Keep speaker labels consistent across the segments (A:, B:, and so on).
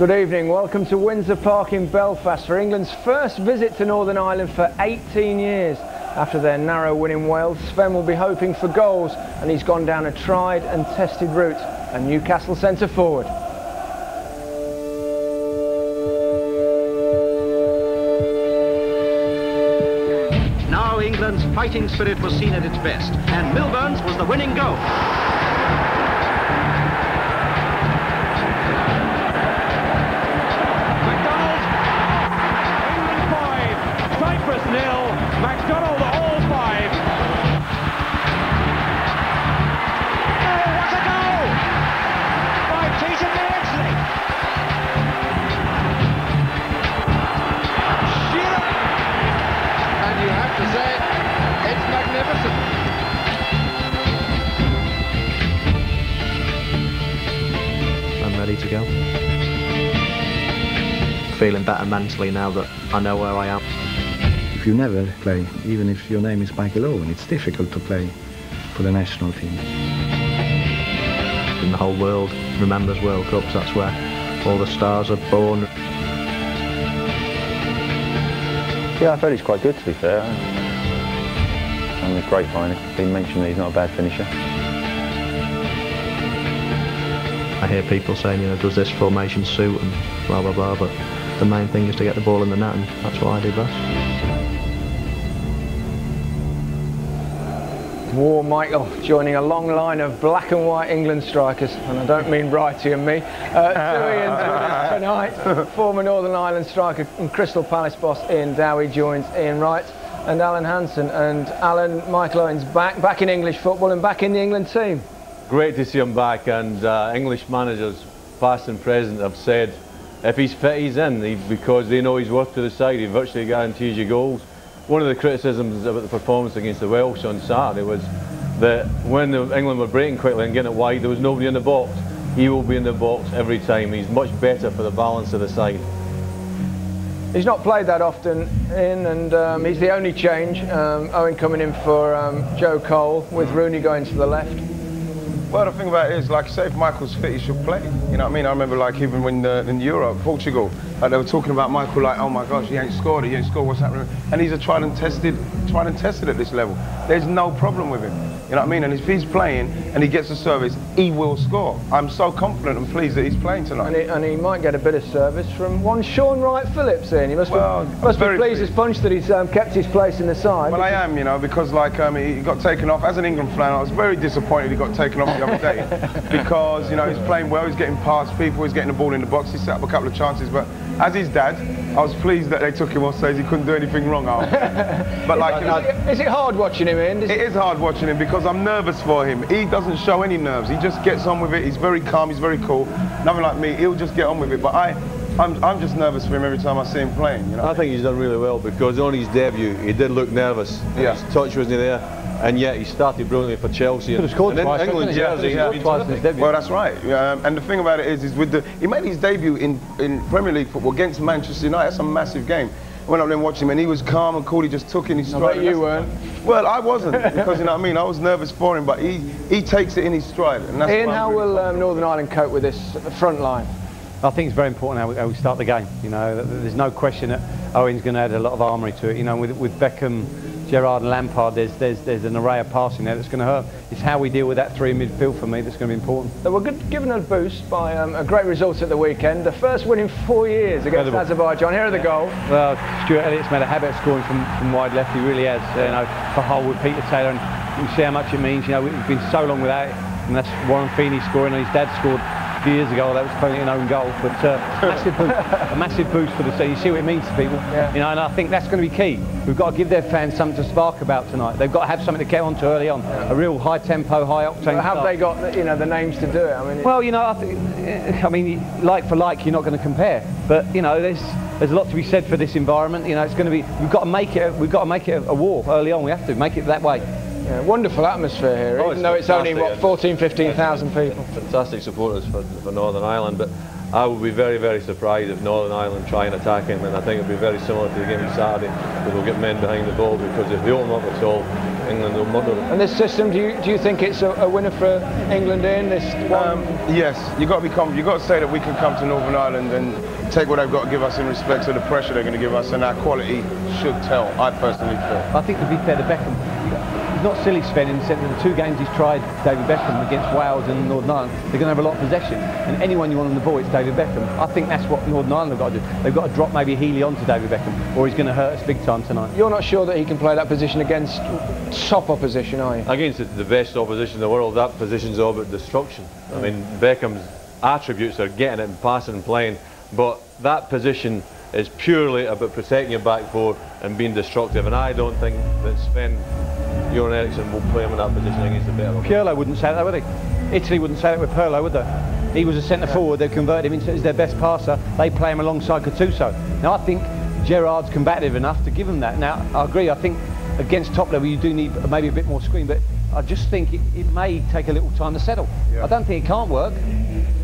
A: Good evening, welcome to Windsor Park in Belfast for England's first visit to Northern Ireland for 18 years. After their narrow win in Wales, Sven will be hoping for goals and he's gone down a tried and tested route, a Newcastle centre forward.
B: Now England's fighting spirit was seen at its best, and Milburn's was the winning goal.
C: I'm ready to go. Feeling better mentally now that I know where I am.
D: If you never play, even if your name is Michael Owen, it's difficult to play for the national team.
C: And the whole world remembers World Cups. That's where all the stars are born.
E: Yeah, I thought he's quite good to be fair. On the grapevine, it's been mentioned that he's not a bad finisher.
C: I hear people saying, you know, does this formation suit and blah blah blah. But the main thing is to get the ball in the net, and that's what I do best.
A: War Michael joining a long line of black and white England strikers, and I don't mean Brighty and me. Uh, two Ians tonight. Former Northern Ireland striker and Crystal Palace boss Ian Dowie joins Ian Wright and Alan Hansen. And Alan, Michael Owen's back, back in English football and back in the England team.
F: Great to see him back, and uh, English managers, past and present, have said if he's fit, he's in he, because they know he's worth to the side. He virtually guarantees you goals. One of the criticisms about the performance against the Welsh on Saturday was that when England were breaking quickly and getting it wide, there was nobody in the box. He will be in the box every time. He's much better for the balance of the side.
A: He's not played that often in, and um, he's the only change. Um, Owen coming in for um, Joe Cole, with Rooney going to the left.
G: Well, the thing about it is, like say, if Michael's fit, he should play. You know what I mean? I remember, like, even when uh, in Europe, Portugal, like, they were talking about Michael, like, oh my gosh, he ain't scored, he ain't scored, what's happening? And he's a tried and tested, tried and tested at this level. There's no problem with him. You know what I mean? And if he's playing and he gets a service, he will score. I'm so confident and pleased that he's playing tonight.
A: And he, and he might get a bit of service from one Shaun Wright Phillips in. He must
G: Well,
A: be, must be
G: very
A: pleased as
G: pleased.
A: punch that he's um, kept his place in the side.
G: Well, I am, you know, because like um, he got taken off as an England fan. I was very disappointed he got taken off the other day because you know he's playing well, he's getting past people, he's getting the ball in the box. He set up a couple of chances, but as his dad, I was pleased that they took him off, says he couldn't do anything wrong. After. but like,
A: Is it- is it hard watching him in? Is
G: it is hard watching him because I'm nervous for him. He doesn't show any nerves. He just gets on with it. He's very calm. He's very cool. Nothing like me. He'll just get on with it. But I, I'm, I'm just nervous for him every time I see him playing. You know.
F: I think he's done really well because on his debut he did look nervous.
G: Yeah.
F: His touch wasn't there, and yet he started brilliantly for Chelsea.
G: Could have scored
F: and in
G: twice,
F: England jersey,
G: Yeah,
F: he's been terrific.
G: Well, that's right. Um, and the thing about it is, is with the he made his debut in, in Premier League football against Manchester United. That's a massive game. I went up there and watched him, and he was calm and cool. He just took in his
A: I
G: stride.
A: bet you
G: That's- Well, I wasn't because you know what I mean. I was nervous for him, but he he takes it in his stride, and that's
A: Ian, how
G: really
A: will um, Northern Ireland cope with this front line?
H: I think it's very important how we, how we start the game. You know, there's no question that Owen's going to add a lot of armoury to it. You know, with, with Beckham, Gerrard, and Lampard, there's, there's there's an array of passing there that's going to hurt. It's how we deal with that three in midfield for me that's going to be important.
A: They were good, given a boost by um, a great result at the weekend. The first win in four years against
H: Incredible.
A: Azerbaijan. Here are the goal.
H: Well, Stuart Elliott's made a habit of scoring from, from wide left. He really has. You know, for Hull with Peter Taylor, and you see how much it means. You know, we've been so long without it, and that's Warren Feeney scoring, and his dad scored few years ago. That was probably an own goal, but uh, massive boost, a massive boost for the team. You see what it means to people. You know, and I think that's going to be key. We've got to give their fans something to spark about tonight. They've got to have something to get on to early on. A real high tempo, high octane.
A: Have
H: start.
A: they got the, you know the names to do it? I mean,
H: Well, you know, I, think, I mean, like for like, you're not going to compare. But you know, there's there's a lot to be said for this environment. You know, it's going to be we've got to make it we've got to make it a war early on. We have to make it that way.
A: Yeah, wonderful atmosphere here,
F: Oh,
A: even though it's only what
F: fantastic.
A: 14, 15,000 people.
F: Fantastic supporters for, for Northern Ireland, but I would be very, very surprised if Northern Ireland try and attack him, and I think it would be very similar to the game on Saturday, where they'll get men behind the ball, because if they open up at all, England will muddle them.
A: And this system, do you, do you think it's a, a winner for England in this one?
G: Um, yes, you've got to be confident. You got to say that we can come to Northern Ireland and take what they've got to give us in respect to the pressure they're going to give us, and our quality should tell. I personally feel.
H: I think to be fair to Beckham, he's not silly Sven in the sense that the two games he's tried David Beckham against Wales and Northern Ireland, they're going to have a lot of possession. And anyone you want on the ball, it's David Beckham. I think that's what Northern Ireland have got to do. They've got to drop maybe Healy onto David Beckham, or he's going to hurt us big time tonight.
A: You're not sure that he can play that position against top opposition, are you?
F: Against the- the best opposition in the world, that position's all about destruction. I mm. mean, Beckham's attributes are getting it and passing and playing, but that position is purely about protecting your back four and being destructive. And I don't think that Sven Göran Eriksson will play him in that position against the better.
H: Pirlo wouldn't say that, would he? Italy wouldn't say that with Pirlo, would they? He was a centre forward. They've converted him into as their best passer. They play him alongside Gattuso. Now I think Gerrard's combative enough to give him that. Now I agree. I think against top level you do need maybe a bit more screen, but I just think it, it may take a little time to settle. I don't think it can't work.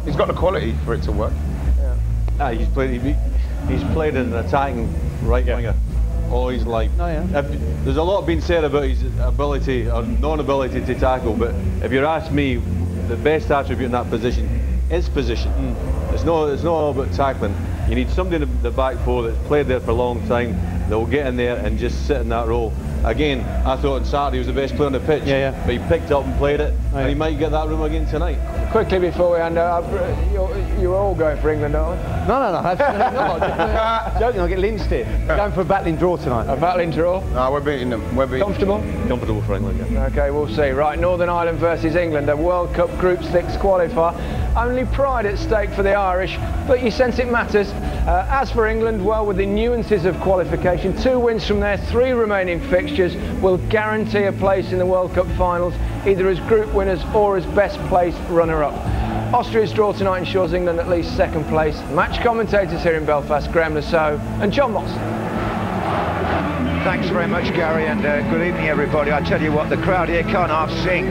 G: He's got the quality for it to work.
F: Ah, he's played. He, he's played as an attacking right winger all his life.
H: Oh, yeah.
F: If- there's a lot being said about his ability or non-ability to tackle, but if you ask me, the best attribute in that position is position. Hmm. It's not. It's not all about tackling. You need somebody in the back four that's played there for a long time that will get in there and just sit in that role. Again, I thought on Saturday he was the best player on the pitch,
H: Yeah, yeah.
F: but he picked up and played it,
H: Oh,
F: and he might get that room again tonight.
A: Quickly before we hand over, you're, you're all going for England, aren't you?
H: No, no, no. absolutely not. Uh, joking. I'll get lynched here. Going for a battling draw tonight.
A: A battling draw.
G: No, we're beating them. We're beating
A: Comfortable?
F: Comfortable for England. Yeah.
A: Okay, we'll see. Right, Northern Ireland versus England, a World Cup Group 6 qualifier. Only pride at stake for the Irish, but you sense it matters. Uh, as for England, well, with the nuances of qualification, two wins from their three remaining fixtures will guarantee a place in the World Cup finals, either as group winners or as best placed runner-up. Austria's draw tonight ensures England at least second place. Match commentators here in Belfast, Graeme Le Saux and John Motson.
I: Thanks very much, Gary, and uh, good evening, everybody. I tell you what, the crowd here can't half sing.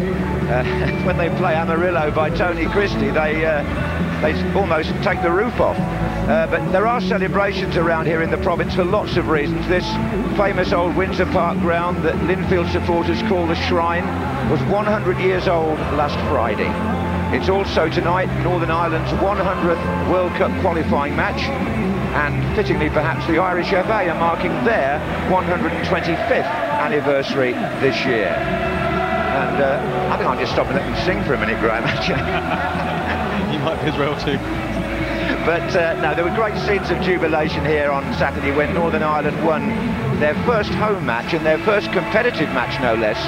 I: Uh, when they play Amarillo by Tony Christie, they uh, they almost take the roof off. Uh, but there are celebrations around here in the province for lots of reasons. This famous old Windsor Park ground that Linfield supporters call the Shrine was 100 years old last Friday. It's also tonight Northern Ireland's 100th World Cup qualifying match and fittingly perhaps the Irish FA are marking their 125th anniversary this year. And uh, I think I'll just stop and let them sing for a minute, Graeme, actually.
H: You might be as well too.
I: But uh, no, there were great scenes of jubilation here on Saturday when Northern Ireland won their first home match and their first competitive match, no less,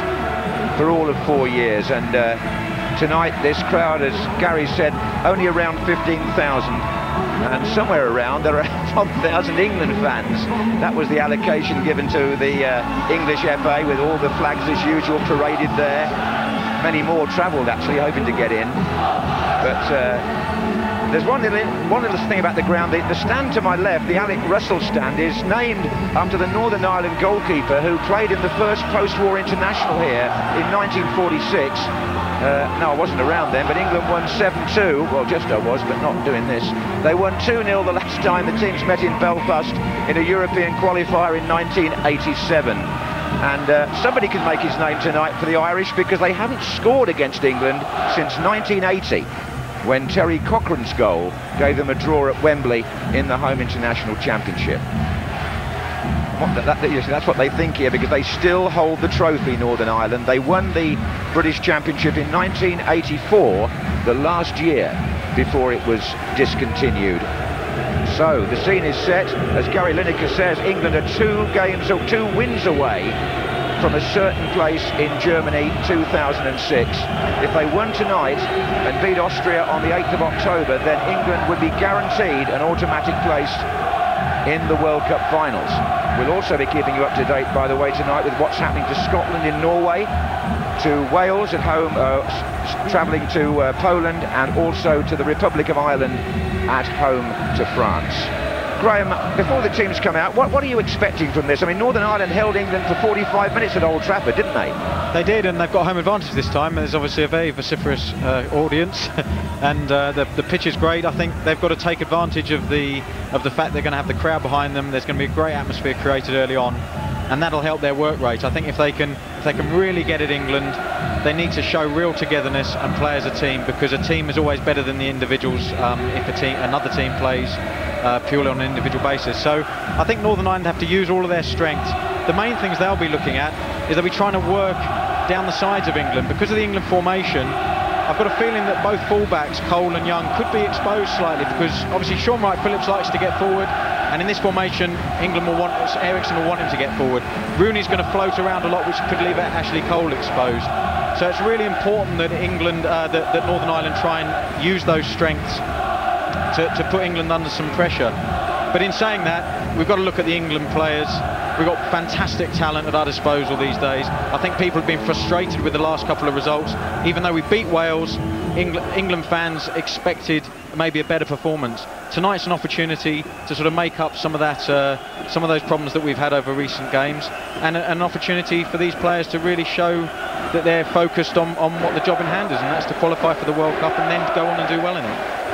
I: for all of four years. And uh, tonight, this crowd, as Gary said, only around 15,000. And somewhere around there are 1,000 England fans. That was the allocation given to the uh, English FA with all the flags as usual paraded there. Many more travelled actually, hoping to get in. But uh, there's one little, one little thing about the ground. The, the stand to my left, the Alec Russell stand, is named after the Northern Ireland goalkeeper who played in the first post-war international here in 1946. Uh, no, I wasn't around then, but England won 7-2. Well, just I was, but not doing this. They won 2-0 the last time the teams met in Belfast in a European qualifier in 1987. And uh, somebody can make his name tonight for the Irish because they haven't scored against England since 1980 when Terry Cochrane's goal gave them a draw at Wembley in the home international championship. What- that- that- that's what they think here because they still hold the trophy, Northern Ireland. They won the British Championship in 1984, the last year before it was discontinued. So the scene is set. As Gary Lineker says, England are two games or two wins away from a certain place in Germany 2006. If they won tonight and beat Austria on the 8th of October, then England would be guaranteed an automatic place in the World Cup finals. We'll also be keeping you up to date, by the way, tonight with what's happening to Scotland in Norway, to Wales at home, uh, travelling to uh, Poland, and also to the Republic of Ireland at home to France. Graeme, before the teams come out, what, what are you expecting from this? I mean, Northern Ireland held England for 45 minutes at Old Trafford, didn't they?
J: They did, and they've got home advantage this time. There's obviously a very vociferous uh, audience, and uh, the, the pitch is great. I think they've got to take advantage of the of the fact they're going to have the crowd behind them. There's going to be a great atmosphere created early on, and that'll help their work rate. I think if they can if they can really get at England, they need to show real togetherness and play as a team because a team is always better than the individuals um, if a team another team plays uh, purely on an individual basis. So I think Northern Ireland have to use all of their strengths. The main things they'll be looking at is they'll be trying to work down the sides of England because of the England formation. I've got a feeling that both fullbacks, Cole and Young, could be exposed slightly because obviously Shaun Wright-Phillips likes to get forward and in this formation England will want Eriksson will want him to get forward. Rooney's going to float around a lot which could leave Ashley Cole exposed. So it's really important that England, uh, that, that Northern Ireland try and use those strengths to, to put England under some pressure. But in saying that, we've got to look at the England players. We've got fantastic talent at our disposal these days. I think people have been frustrated with the last couple of results. Even though we beat Wales, England, England fans expected maybe a better performance. Tonight's an opportunity to sort of make up some of that, uh, some of those problems that we've had over recent games, and a, an opportunity for these players to really show that they're focused on, on what the job in hand is, and that's to qualify for the World Cup and then go on and do well in it.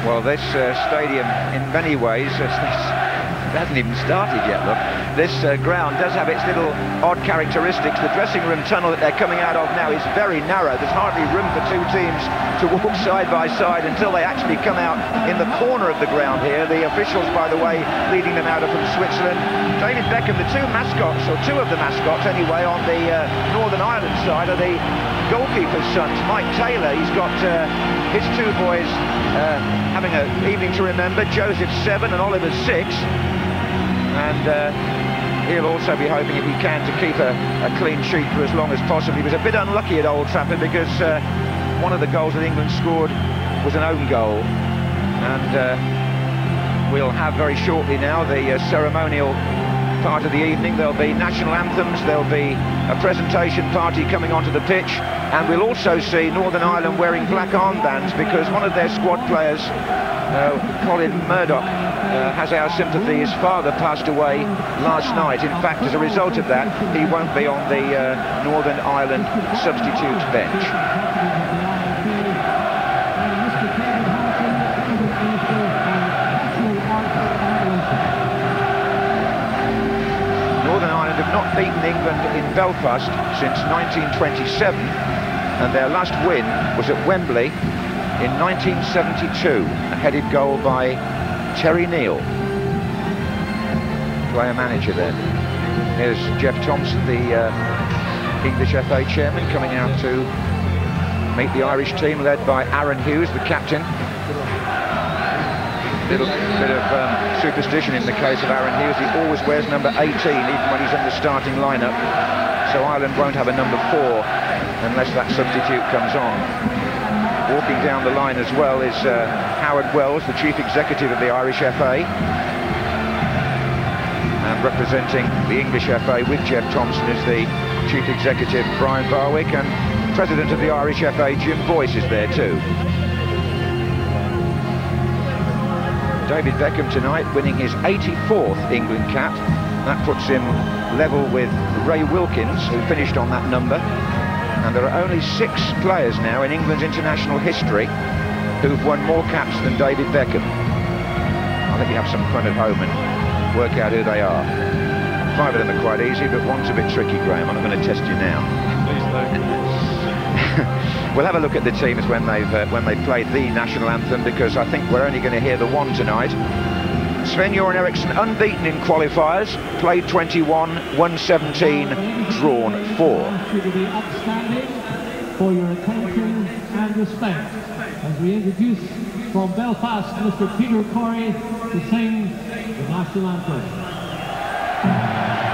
I: Well, this uh, stadium, in many ways, uh, it hasn't even started yet, look. This uh, ground does have its little odd characteristics. The dressing room tunnel that they're coming out of now is very narrow. There's hardly room for two teams to walk side by side until they actually come out in the corner of the ground here. The officials, by the way, leading them out are from Switzerland. David Beckham, the two mascots, or two of the mascots anyway, on the uh, Northern Ireland side are the goalkeeper's sons. Maik Taylor, he's got uh, his two boys uh, having an evening to remember. Joseph seven and Oliver six. And uh, he'll also be hoping, if he can, to keep a, a, clean sheet for as long as possible. He was a bit unlucky at Old Trafford because uh, one of the goals that England scored was an own goal. And uh, we'll have very shortly now the uh, ceremonial part of the evening. There'll be national anthems, there'll be a presentation party coming onto the pitch, and we'll also see Northern Ireland wearing black armbands because one of their squad players, uh, Colin Murdoch, uh, has our sympathy. His father passed away last night. In fact, as a result of that, he won't be on the uh, Northern Ireland substitute bench. Beaten England in Belfast since 1927 and their last win was at Wembley in 1972 a headed goal by Terry Neill player manager then here's Geoff Thompson, the uh, English FA chairman coming out to meet the Irish team led by Aaron Hughes the captain little bit of um, superstition in the case of Aaron Hughes. He always wears number 18, even when he's in the starting lineup. So Ireland won't have a number four unless that substitute comes on. Walking down the line as well is uh, Howard Wells, the chief executive of the Irish FA. And representing the English FA with Geoff Thompson is the chief executive Brian Barwick and president of the Irish FA Jim Boyce is there too. David Beckham tonight winning his 84th England cap. That puts him level with Ray Wilkins, who finished on that number. And there are only six players now in England's international history who've won more caps than David Beckham. I think you have some fun at home and work out who they are. Five of them are quite easy, but one's a bit tricky, Graeme. I'm not going to test you now.
J: Please don't.
I: We'll have a look at the teams when they've uh, when they've played the national anthem because I think we're only going to hear the one tonight. Sven-Göran Eriksson unbeaten in qualifiers, played 21, won 17, drawn 4.
K: For your attention and respect as we introduce from Belfast Mr. Peter Corey to sing the national anthem.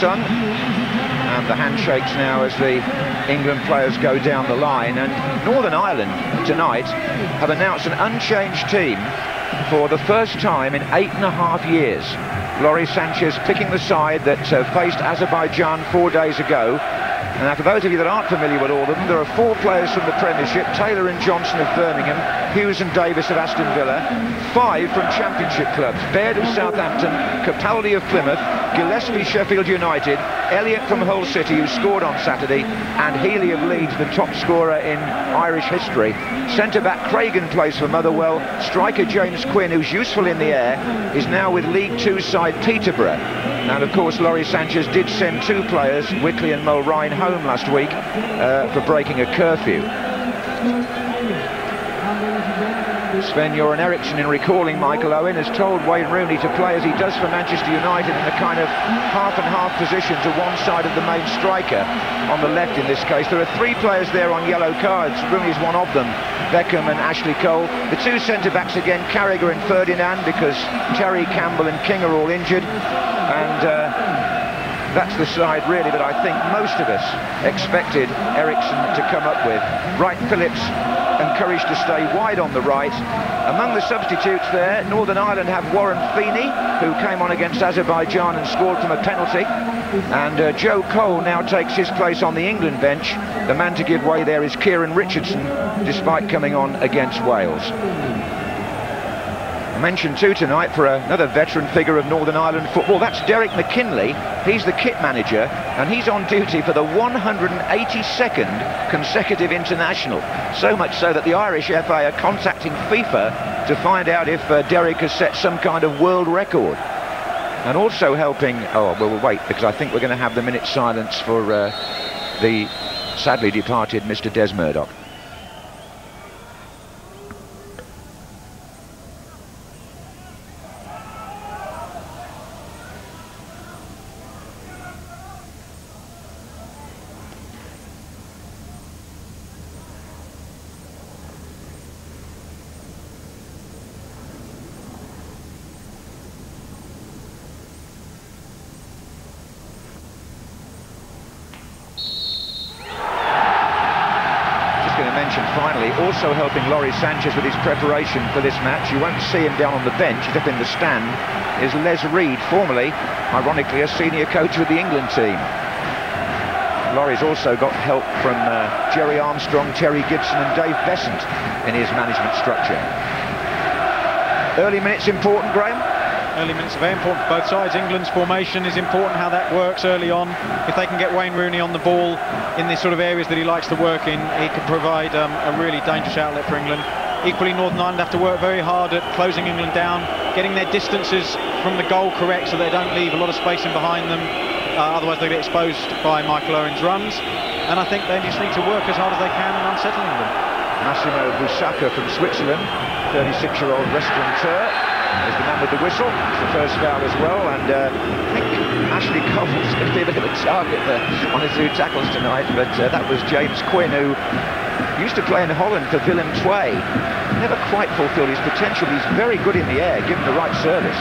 I: Son. And the handshakes now as the England players go down the line. And Northern Ireland tonight have announced an unchanged team for the first time in eight and a half years. Lawrie Sanchez picking the side that uh, faced Azerbaijan four days ago and now for those of you that aren't familiar with all of them, there are four players from the Premiership, Taylor and Johnson of Birmingham, Hughes and Davis of Aston Villa, five from Championship clubs, Baird of Southampton, Capaldi of Plymouth, Gillespie Sheffield United, Elliott from Hull City who scored on Saturday, and Healy of Leeds, the top scorer in Irish history. Centre-back Craigan plays for Motherwell, striker James Quinn, who's useful in the air, is now with League Two side Peterborough. And of course Lawrie Sanchez did send two players, Whitley and Mulryne, home last week uh, for breaking a curfew. Sven-Göran Eriksson, in recalling Michael Owen, has told Wayne Rooney to play as he does for Manchester United in a kind of half and half position to one side of the main striker, on the left in this case. There are three players there on yellow cards. Rooney is one of them, Beckham and Ashley Cole. The two centre-backs again, Carragher and Ferdinand, because Terry, Campbell and King are all injured. And uh, that's the side really that I think most of us expected Eriksson to come up with. Wright Phillips encouraged to stay wide on the right. Among the substitutes there, Northern Ireland have Warren Feeney, who came on against Azerbaijan and scored from a penalty. And uh, Joe Cole now takes his place on the England bench. The man to give way there is Kieran Richardson, despite coming on against Wales. Mentioned too tonight for another veteran figure of Northern Ireland football. That's Derek McKinley. He's the kit manager and he's on duty for the 182nd consecutive international. So much so that the Irish FA are contacting FIFA to find out if uh, Derek has set some kind of world record. And also helping, oh, well, we'll wait because I think we're going to have the minute silence for uh, the sadly departed Mr. Des Murdoch. also helping Lawrie Sanchez with his preparation for this match. You won't see him down on the bench, he's up in the stand, is Les Reed, formerly, ironically, a senior coach with the England team. Lawrie's also got help from uh, Gerry Armstrong, Terry Gibson and Dave Beasant in his management structure. Early minutes important, Graeme?
J: Early minutes are very important for both sides. England's formation is important, how that works early on. If they can get Wayne Rooney on the ball in the sort of areas that he likes to work in, he can provide um, a really dangerous outlet for England. Equally, Northern Ireland have to work very hard at closing England down, getting their distances from the goal correct so they don't leave a lot of space in behind them. Uh, otherwise, they get exposed by Michael Owen's runs. And I think they just need to work as hard as they can in unsettling them.
I: Massimo Busacca from Switzerland, 36-year-old restaurateur. There's the man with the whistle. It's the first foul as well. And uh, I think Ashley Cole's going to be a bit of a target there on his two tackles tonight. But uh, that was James Quinn, who used to play in Holland for Willem II. Never quite fulfilled his potential. He's very good in the air, given the right service.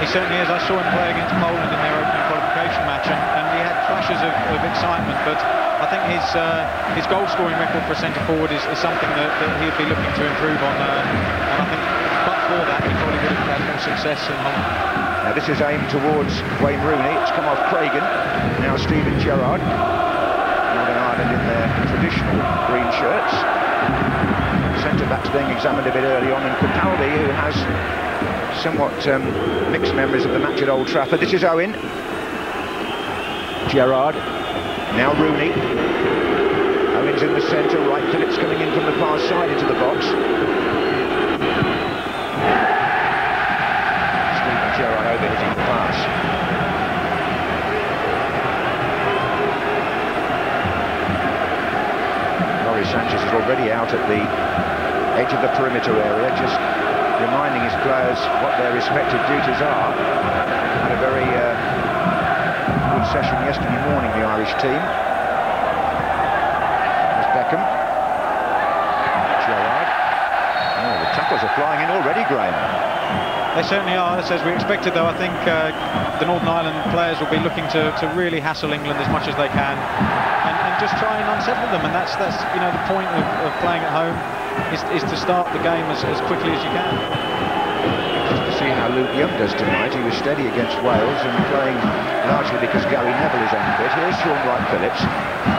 J: He certainly is. I saw him play against Poland in their opening qualification match, and, and he had flashes of, of excitement. But I think his uh, his goal scoring record for a centre forward is, is something that, that he'd be looking to improve on. Uh, and I think but for that, he probably would have had more success in Holland.
I: Now this is aimed towards Wayne Rooney. It's come off Craigan. Now Steven Gerrard. Northern Ireland in their traditional green shirts. Centre backs being examined a bit early on, and Capaldi, who has somewhat um, mixed memories of the match at Old Trafford. This is Owen. Gerrard. Now Rooney. Owen's in the centre, Wright Phillips coming in from the far side into the box. Steven Gerrard over hitting the pass. Lawrie Sanchez is already out at the edge of the perimeter area, just reminding his players what their respective duties are. Had a very uh, good session yesterday morning, the Irish team. There's Beckham. Oh, the tackles are flying in already, Graeme.
J: They certainly are. As we expected, though, I think uh, the Northern Ireland players will be looking to, to really hassle England as much as they can and, and just try and unsettle them. And that's, that's you know, the point of, of playing at home is, is to start the game as, as quickly as you can.
I: To see how Luke Young does tonight. He was steady against Wales and playing largely because Gary Neville is unfit. Here's Shaun Wright-Phillips.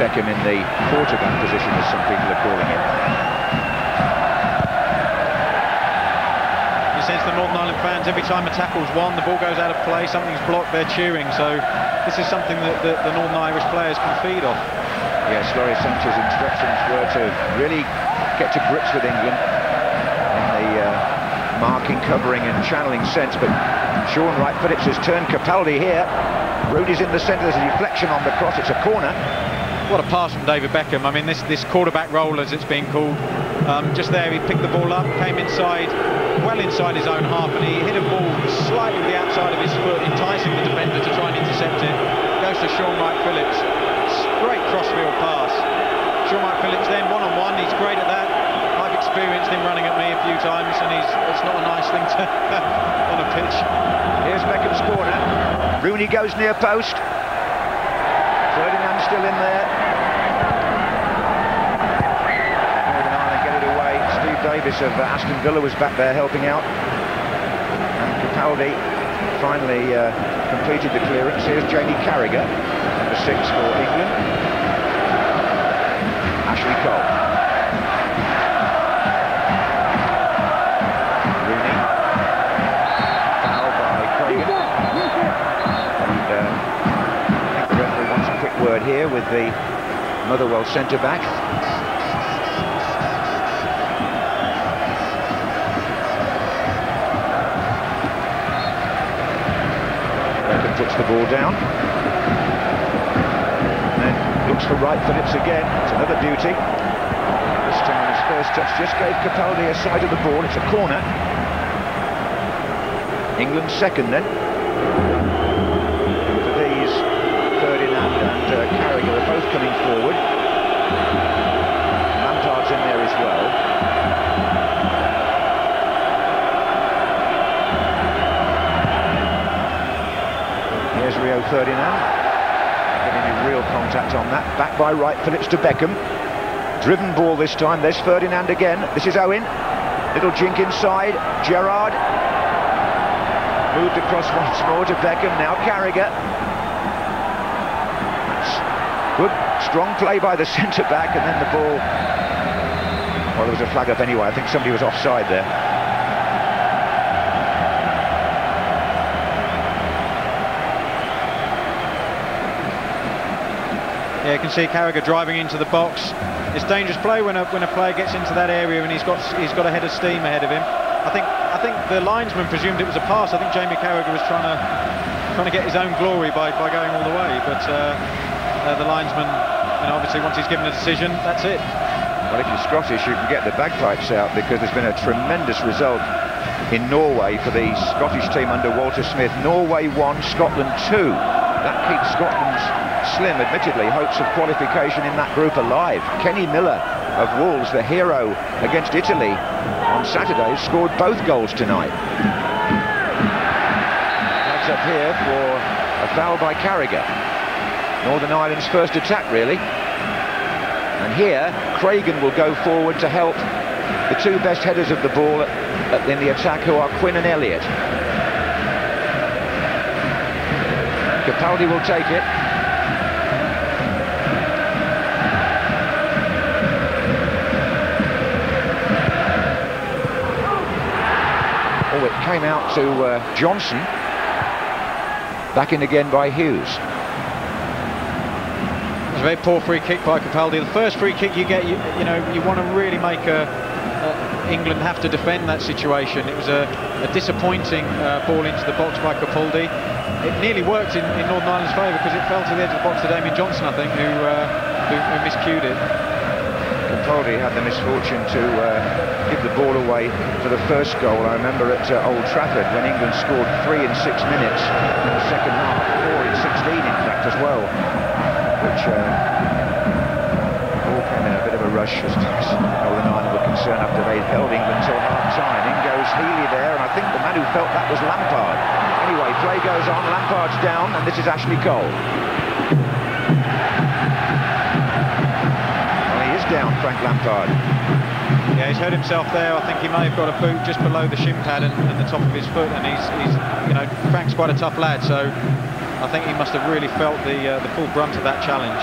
I: Beckham in the quarterback position, as some people are calling it.
J: You sense the Northern Ireland fans, every time a tackle's won, the ball goes out of play, something's blocked, they're cheering. So this is something that the, the Northern Irish players can feed off.
I: Yes, Lawrie Sanchez's instructions were to really get to grips with England in the uh, marking, covering and channeling sense, but Shaun Wright-Phillips has turned Capaldi here. Rudy's in the centre, there's a deflection on the cross, it's a corner.
J: What a pass from David Beckham. I mean, this, this quarterback role, as it's been called, um, just there, he picked the ball up, came inside, well inside his own half, and he hit a ball slightly with the outside of his foot, enticing the defender to try and intercept it. Goes to Shaun Wright-Phillips. Great crossfield pass. Shaun Wright-Phillips then one-on-one, he's great at that. I've experienced him running at me a few times, and he's it's not a nice thing to on a pitch.
I: Here's Beckham's corner. Rooney goes near post. Still in there. Get it away. Steve Davis of Aston Villa was back there helping out. And Capaldi finally uh, completed the clearance. Here's Jamie Carragher, number six for England. Ashley Cole. Here with the Motherwell centre-back. Beckham puts the ball down. And then looks for Wright Phillips again. It's another duty. This time his first touch just gave Capaldi a side of the ball. It's a corner. England second then. For these, Ferdinand and uh, Carragher are both coming forward. Lampard's in there as well. Here's Rio Ferdinand. Getting any real contact on that. Back by Wright Phillips to Beckham. Driven ball this time. There's Ferdinand again. This is Owen. Little jink inside. Gerrard. Moved across once more to Beckham. Now Carragher. Good, strong play by the centre-back. And then the ball... Well, there was a flag up anyway. I think somebody was offside there.
J: Yeah, you can see Carragher driving into the box. It's dangerous play when a when a player gets into that area and he's got he's got a head of steam ahead of him. I think I think the linesman presumed it was a pass. I think Jamie Carragher was trying to trying to get his own glory by, by going all the way, but uh, uh, the linesman, you know, obviously once he's given a decision, that's it.
I: Well, if you're Scottish, you can get the bagpipes out because there's been a tremendous result in Norway for the Scottish team under Walter Smith. Norway 1, Scotland 2. That keeps Scotland's slim, admittedly, hopes of qualification in that group alive. Kenny Miller of Wolves, the hero against Italy on Saturday, scored both goals tonight. Flags up here for a foul by Carragher. Northern Ireland's first attack, really. And here, Craigan will go forward to help the two best headers of the ball in the attack, who are Quinn and Elliott. Capaldi will take it. Oh, it came out to uh, Johnson. Back in again by Hughes.
J: It's a very poor free kick by Capaldi. The first free kick you get, you, you know, you want to really make a, uh, England have to defend that situation. It was a, a disappointing uh, ball into the box by Capaldi. It nearly worked in, in Northern Ireland's favour because it fell to the edge of the box to Damien Johnson, I think, who, uh, who, who miscued it.
I: Capaldi had the misfortune to uh, give the ball away for the first goal. I remember at uh, Old Trafford when England scored three in six minutes in the second half, four in 16 in fact as well, which uh, all came in a bit of a rush as far as Northern Ireland were concerned after they held England till half-time. In goes Healy there, and I think the man who felt that was Lampard. Anyway, play goes on, Lampard's down, and this is Ashley Cole. Well, he is down, Frank Lampard.
J: Yeah, he's hurt himself there. I think he may have got a boot just below the shin pad and, and the top of his foot, and he's, he's, you know, Frank's quite a tough lad, so I think he must have really felt the uh, the full brunt of that challenge.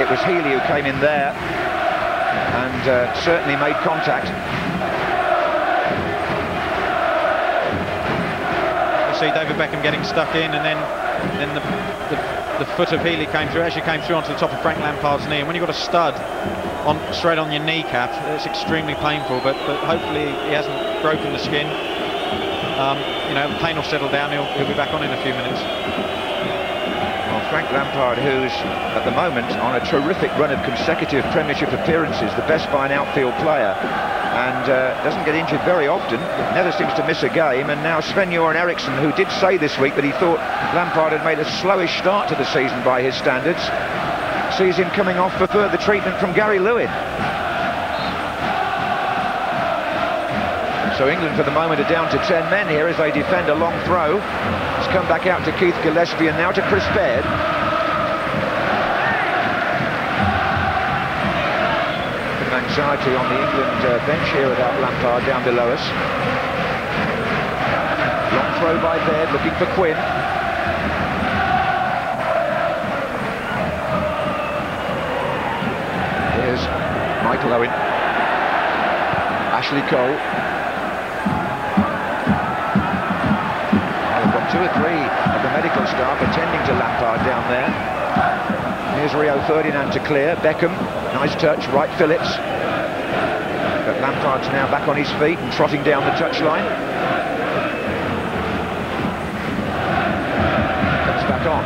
I: It was Healy who came in there and uh, certainly made contact.
J: You see David Beckham getting stuck in, and then then the, the, the foot of Healy came through, actually came through onto the top of Frank Lampard's knee. And when you've got a stud on straight on your kneecap, it's extremely painful. But but hopefully he hasn't broken the skin. Um, you know, the pain will settle down. He'll, he'll be back on in a few minutes.
I: Well, Frank Lampard, who's at the moment on a terrific run of consecutive Premiership appearances, the best by an outfield player, and uh, doesn't get injured very often, never seems to miss a game, and now Sven-Göran Eriksson, who did say this week that he thought Lampard had made a slowish start to the season by his standards, sees him coming off for further treatment from Gary Lewin. So England for the moment are down to 10 men here as they defend a long throw. It's come back out to Keith Gillespie and now to Chris Baird. Of anxiety on the England uh, bench here without Lampard down below us. Long throw by Baird looking for Quinn. Here's Michael Owen. Ashley Cole. Or three of the medical staff attending to Lampard down there. Here's Rio Ferdinand to clear. Beckham, nice touch, Wright Phillips. But Lampard's now back on his feet and trotting down the touchline. Comes back on.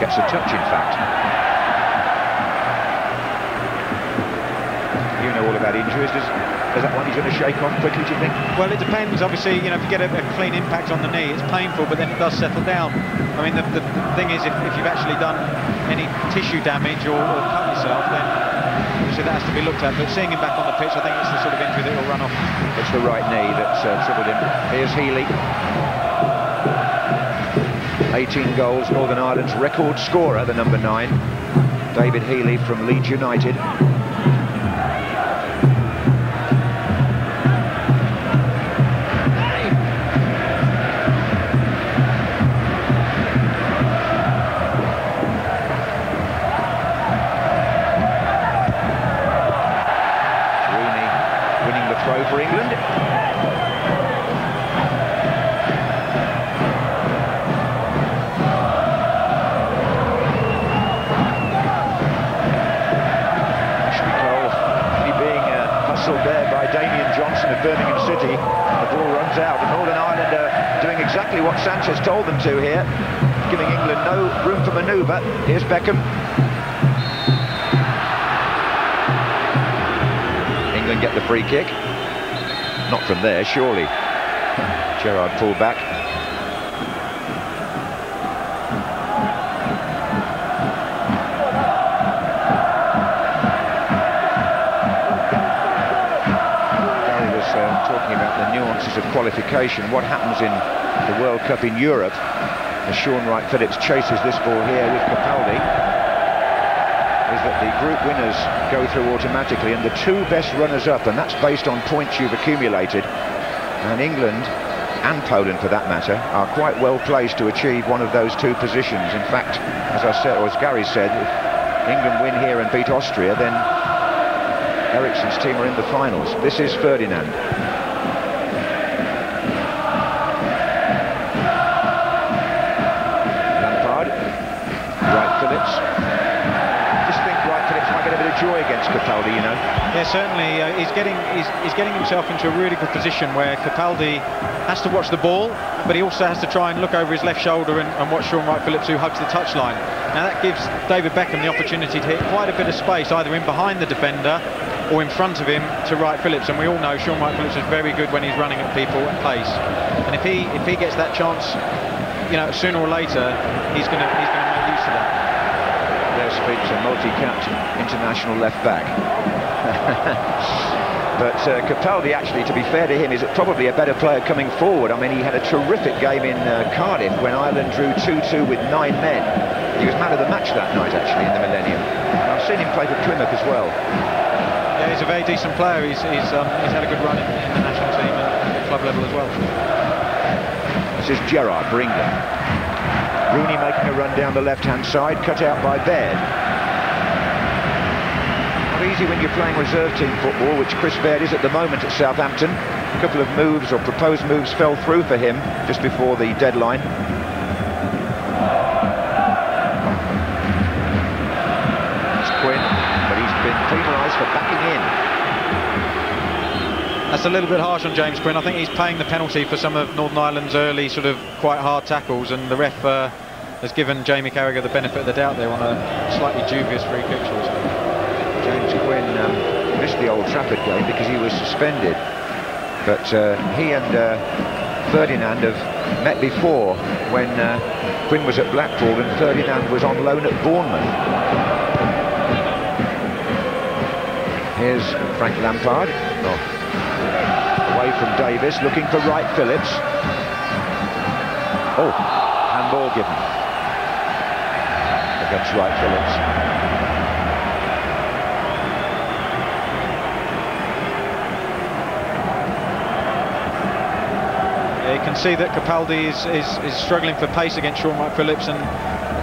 I: Gets a touch, in fact. Injuries. Does, is that one he's going to shake off quickly, do you think?
J: Well, it depends. Obviously, you know, if you get a, a, clean impact on the knee, it's painful, but then it does settle down. I mean, the, the, the thing is, if, if, you've actually done any tissue damage or, or, cut yourself, then obviously that has to be looked at. But seeing him back on the pitch, I think it's the sort of injury that will run off.
I: It's the right knee that's uh, troubled him. Here's Healy. 18 goals, Northern Ireland's record scorer, the number nine, David Healy from Leeds United. Told them to here, giving England no room for manoeuvre. Here's Beckham. England get the free kick. Not from there, surely. Gerrard pulled back. Gary was uh, talking about the nuances of qualification. What happens in the World Cup in Europe. As Shaun Wright-Phillips chases this ball here with Capaldi is that the group winners go through automatically and the two best runners-up and that's based on points you've accumulated. And England and Poland for that matter are quite well placed to achieve one of those two positions. In fact as I said or as Gary said if England win here and beat Austria then Eriksson's team are in the finals. This is Ferdinand
J: Yeah, certainly. Uh, he's getting he's, he's getting himself into a really good position where Capaldi has to watch the ball, but he also has to try and look over his left shoulder and, and watch Shaun Wright-Phillips who hugs the touchline. Now that gives David Beckham the opportunity to hit quite a bit of space, either in behind the defender or in front of him to Wright Phillips. And we all know Shaun Wright Phillips is very good when he's running at people at pace. And if he if he gets that chance, you know, sooner or later, he's going to he's to make use of that.
I: There speaks a multi-capped international left back. but uh, Capaldi, actually, to be fair to him, is probably a better player coming forward. I mean, he had a terrific game in uh, Cardiff when Ireland drew 2-2 with nine men. He was man of the match that night, actually, in the Millennium. And I've seen him play for Plymouth as well.
J: Yeah, he's a very decent player. He's, he's, um, he's had a good run in, in the national team and at club level as well.
I: This is Gerard Bringa. Rooney making a run down the left-hand side, cut out by Baird. Not easy when you're playing reserve team football, which Chris Baird is at the moment at Southampton. A couple of moves or proposed moves fell through for him just before the deadline. It's Quinn, but he's been penalised for backing in.
J: That's a little bit harsh on James Quinn. I think he's paying the penalty for some of Northern Ireland's early sort of quite hard tackles and the ref uh, has given Jamie Carragher the benefit of the doubt there on a slightly dubious free kick
I: Quinn um, missed the Old Trafford game because he was suspended. But uh, he and uh, Ferdinand have met before when uh, Quinn was at Blackpool and Ferdinand was on loan at Bournemouth. Here's Frank Lampard. Oh. Away from Davis, looking for Wright Phillips. Oh, handball given against Wright Phillips.
J: Can see that Capaldi is, is, is struggling for pace against Shaun Wright Phillips and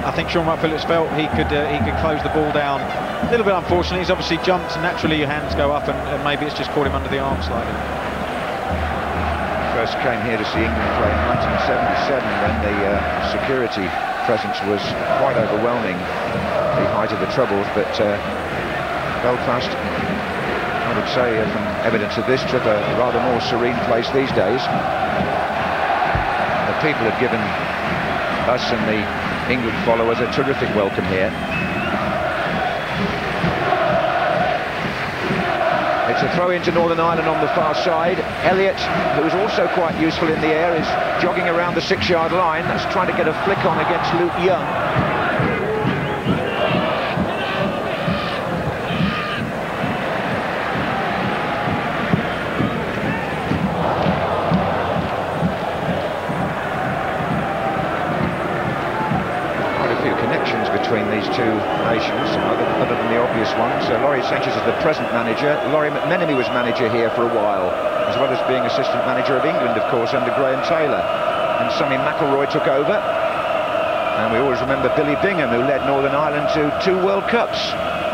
J: I think Shaun Wright Phillips felt he could uh, he could close the ball down. A little bit unfortunate, he's obviously jumped and naturally your hands go up and, and maybe it's just caught him under the arm slightly.
I: First came here to see England play in 1977 when the uh, security presence was quite overwhelming, the height of the troubles, but uh, Belfast, I would say from evidence of this trip, a rather more serene place these days. People have given us and the England followers a terrific welcome here. It's a throw into Northern Ireland on the far side. Elliott, who is also quite useful in the air, is jogging around the six-yard line. That's trying to get a flick on against Luke Young. Quite a few connections between these two nations, other, than the obvious ones. Uh, Lawrie Sanchez is the present manager. Lawrie McMenemy was manager here for a while, as well as being assistant manager of England, of course, under Graham Taylor. And Sammy McIlroy took over. And we always remember Billy Bingham, who led Northern Ireland to two World Cups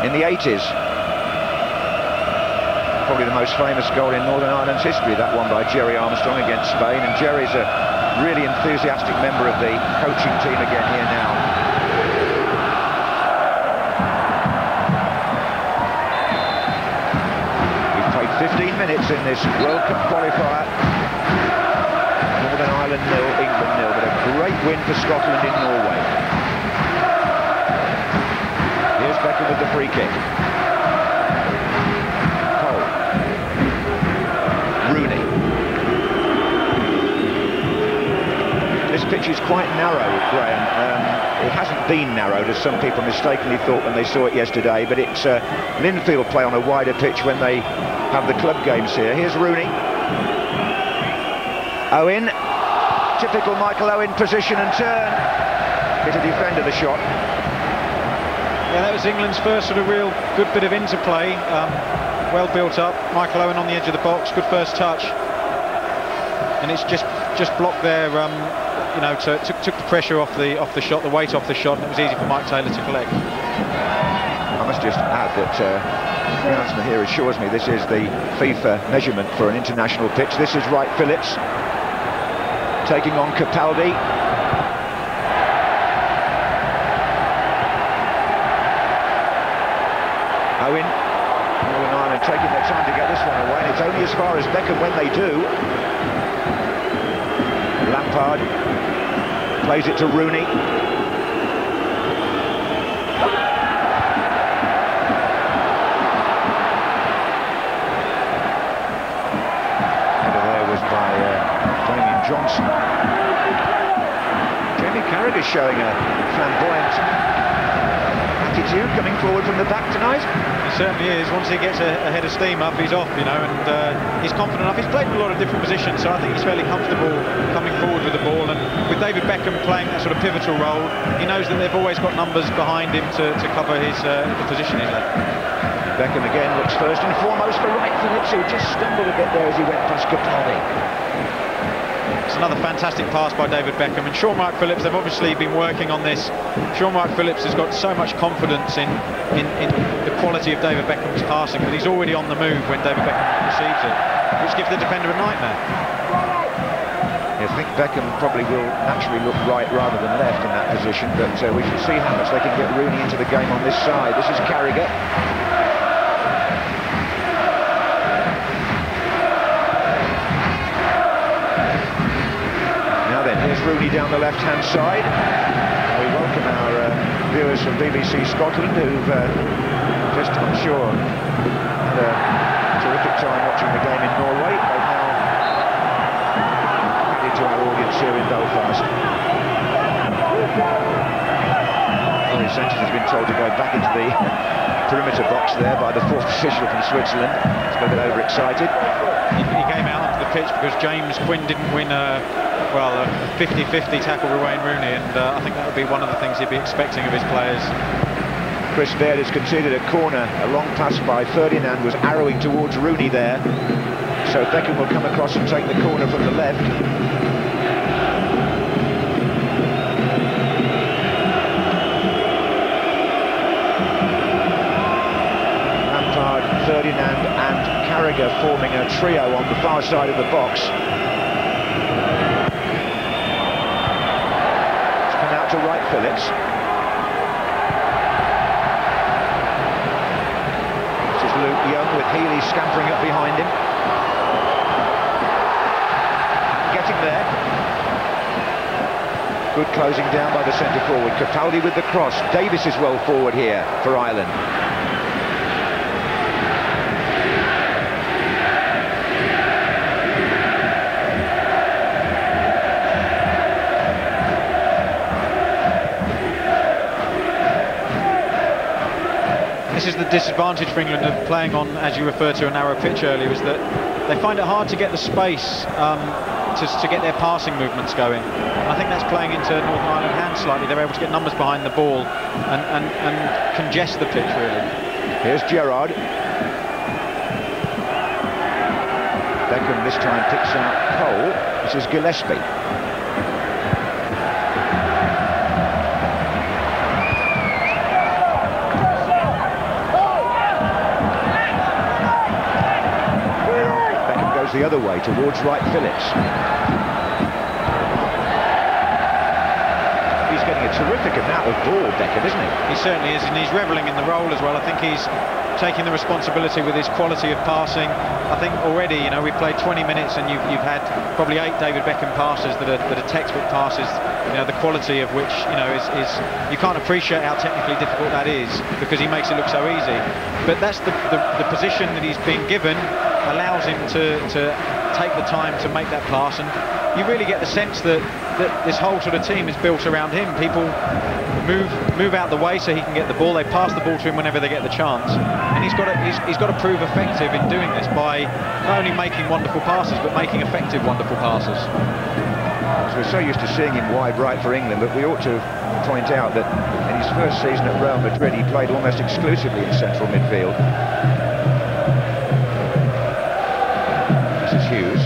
I: in the 80s. Probably the most famous goal in Northern Ireland's history, that one by Gerry Armstrong against Spain. And Gerry's a really enthusiastic member of the coaching team again here now. This World Cup qualifier. Northern Ireland nil, England nil, but a great win for Scotland in Norway. Here's Beckham with the free kick. Cole. Rooney. This pitch is quite narrow, Graeme. Um, it hasn't been narrowed, as some people mistakenly thought when they saw it yesterday, but it's uh, Linfield play on a wider pitch when they have the club games here. Here's Rooney. Owen. Typical Michael Owen position and turn. Hit a defender the shot.
J: Yeah, that was England's first sort of real good bit of interplay. Um, well built up. Michael Owen on the edge of the box. Good first touch. And it's just just blocked there. Um, you know, to, took, took the pressure off the off the shot, the weight off the shot, and it was easy for Maik Taylor to collect.
I: I must just add that uh, groundsman here assures me this is the FIFA measurement for an international pitch. This is Wright Phillips taking on Capaldi. Owen, Northern Ireland taking their time to get this one away, and it's only as far as Beckham when they do. Lampard plays it to Rooney.
J: Certainly is. Once he gets a, a head of steam up, he's off, you know, and uh, he's confident enough. He's played in a lot of different positions, so I think he's fairly comfortable coming forward with the ball. And with David Beckham playing that sort of pivotal role, he knows that they've always got numbers behind him to, to cover his uh, the position he's at.
I: Beckham again looks first and foremost for Phillips, who just stumbled a bit there as he went past Capaldi.
J: Another fantastic pass by David Beckham. And Shaun Wright Phillips, they've obviously been working on this. Shaun Wright Phillips has got so much confidence in, in, in the quality of David Beckham's passing that he's already on the move when David Beckham receives it, which gives the defender a nightmare.
I: Yeah, I think Beckham probably will naturally look right rather than left in that position, but uh, we shall see how much they can get Rooney into the game on this side. This is Carragher. Rooney down the left-hand side. We welcome our uh, viewers from BBC Scotland who've uh, just, I'm sure, had a terrific time watching the game in Norway. They've now added to our audience here in Belfast. Lawrie Sanchez has been told to go back into the perimeter box there by the fourth official from Switzerland. He's a bit overexcited.
J: He, he came out onto the pitch because James Quinn didn't win a, well, a 50-50 tackle with Wayne Rooney, and uh, I think that would be one of the things he'd be expecting of his players.
I: Chris Baird has conceded a corner. A long pass by Ferdinand was arrowing towards Rooney there. So Beckham will come across and take the corner from the left. Ferdinand and Carragher forming a trio on the far side of the box. It's come out to Wright Phillips. This is Luke Young with Healy scampering up behind him. Getting there. Good closing down by the centre forward. Capaldi with the cross. Davis is well forward here for Ireland.
J: Disadvantage for England of playing on, as you referred to, a narrow pitch earlier, is that they find it hard to get the space um, to, to get their passing movements going. I think that's playing into Northern Ireland hands slightly. They're able to get numbers behind the ball and, and, and congest the pitch, really.
I: Here's Gerrard. Beckham this time picks out Cole. This is Gillespie. The other way towards Wright Phillips. He's getting a terrific amount of ball, Beckham, isn't he?
J: He certainly is, and he's revelling in the role as well. I think he's taking the responsibility with his quality of passing. I think already, you know, we've played 20 minutes and you've, you've had probably eight David Beckham passes that are, that are textbook passes, you know, the quality of which, you know, is, is you can't appreciate how technically difficult that is because he makes it look so easy. But that's the, the, the position that he's been given allows him to, to take the time to make that pass and you really get the sense that, that this whole sort of team is built around him. People move move out the way so he can get the ball. They pass the ball to him whenever they get the chance, and he's got to he's, he's got to prove effective in doing this by not only making wonderful passes but making effective wonderful passes.
I: So we're so used to seeing him wide right for England, but we ought to point out that in his first season at Real Madrid, he played almost exclusively in central midfield. Hughes.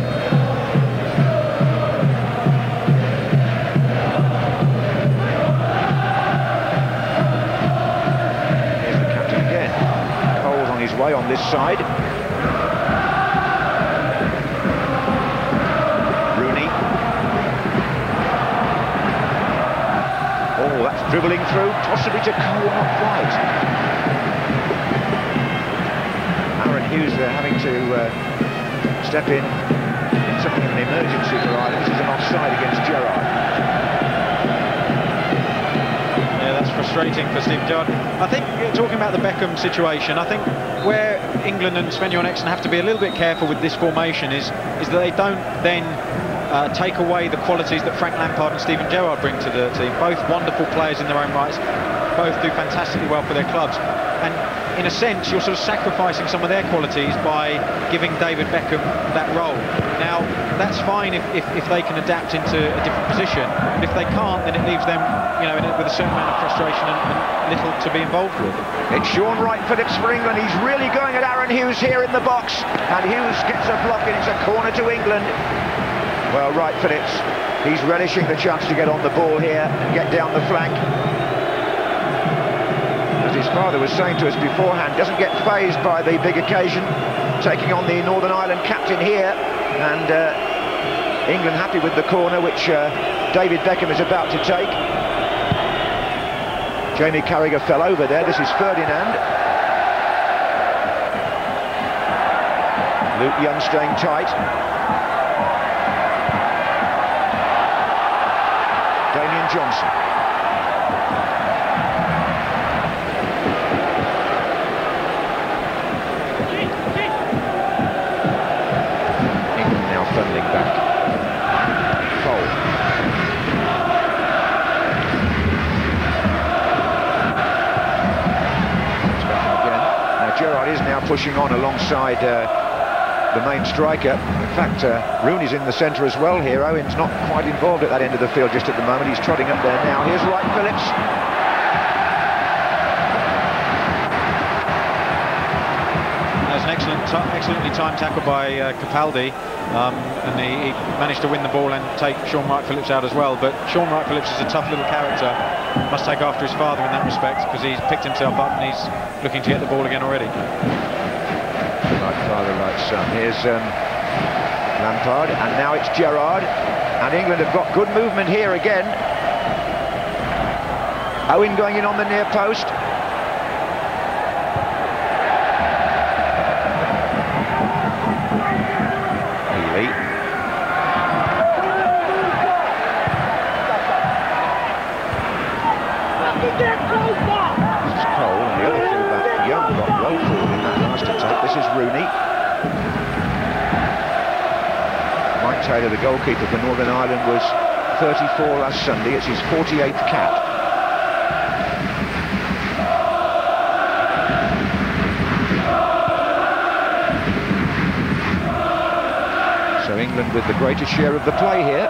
I: Here's the captain again. Cole's on his way on this side. Rooney. Oh, that's dribbling through, possibly to Cole, not quite. Aaron Hughes there having to uh, step in in something of an emergency for Ireland. This is an offside against Gerrard.
J: Yeah, that's frustrating for Steve Gerrard. I think, talking about the Beckham situation, I think where England and Sven Göran Eriksson have to be a little bit careful with this formation is, is that they don't then uh, take away the qualities that Frank Lampard and Steven Gerrard bring to the team. Both wonderful players in their own rights, both do fantastically well for their clubs. And in a sense, you're sort of sacrificing some of their qualities by giving David Beckham that role. Now, that's fine if, if, if they can adapt into a different position. But if they can't, then it leaves them, you know, with a certain amount of frustration and, and little to be involved with.
I: It's Shaun Wright Phillips for England. He's really going at Aaron Hughes here in the box. And Hughes gets a block and it's a corner to England. Well, Wright Phillips, he's relishing the chance to get on the ball here and get down the flank. Father was saying to us beforehand, doesn't get phased by the big occasion, taking on the Northern Ireland captain here. And uh, England happy with the corner, which uh, David Beckham is about to take. Jamie Carragher fell over there. This is Ferdinand. Luke Young staying tight. Damien Johnson. Pushing on alongside uh, the main striker. In fact, uh, Rooney's in the centre as well here. Owen's not quite involved at that end of the field just at the moment. He's trotting up there now. Here's Wright Phillips.
J: That was an excellent, excellently timed tackle by uh, Capaldi, um, and he, he, managed to win the ball and take Shaun Wright Phillips out as well. But Shaun Wright Phillips is a tough little character. Must take after his father in that respect because he's picked himself up and he's looking to get the ball again already.
I: Right father, right son. Here's um, Lampard, and now it's Gerrard. And England have got good movement here again. Owen going in on the near post. The goalkeeper for Northern Ireland, was 34 last Sunday. It's his 48th cap. So England with the greatest share of the play here.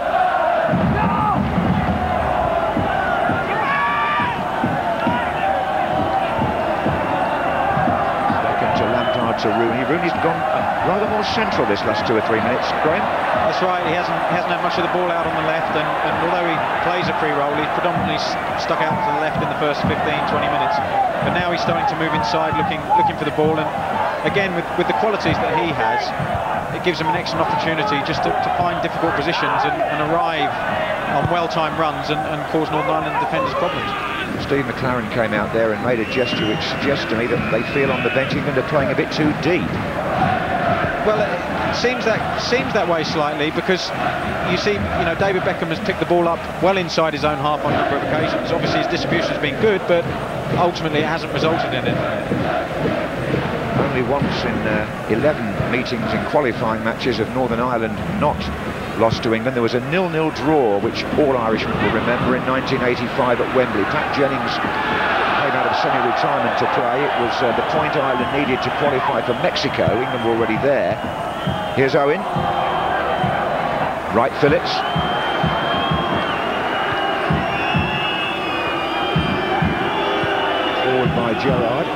I: Beckham to Lampard to Rooney. Rooney's gone uh, rather more central this last two or three minutes. Graeme?
J: That's right. He hasn't hasn't had much of the ball out on the left, and, and although he plays a free role, he's predominantly stuck out to the left in the first 15, 20 minutes. But now he's starting to move inside, looking looking for the ball, and again with with the qualities that he has, it gives him an excellent opportunity just to, to find difficult positions and, and arrive on well-timed runs and, and cause Northern Ireland defenders problems.
I: Steve McClaren came out there and made a gesture which suggests to me that they feel on the bench England are playing a bit too deep.
J: Well, it seems that seems that way slightly because you see, you know, David Beckham has picked the ball up well inside his own half on a number of occasions. Obviously, his distribution has been good, but ultimately it hasn't resulted in it.
I: Only once in uh, 11 meetings in qualifying matches of Northern Ireland not lost to England. There was a nil-nil draw, which all Irishmen will remember, in 1985 at Wembley. Pat Jennings came out of semi-retirement to play. It was uh, the point Ireland needed to qualify for Mexico. England were already there. Here's Owen. Wright Phillips. Forward by Gerrard.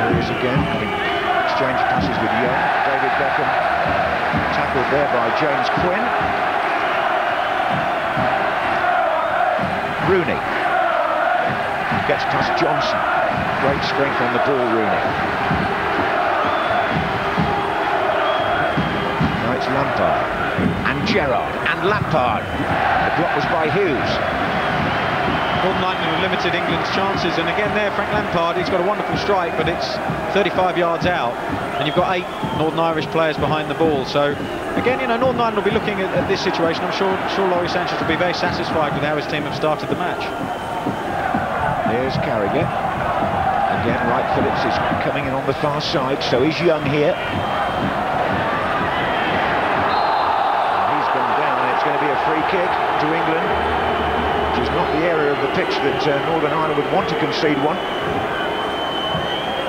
I: Here he is again, having exchanged passes with Young. David Beckham tackled there by James Quinn. Rooney gets past Johnson. Great strength on the ball, Rooney. Now it's Lampard and Gerrard and Lampard. The block was by Hughes.
J: Northern Ireland have limited England's chances, and again there, Frank Lampard, he's got a wonderful strike, but it's 35 yards out, and you've got eight Northern Irish players behind the ball. So again, you know, Northern Ireland will be looking at, at this situation. I'm sure, sure Lawrie Sanchez will be very satisfied with how his team have started the match.
I: There's Carragher. Again, Wright Phillips is coming in on the far side, so he's Young here. And he's gone down, and it's going to be a free kick to England, which is not the area of the pitch that uh, Northern Ireland would want to concede one.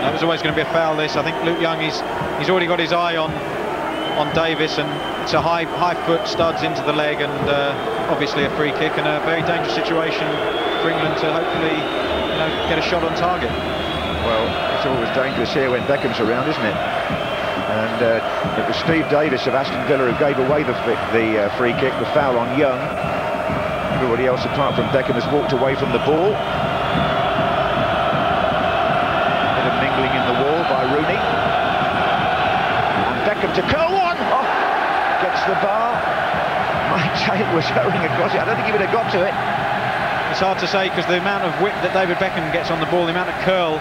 J: That was always going to be a foul, this. I think Luke Young, he's, he's already got his eye on on Davis and it's a high high foot studs into the leg and uh, obviously a free kick and a very dangerous situation for England to hopefully you know, get a shot on target.
I: It's always dangerous here when Beckham's around, isn't it? And uh, it was Steve Davis of Aston Villa who gave away the, the uh, free kick, the foul on Young. Everybody else apart from Beckham has walked away from the ball. A Bit of mingling in the wall by Rooney. And Beckham to curl one. Oh, gets the bar. My tail was going across it. I don't think he would have got to it.
J: It's hard to say because the amount of whip that David Beckham gets on the ball, the amount of curl,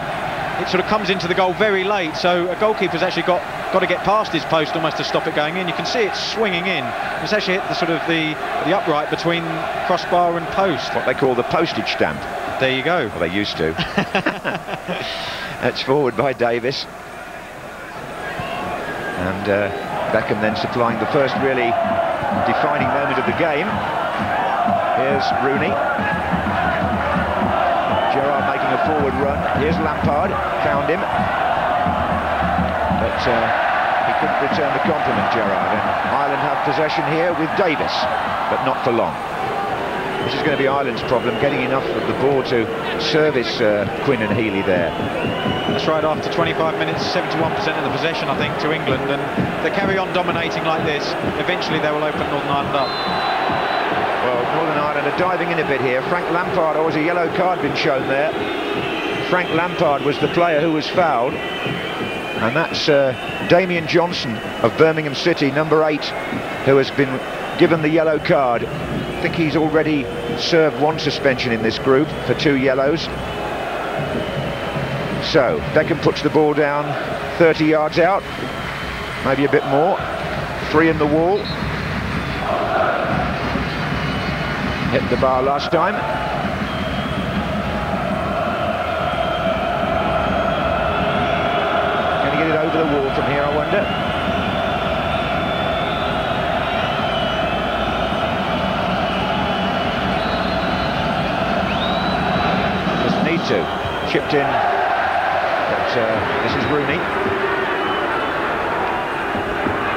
J: it sort of comes into the goal very late. So a goalkeeper's actually got got to get past his post almost to stop it going in. You can see it swinging in. It's actually hit the sort of the the upright between crossbar and post.
I: What they call the postage stamp.
J: There you go.
I: Well, they used to. That's forward by Davis. And uh, Beckham then supplying the first really defining moment of the game. Here's Rooney. Making forward run. Here's Lampard. Found him. But uh, he couldn't return the compliment, Gerrard. And Ireland have possession here with Davis, but not for long. This is going to be Ireland's problem, getting enough of the ball to service uh, Quinn and Healy there.
J: That's right, after 25 minutes, 71% of the possession, I think, to England. And they carry on dominating like this, eventually they will open Northern Ireland up.
I: Northern Ireland are diving in a bit here. Frank Lampard, oh, was a yellow card been shown there. Frank Lampard was the player who was fouled. And that's uh, Damien Johnson of Birmingham City, number eight, who has been given the yellow card. I think he's already served one suspension in this group for two yellows. So, Beckham puts the ball down 30 yards out, maybe a bit more. Three in the wall. Hit the bar last time. Can he get it over the wall from here, I wonder? Doesn't need to. Chipped in. But uh, this is Rooney.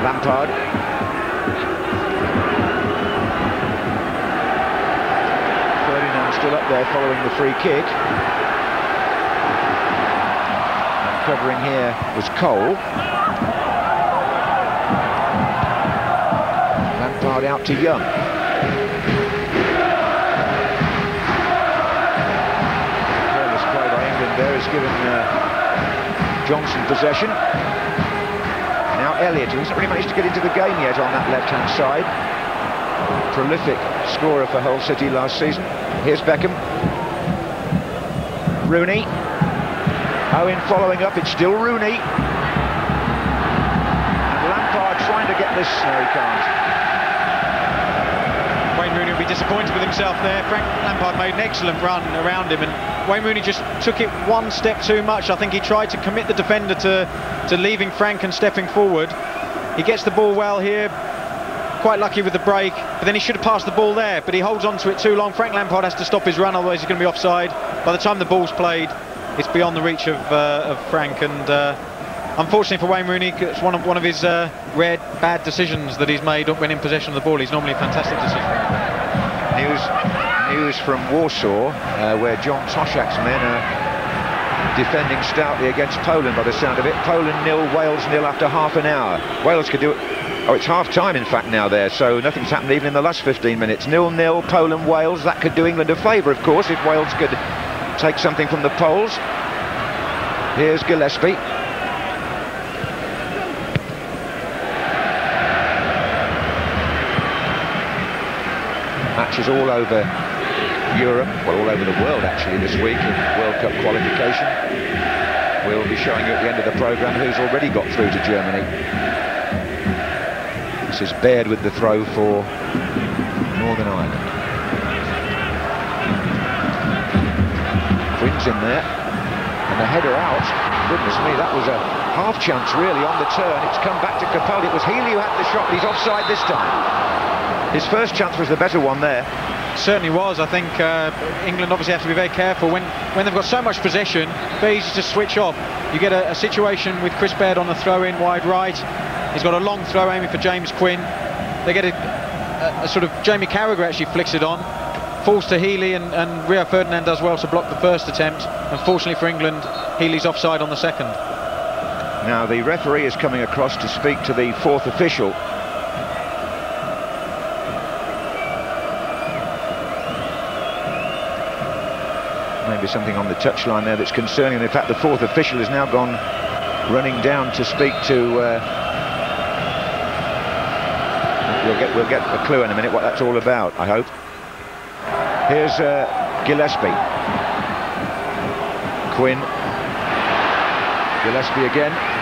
I: Lampard. Ferdinand still up there following the free kick. And covering here was Cole. Lampard out to Young. Careless play by England there has given uh, Johnson possession. Now Elliott, who hasn't really managed to get into the game yet on that left-hand side. Prolific scorer for Hull City last season. Here's Beckham. Rooney. Owen following up, it's still Rooney. And Lampard trying to get this, no he can't.
J: Wayne Rooney will be disappointed with himself there. Frank Lampard made an excellent run around him and Wayne Rooney just took it one step too much. I think he tried to commit the defender to, to leaving Frank and stepping forward. He gets the ball well here, quite lucky with the break, but then he should have passed the ball there, but he holds on to it too long. Frank Lampard has to stop his run, otherwise he's going to be offside. By the time the ball's played, it's beyond the reach of, uh, of Frank, and uh, unfortunately for Wayne Rooney, it's one of, one of his uh, rare bad decisions that he's made when in possession of the ball. He's normally a fantastic decision.
I: News, news from Warsaw, uh, where John Toshack's men are defending stoutly against Poland by the sound of it. Poland nil, Wales nil after half an hour. Wales could do it. Oh, it's half time in fact now there, so nothing's happened even in the last 15 minutes. Nil nil, Poland, Wales. That could do England a favour, of course, if Wales could take something from the Poles. Here's Gillespie. Matches all over Europe, well, all over the world actually this week in World Cup qualification. We'll be showing you at the end of the programme who's already got through to Germany. This is Baird with the throw for Northern Ireland. Quinn's in there, and the header out. Goodness me, that was a half chance really on the turn. It's come back to Capaldi. It was Healy who had the shot, but he's offside this time. His first chance was the better one there.
J: certainly was. I think uh, England obviously have to be very careful when when they've got so much possession. Very easy to switch off. You get a, a situation with Chris Baird on the throw-in wide right. He's got a long throw aiming for James Quinn. They get a, a, a sort of Jamie Carragher actually flicks it on. Falls to Healy and, and Rio Ferdinand does well to block the first attempt. Unfortunately for England, Healy's offside on the second.
I: Now the referee is coming across to speak to the fourth official. Maybe something on the touchline there that's concerning. In fact, the fourth official has now gone running down to speak to. Uh, we'll get we'll get a clue in a minute what that's all about. I hope. Here's uh, Gillespie. Quinn. Gillespie again.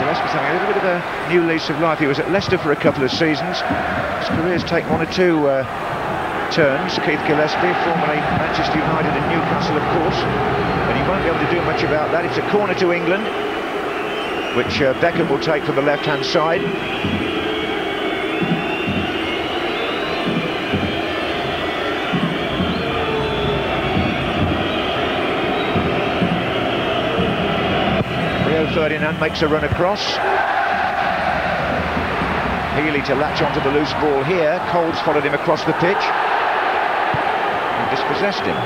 I: Gillespie's having a little bit of a new lease of life. He was at Leicester for a couple of seasons. His career's taken one or two uh, turns. Keith Gillespie, formerly Manchester United and Newcastle, of course. But he won't be able to do much about that. It's a corner to England, which uh, Beckham will take from the left-hand side. Ferdinand makes a run across. Healy to latch onto the loose ball here. Coles followed him across the pitch and dispossessed him.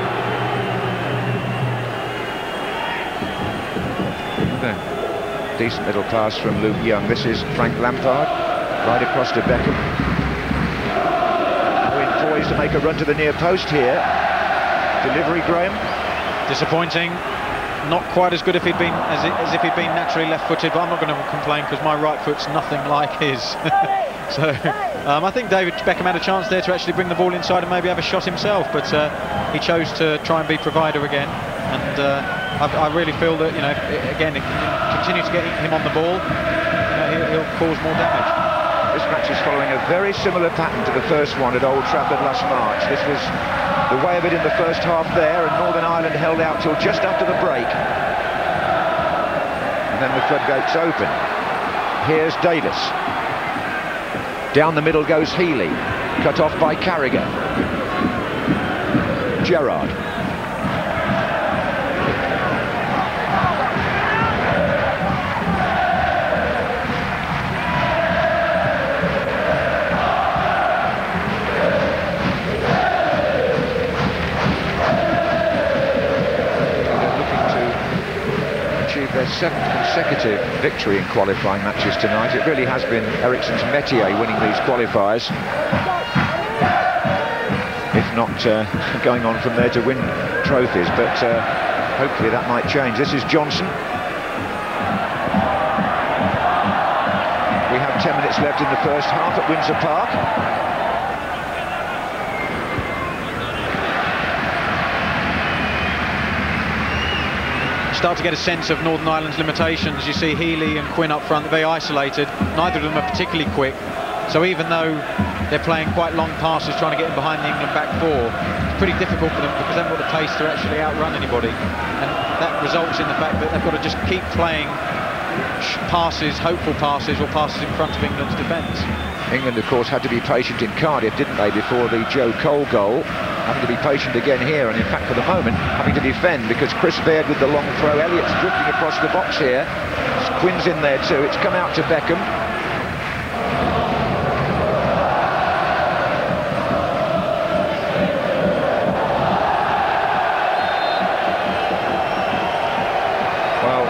I: Okay. Decent little pass from Luke Young. This is Frank Lampard, right across to Beckham. Owen poised to make a run to the near post here. Delivery, Graeme.
J: Disappointing. Not quite as good if he'd been as, as if he'd been naturally left-footed, but I'm not going to complain because my right foot's nothing like his. so um, I think David Beckham had a chance there to actually bring the ball inside and maybe have a shot himself, but uh, he chose to try and be provider again. And uh, I, I, really feel that you know, again, if you continue to get him on the ball, you know, he'll, he'll cause more damage.
I: This match is following a very similar pattern to the first one at Old Trafford last March. This was the way of it in the first half there, and Northern Ireland held out till just after the break. And then the floodgates open. Here's Davis. Down the middle goes Healy, cut off by Carragher. Gerrard. Looking to achieve their seventh consecutive victory in qualifying matches tonight. It really has been Eriksson's métier winning these qualifiers. If not uh, going on from there to win trophies, but uh, hopefully that might change. This is Johnson. We have 10 minutes left in the first half at Windsor Park.
J: Start to get a sense of Northern Ireland's limitations. You see Healy and Quinn up front, very isolated. Neither of them are particularly quick. So even though they're playing quite long passes, trying to get in behind the England back four, it's pretty difficult for them because they haven't got the pace to actually outrun anybody. And that results in the fact that they've got to just keep playing passes, hopeful passes, or passes in front of England's defence.
I: England, of course, had to be patient in Cardiff, didn't they, before the Joe Cole goal. Having to be patient again here, and in fact, for the moment, having to defend because Chris Baird with the long throw. Elliott's drifting across the box here. Quinn's in there too. It's come out to Beckham. Well,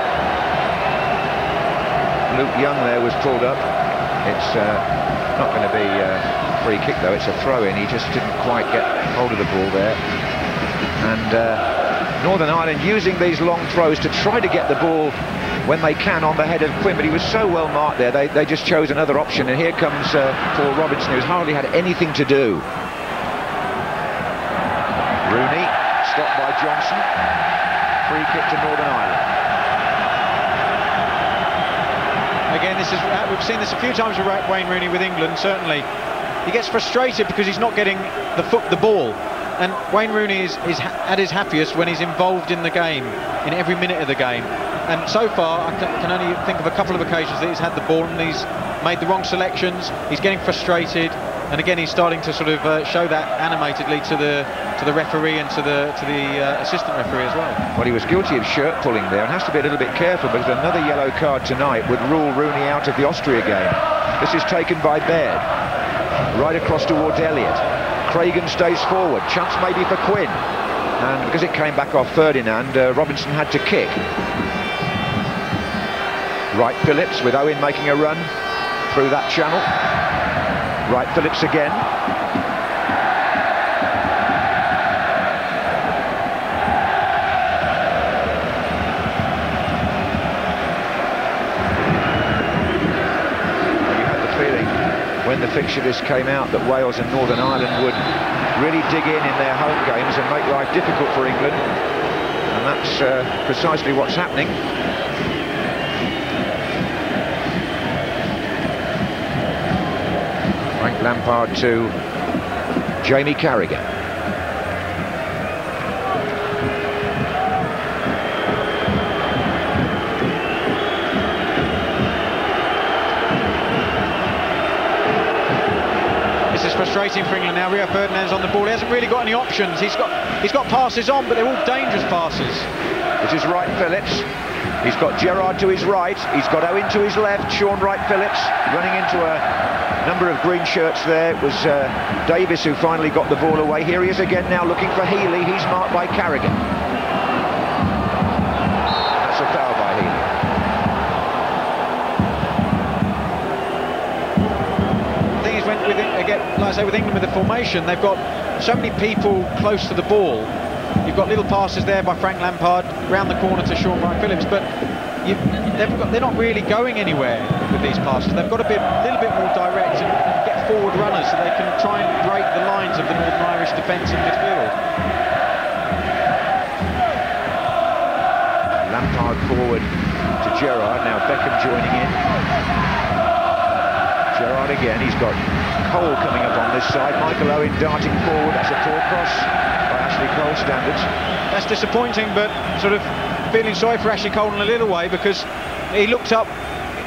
I: Luke Young there was pulled up. It's uh, not going to be a free kick though, it's a throw-in. He just didn't quite get hold of the ball there. And uh, Northern Ireland using these long throws to try to get the ball when they can on the head of Quinn, but he was so well marked there, they, they just chose another option. And here comes uh, Paul Robinson, who's hardly had anything to do. Rooney, stopped by Johnson. Free kick to Northern Ireland.
J: Again, this is uh, we've seen this a few times with Wayne Rooney with England. Certainly, he gets frustrated because he's not getting the foot the ball. And Wayne Rooney is, is at his happiest when he's involved in the game, in every minute of the game. And so far, I can only think of a couple of occasions that he's had the ball and he's made the wrong selections. He's getting frustrated, and again, he's starting to sort of uh, show that animatedly to the to the referee and to the to the uh, assistant referee as well.
I: Well, he was guilty of shirt pulling there and has to be a little bit careful because another yellow card tonight would rule Rooney out of the Austria game. This is taken by Baird. Right across towards Elliott. Craigan stays forward. Chance maybe for Quinn. And because it came back off Ferdinand, uh, Robinson had to kick. Wright Phillips with Owen making a run through that channel. Wright Phillips again. The fixture list came out that Wales and Northern Ireland would really dig in in their home games and make life difficult for England. And that's uh, precisely what's happening. Frank Lampard to Jamie Carragher.
J: Frustrating for England now. Rio Ferdinand's on the ball. He hasn't really got any options. He's got he's got passes on, but they're all dangerous passes.
I: This is Wright Phillips. He's got Gerrard to his right. He's got Owen to his left. Shaun Wright Phillips running into a number of green shirts there. It was uh, Davis who finally got the ball away. Here he is again now looking for Healy. He's marked by
J: Carragher. I say, with England with the formation, they've got so many people close to the ball. You've got little passes there by Frank Lampard round the corner to Shaun Wright Phillips, but got, they're not really going anywhere with these passes. They've got to be a little bit more direct and, get forward runners so they can try and break the lines of the Northern Irish defence in midfield.
I: Lampard forward to Gerrard. Now Beckham joining in. Gerrard again. He's got Cole coming up on this side. Michael Owen darting forward. That's a poor cross by Ashley Cole standards.
J: That's disappointing, but sort of feeling sorry for Ashley Cole in a little way because he looked up,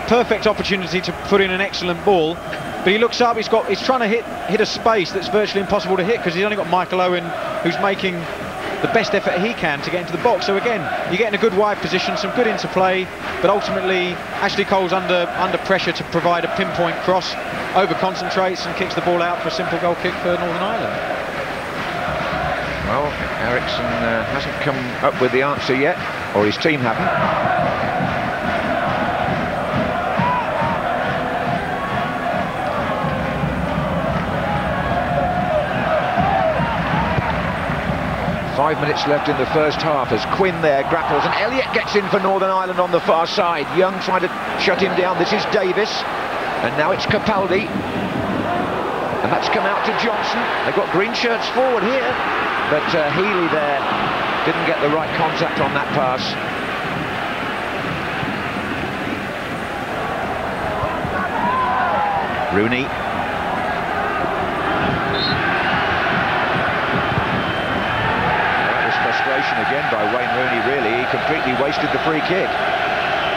J: perfect opportunity to put in an excellent ball, but he looks up, he's got, he's trying to hit hit a space that's virtually impossible to hit because he's only got Michael Owen who's making the best effort he can to get into the box. So again, you're getting a good wide position, some good interplay, but ultimately Ashley Cole's under under pressure to provide a pinpoint cross, over concentrates and kicks the ball out for a simple goal kick for Northern Ireland.
I: Well, Eriksson uh, hasn't come up with the answer yet, or his team haven't. Five minutes left in the first half as Quinn there grapples and Elliott gets in for Northern Ireland on the far side. Young trying to shut him down. This is Davis. And now it's Capaldi. And that's come out to Johnson. They've got green shirts forward here. But uh, Healy there didn't get the right contact on that pass. Rooney. That was frustration again by Wayne Rooney, really. He completely wasted the free kick.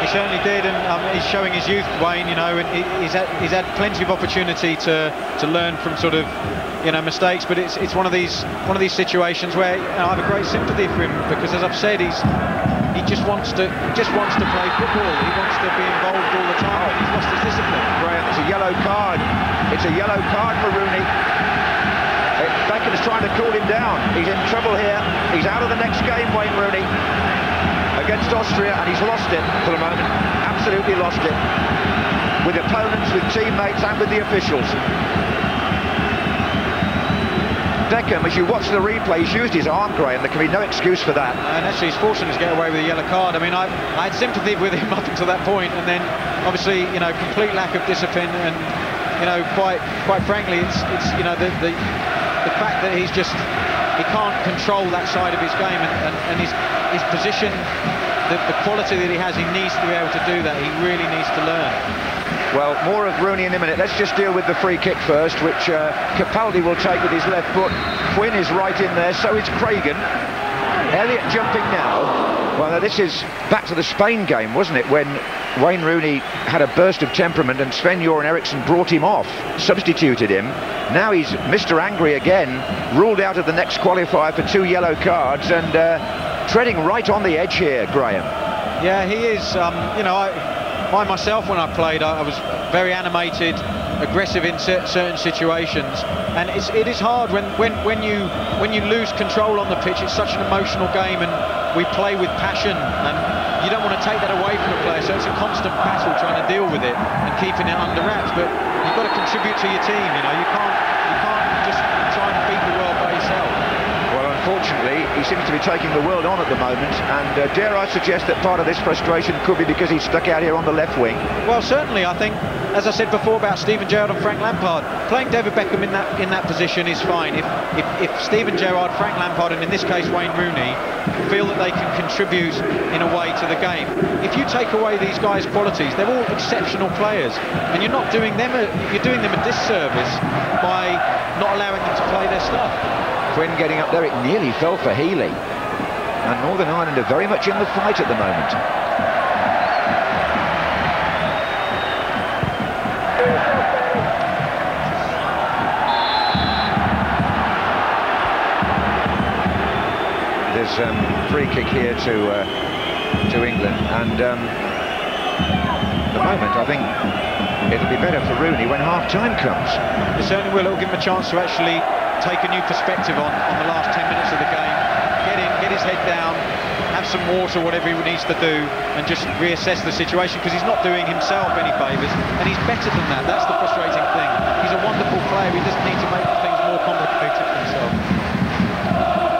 J: He certainly did, and um, he's showing his youth, Wayne. You know, and he, he's had he's had plenty of opportunity to to learn from sort of you know mistakes. But it's it's one of these one of these situations where you know, I have a great sympathy for him because, as I've said, he's he just wants to just wants to play football. He wants to be involved all the time, he's lost his discipline.
I: Graeme, it's a yellow card. It's a yellow card for Rooney. Uh, Beckham's trying to cool him down. He's in trouble here. He's out of the next game, Wayne Rooney, against Austria, and he's lost it for the moment. Absolutely lost it. With opponents, with teammates, and with the officials. Beckham, as you watch the replay, he's used his arm, Graeme. There can be no excuse for that.
J: And actually, he's fortunate to get away with a yellow card. I mean, I, I had sympathy with him up until that point, and then obviously, you know, complete lack of discipline, and you know, quite quite frankly, it's it's you know the the, the fact that he's just he can't control that side of his game, and, and, and his his position, the, the quality that he has, he needs to be able to do that. He really needs to learn.
I: Well, more of Rooney in a minute. Let's just deal with the free kick first, which uh, Capaldi will take with his left foot. Quinn is right in there, so is Craigan. Elliott jumping now. Well, this is back to the Spain game, wasn't it, when Wayne Rooney had a burst of temperament and Sven-Göran Eriksson brought him off, substituted him. Now he's Mr. Angry again, ruled out of the next qualifier for two yellow cards and uh, treading right on the edge here, Graeme.
J: Yeah, he is. Um, you know, I, I myself, when I played, I, I was very animated, aggressive in certain situations, and it's, it is hard when, when, when you when you lose control on the pitch. It's such an emotional game, and we play with passion, and you don't want to take that away from the player. So it's a constant battle trying to deal with it and keeping it under wraps. But you've got to contribute to your team. You know, you can't just try and beat the world by yourself
I: unfortunately, he seems to be taking the world on at the moment. And uh, dare I suggest that part of this frustration could be because he's stuck out here on the left wing?
J: Well, certainly. I think, as I said before about Steven Gerrard and Frank Lampard, playing David Beckham in that in that position is fine. If if, if Steven Gerrard, Frank Lampard, and in this case Wayne Rooney, feel that they can contribute in a way to the game, if you take away these guys' qualities, they're all exceptional players, and you're not doing them a, you're doing them a disservice by not allowing them to play their stuff.
I: Quinn getting up there, it nearly fell for Healy. And Northern Ireland are very much in the fight at the moment. There's um, free kick here to uh, to England, and um, at the moment I think it'll be better for Rooney when half time comes.
J: It certainly will. It'll give him a chance to actually take a new perspective on, on the last 10 minutes of the game, get in, get his head down, have some water, whatever he needs to do, and just reassess the situation because he's not doing himself any favours, and he's better than that. That's the frustrating thing. He's a wonderful player. He doesn't need to make things more complicated for himself.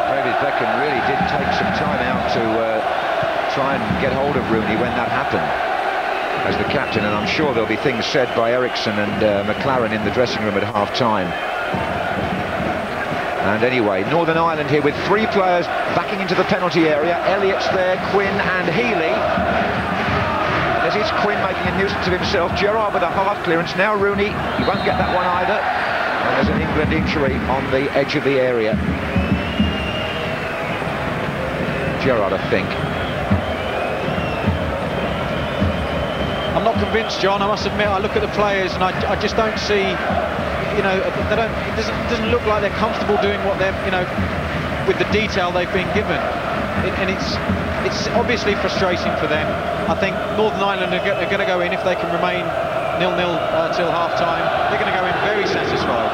I: David Beckham really did take some time out to uh, try and get hold of Rooney when that happened as the captain, and I'm sure there'll be things said by Eriksson and uh, McClaren in the dressing room at half-time. And anyway, Northern Ireland here with three players backing into the penalty area. Elliott's there, Quinn and Healy. As is Quinn making a nuisance of himself. Gerrard with a half clearance. Now Rooney, he won't get that one either. And there's an England injury on the edge of the area. Gerrard, I think.
J: I'm not convinced, John. I must admit, I look at the players and I, I just don't see you know, they don't, it doesn't, doesn't look like they're comfortable doing what they're, you know, with the detail they've been given. It, and it's, it's obviously frustrating for them. I think Northern Ireland are, are going to go in if they can remain nil-nil uh, till half-time. They're going to go in very satisfied.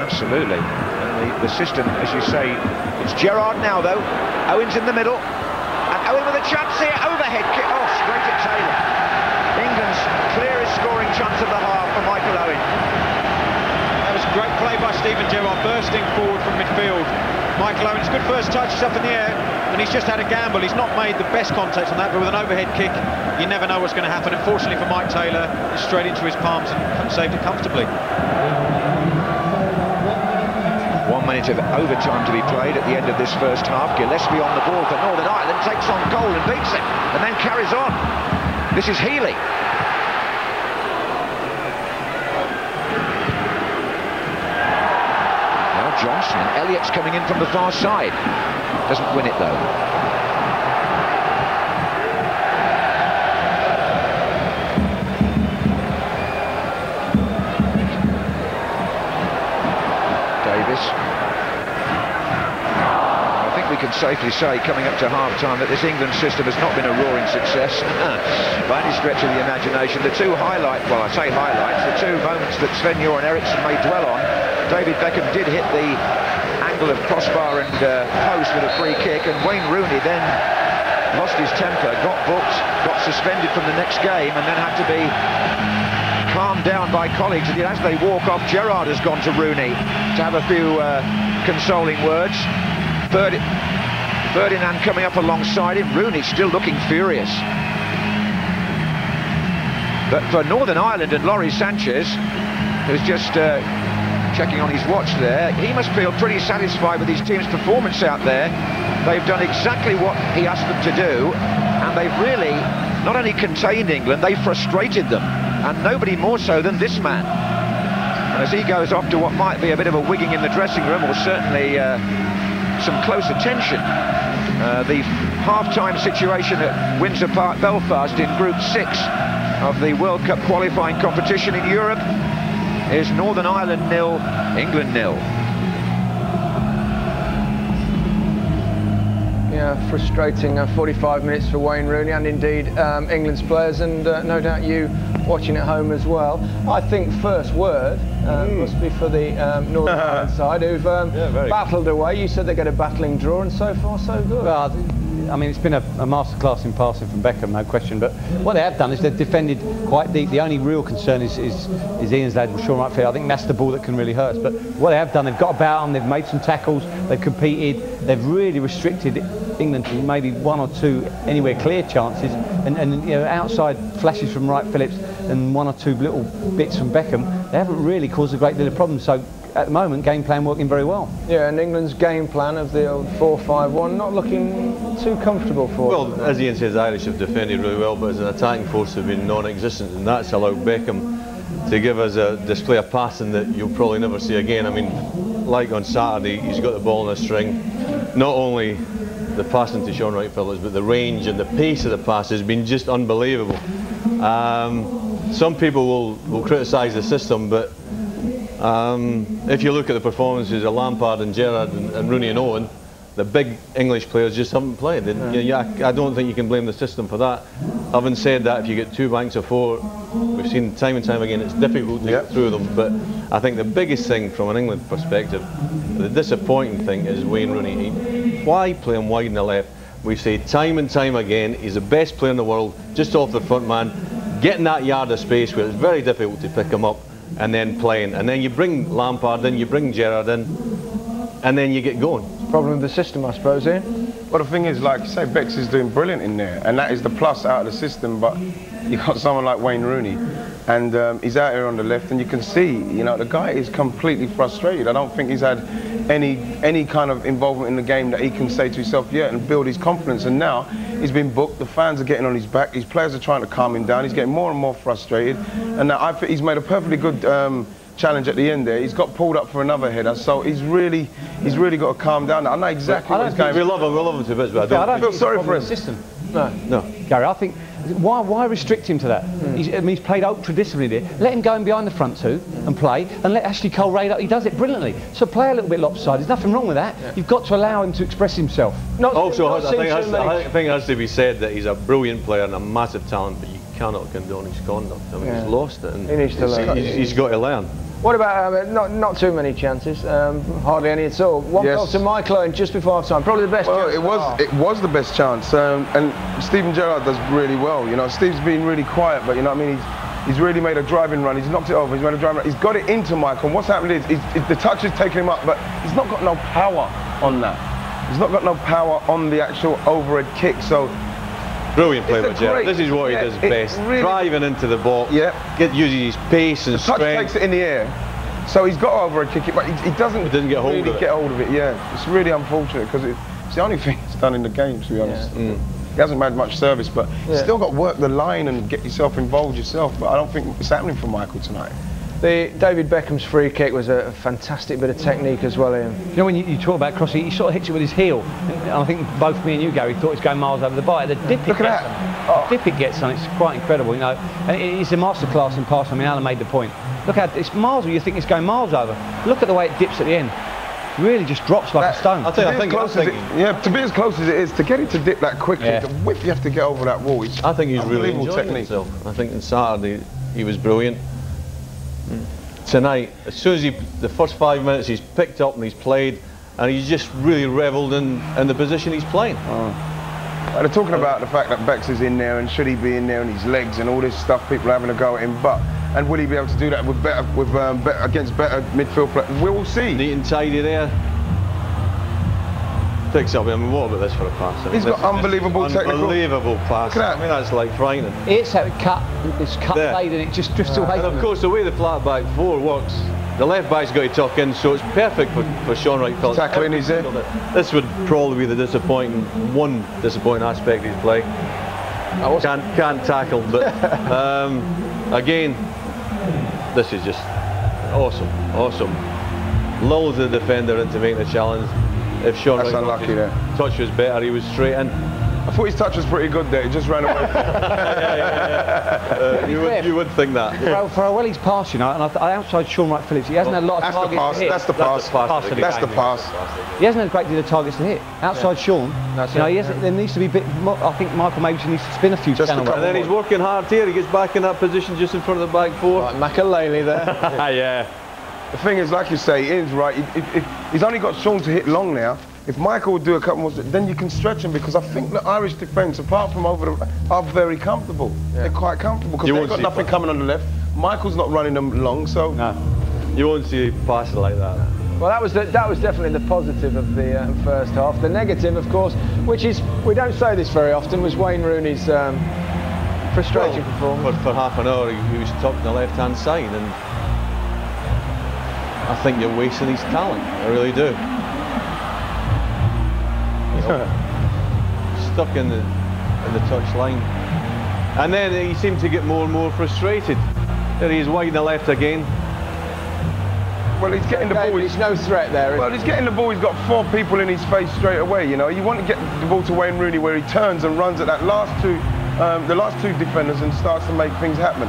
I: Absolutely. The, the, system, as you say, it's Gerrard now, though. Owen's in the middle. And Owen with a chance here. Overhead kick. Oh, straight at Taylor. England's clearest scoring chance of the half for Michael Owen.
J: Great play by Steven Gerrard, bursting forward from midfield. Michael Owen's, good first touch, he's up in the air, and he's just had a gamble. He's not made the best contact on that, but with an overhead kick, you never know what's going to happen. Unfortunately for Maik Taylor, it's straight into his palms and saved it comfortably.
I: One minute of overtime to be played at the end of this first half. Gillespie on the ball for Northern Ireland, takes on goal and beats him, and then carries on. This is Healy. Johnson. And Elliott's coming in from the far side. Doesn't win it though. Davis. I think we can safely say, coming up to half-time, that this England system has not been a roaring success by any stretch of the imagination. The two highlight, well, I say highlights, the two moments that Sven-Göran Eriksson may dwell on David Beckham did hit the of crossbar and uh, post with a free kick, and Wayne Rooney then lost his temper, got booked, got suspended from the next game, and then had to be calmed down by colleagues. And as they walk off, Gerrard has gone to Rooney to have a few uh, consoling words. Ferdinand coming up alongside him. Rooney still looking furious. But for Northern Ireland and Lawrie Sanchez, who's just uh, checking on his watch there. He must feel pretty satisfied with his team's performance out there. They've done exactly what he asked them to do, and they've really not only contained England, they frustrated them. and nobody more so than this man. And as he goes off to what might be a bit of a wigging in the dressing room, or certainly uh, some close attention, uh, the half-time situation at Windsor Park, Belfast, in Group 6 of the World Cup qualifying competition in Europe is Northern Ireland nil, England nil.
A: Yeah, frustrating uh, 45 minutes for Wayne Rooney and indeed um, England's players and uh, no doubt you watching at home as well. I think first word uh, mm. must be for the um, Northern Ireland side who've um, yeah, battled away. You said they get a battling draw and so far so good.
H: Well, I mean, it's been a, a masterclass in passing from Beckham, no question. But what they have done is they've defended quite deep. The only real concern is, is, is Ian's lad, Shaun Wright I think that's the ball that can really hurt us. But what they have done, they've got about them, they've made some tackles, they've competed, they've really restricted England to maybe one or two anywhere clear chances, and, and you know, outside flashes from Wright Phillips and one or two little bits from Beckham, they haven't really caused a great deal of problems. So at the moment, game plan working very well.
A: Yeah, and England's game plan of the old 4-5-1 not looking too comfortable for
F: Well,
A: them.
F: as Ian says, Irish have defended really well, but as an attacking force have been non-existent, and that's allowed Beckham to give us a display of passing that you'll probably never see again. I mean, like on Saturday, he's got the ball in a string. Not only the passing to Shaun Wright-Phillips, but the range and the pace of the pass has been just unbelievable. Um, some people will, will criticise the system, but um, if you look at the performances of Lampard and Gerrard and, and, Rooney and Owen, the big English players just haven't played. And, yeah. you know, I don't think you can blame the system for that. Having said that, if you get two banks of four, we've seen time and time again, it's difficult to yep. get through them. But I think the biggest thing from an England perspective, the disappointing thing is Wayne Rooney. He, why play him wide in the left? We say time and time again, he's the best player in the world, just off the front man, getting that yard of space where it's very difficult to pick him up and then playing. And then you bring Lampard in, you bring Gerrard in, and then you get going.
A: Problem with the system, I suppose, eh?
G: Well, the thing is, like you say, Becks is doing brilliant in there, and that is the plus out of the system. But you got someone like Wayne Rooney, and um, he's out here on the left, and you can see, you know, the guy is completely frustrated. I don't think he's had any any kind of involvement in the game that he can say to himself, yeah, and build his confidence. And now he's been booked. The fans are getting on his back. His players are trying to calm him down. He's getting more and more frustrated. And now I think he's made a perfectly good. Um, challenge at the end there. He's got pulled up for another header, so he's really, he's really got to calm down. I know exactly what he's going.
F: We love him, we love him to bits, but I don't,
H: I don't
F: feel
H: sorry for him. System. No, no, Gary. I think why, why restrict him to that? Mm. He's, I mean, he's played ultra disciplined here. Let him go in behind the front two and play, and let Ashley Cole raid up. He does it brilliantly. So play a little bit lopsided. There's nothing wrong with that. Yeah. You've got to allow him to express himself.
F: Not, also, not I, think has, I think it has to be said that he's a brilliant player and a massive talent, but you cannot condone his conduct. I mean, yeah. he's lost it. And
A: he needs to learn.
F: He's, he's got to learn.
A: What about um, not not too many chances? Um, hardly any at all. One yes. goal to Michael Owen just before half time. Probably the best.
G: Well, it was oh. it was the best chance. Um, and Steven Gerrard does really well. You know, Steve's been really quiet, but you know what I mean. He's, he's really made a driving run. He's knocked it over. He's made a driving run. He's got it into Michael. And what's happened is, is, is the touch is taking him up, but he's not got no power on that. He's not got no power on the actual overhead kick. So
F: Brilliant play by Gerrard. This is what yeah, he does best. Really Driving into the box,
G: yeah.
F: get using his pace and
G: the
F: strength.
G: touch takes it in the air. So he's got over a kick it, but he, he doesn't
F: he didn't get hold
G: really
F: of it.
G: get hold of it. Yeah, it's really unfortunate because it, it's the only thing he's done in the game, to be honest. Yeah. Mm. He hasn't made much service, but yeah. still got to work the line and get yourself involved yourself. But I don't think it's happening for Michael tonight.
A: The David Beckham's free kick was a fantastic bit of technique as well, Ian.
H: You know, when you, you talk about crossing, he sort of hits it with his heel. And I think both me and you, Gary, thought he was going miles over the bar. The dip
G: Look at
H: that. Oh. The dip it gets on, it's quite incredible, you know. And it's a masterclass in passing. I mean, Alan made the point. Look at it's miles you think it's going miles over. Look at the way it dips at the end. Really just drops like that, a stone.
G: I think, I think, I think it, yeah, to be as close as it is, to get it to dip that quickly, yeah. the whip you have to get over that wall.
F: I think he's really enjoying technique. himself. I think on Saturday he was brilliant. Tonight, as soon as he, the first five minutes he's picked up and he's played, and he's just really revelled in, in the position he's playing.
G: Oh. They're talking about the fact that Becks is in there and should he be in there and his legs and all this stuff, people are having a go at him, but and will he be able to do that with better, with um, better, against better midfield players? We'll see.
F: Neat and tidy there picks up. I mean, what about this for a pass? I mean,
G: He's got unbelievable technical.
F: Unbelievable pass. I mean, that's like frightening.
H: It's how it cut, it's cut there. and it just drifts away.
F: And of course, the way the flat back four works, the left back's got to tuck in, so it's perfect for, for Shaun Wright Phillips.
G: Tackling, is it?
F: This would probably be the disappointing, one disappointing aspect of his play. can't can't tackle. But um, again, this is just awesome, awesome. Lulls the defender into making a challenge. If Shaun
G: That's
F: Wright
G: unlucky
F: his
G: there.
F: touch was better, he was straight in.
G: I thought his touch was pretty good there. He just ran away.
F: Uh, you, would, you would think that.
H: For, for how well he's passed, you know, and I, th- outside Shaun Wright Phillips, he hasn't had a lot of
G: That's the
H: targets
G: pass.
H: to hit.
G: That's the pass.
H: Pass to the
G: That's the pass.
H: He hasn't had a great deal of targets to hit. Outside Shaun,
A: That's
H: you know,
A: it,
H: he hasn't, there needs to be a bit more, I think Michael maybe needs to spin a few
G: Just a
F: And then he's working hard here. He gets back in that position just in front of the back four.
A: Like Makelele there.
F: yeah.
G: The thing is, like you say, it is right. It, it, it, he's only got Shaun to hit long now. If Michael would do a couple more, then you can stretch him because I think the Irish defence, apart from over the, are very comfortable. They're quite comfortable because they've got nothing
F: pa-
G: coming on the left. Michael's not running them long, so
F: No. You won't see passes like that.
A: Well, that was the, that was definitely the positive of the uh, first half. The negative, of course, which is we don't say this very often, was Wayne Rooney's um, frustrating performance.
F: For, for half an hour, he, he was top on the left-hand side, and I think you're wasting his talent. I really do. You know, stuck in the in the touch line, and then he seemed to get more and more frustrated. There he is wide the left again.
G: well, he's getting the ball.
A: There's no threat there.
G: Well, he's getting the ball. He's got four people in his face straight away. You know, you want to get the ball to Wayne Rooney where he turns and runs at that last two, um, the last two defenders, and starts to make things happen.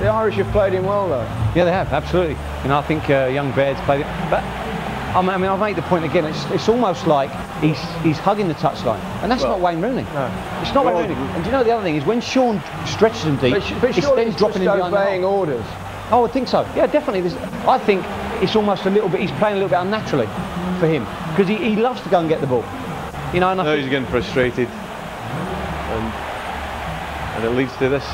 A: The Irish have played him well, though.
H: Yeah, they have, absolutely. You know, I think uh, young Baird's played it. But I mean, I mean, I've made the point again, it's, it's almost like he's, he's hugging the touchline. And that's not Wayne Rooney.
A: No.
H: It's not
A: Well,
H: Wayne Rooney. And do you know the other thing is when Shaun stretches him deep,
A: But, sh- but
H: it's then
A: he's
H: dropping
A: just
H: him behind the
A: obeying orders.
H: Oh, I think so. Yeah, definitely. There's, I think it's almost a little bit, he's playing a little bit unnaturally for him. Because he, he loves to go and get the ball. You know, and I
F: Now
H: think,
F: he's getting frustrated, and and it leads to this.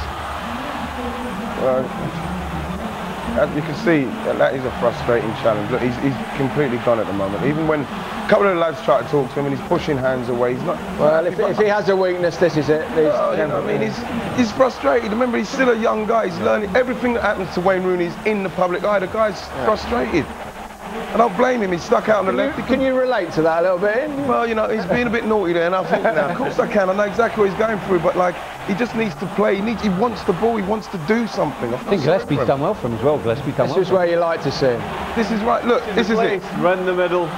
G: As you can see, that is a frustrating challenge. Look, he's, he's completely gone at the moment. Even when a couple of the lads try to talk to him and he's pushing hands away, he's not.
A: Well, if, if he has a weakness, this is it.
G: Oh, you know what I mean? He's, he's frustrated. Remember, he's still a young guy. He's learning everything that happens to Wayne Rooney is in the public eye. The guy's frustrated. And I don't blame him. He's stuck out on the
A: Can you,
G: left. He
A: can you relate to that a little bit?
G: Well, you know, he's being a bit naughty there, and I think, now, of course I can. I know exactly what he's going through, but like, he just needs to play. He needs, he wants the ball. He wants to do something.
H: I think Gillespie's done well for him as well. Gillespie's done
A: This
H: well.
A: is where you like to see him.
G: This is right. Look, this is it.
F: Run the middle.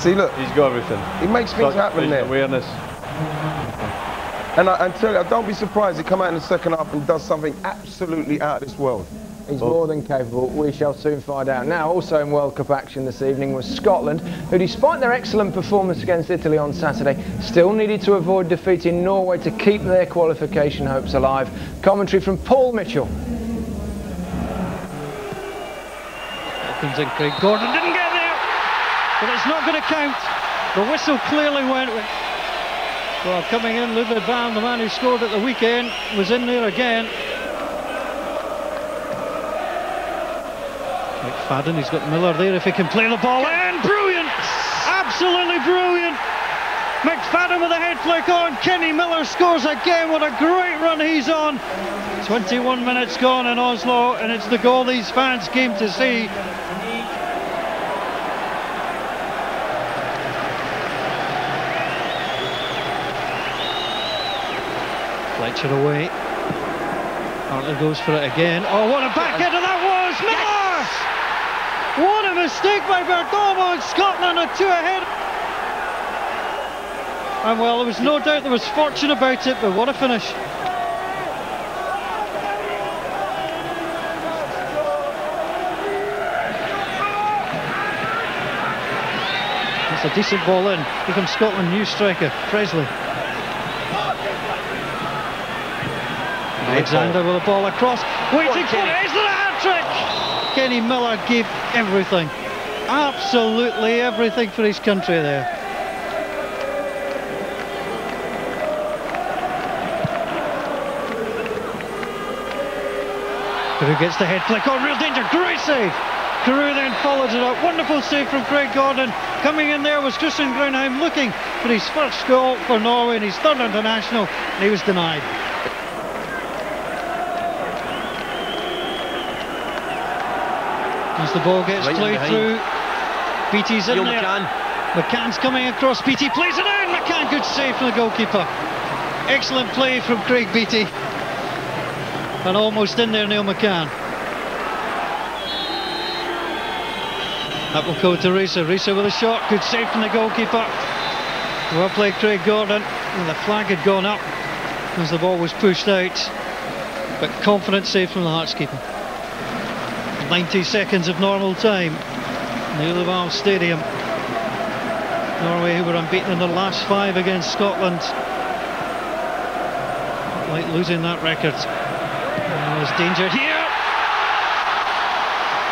G: See, look,
F: He's got everything.
G: he makes things
F: Touch,
G: happen
F: vision,
G: there.
F: Awareness.
G: And I, I tell you, I don't be surprised he come out in the second half and does something absolutely out of this world.
A: He's more than capable. We shall soon find out. Now, also in World Cup action this evening was Scotland, who, despite their excellent performance against Italy on Saturday, still needed to avoid defeating Norway to keep their qualification hopes alive. Commentary from Paul Mitchell.
K: Comes in Craig Gordon, didn't get there, but it's not going to count. The whistle clearly went. Well, coming in, Lundekvam, the man who scored at the weekend, was in there again. McFadden, he's got Miller there if he can play the ball in. Brilliant! Absolutely brilliant! McFadden with a head flick on. Kenny Miller scores again. What a great run he's on. 21 minutes gone in Oslo, and it's the goal these fans came to see. Fletcher away. Hartley goes for it again. Oh, what a backhander that was! Miller! What a mistake by Bertomo and Scotland are two ahead. And well, there was no doubt there was fortune about it, but what a finish. That's a decent ball in. Here comes Scotland new striker, Pressley. Alexander with a ball across, waiting for it. Is there a hat trick? Kenny Miller gave everything, absolutely everything for his country there. Carew gets the head flick on, real danger, great save. Carew then follows it up, wonderful save from Craig Gordon. Coming in there was Christian Grindheim looking for his first goal for Norway in his third international, and he was denied. As the ball gets
L: Right
K: played through, Beattie's in
L: Neil
K: there.
L: McCann.
K: McCann's coming across, Beattie plays it in, McCann, good save from the goalkeeper. Excellent play from Craig Beattie. And almost in there, Neil McCann. That will go to Riise. Riise with a shot. Good save from the goalkeeper. Well played, Craig Gordon. And the flag had gone up as the ball was pushed out. But confident save from the Hearts keeper. 90 seconds of normal time. The Val Stadium. Norway who were unbeaten in their last five against Scotland. Like losing that record. And there's danger here.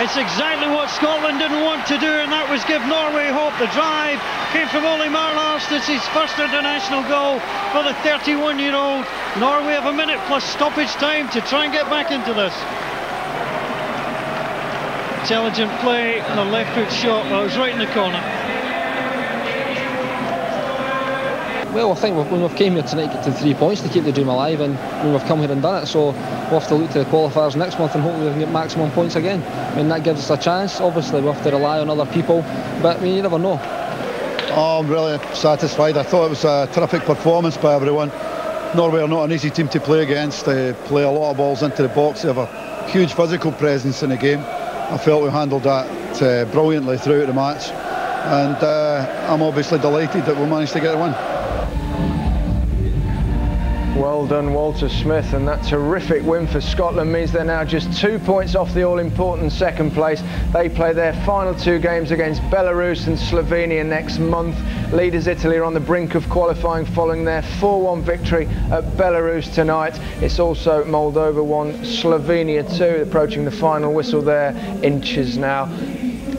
K: It's exactly what Scotland didn't want to do, and that was give Norway hope. The drive came from Ole Marlars. It's his first international goal for the 31-year-old. Norway have a minute plus stoppage time to try and get back into this. Intelligent play and a left foot shot. Well, it was right in the corner.
L: Well, I think we've, when we've came here tonight to get to three points to keep the dream alive, and when we've come here and done it, so we'll have to look to the qualifiers next month and hopefully we can get maximum points again. I mean, that gives us a chance. Obviously, we'll have to rely on other people, but I mean, you never know.
M: Oh, I'm really satisfied. I thought it was a terrific performance by everyone. Norway are not an easy team to play against. They play a lot of balls into the box. They have a huge physical presence in the game. I felt we handled that uh, brilliantly throughout the match. And uh, I'm obviously delighted that we managed to get a win.
A: Well done, Walter Smith, and that terrific win for Scotland means they're now just two points off the all-important second place. They play their final two games against Belarus and Slovenia next month. Leaders Italy are on the brink of qualifying following their 4-1 victory at Belarus tonight. It's also Moldova 1, Slovenia 2, approaching the final whistle there, inches now.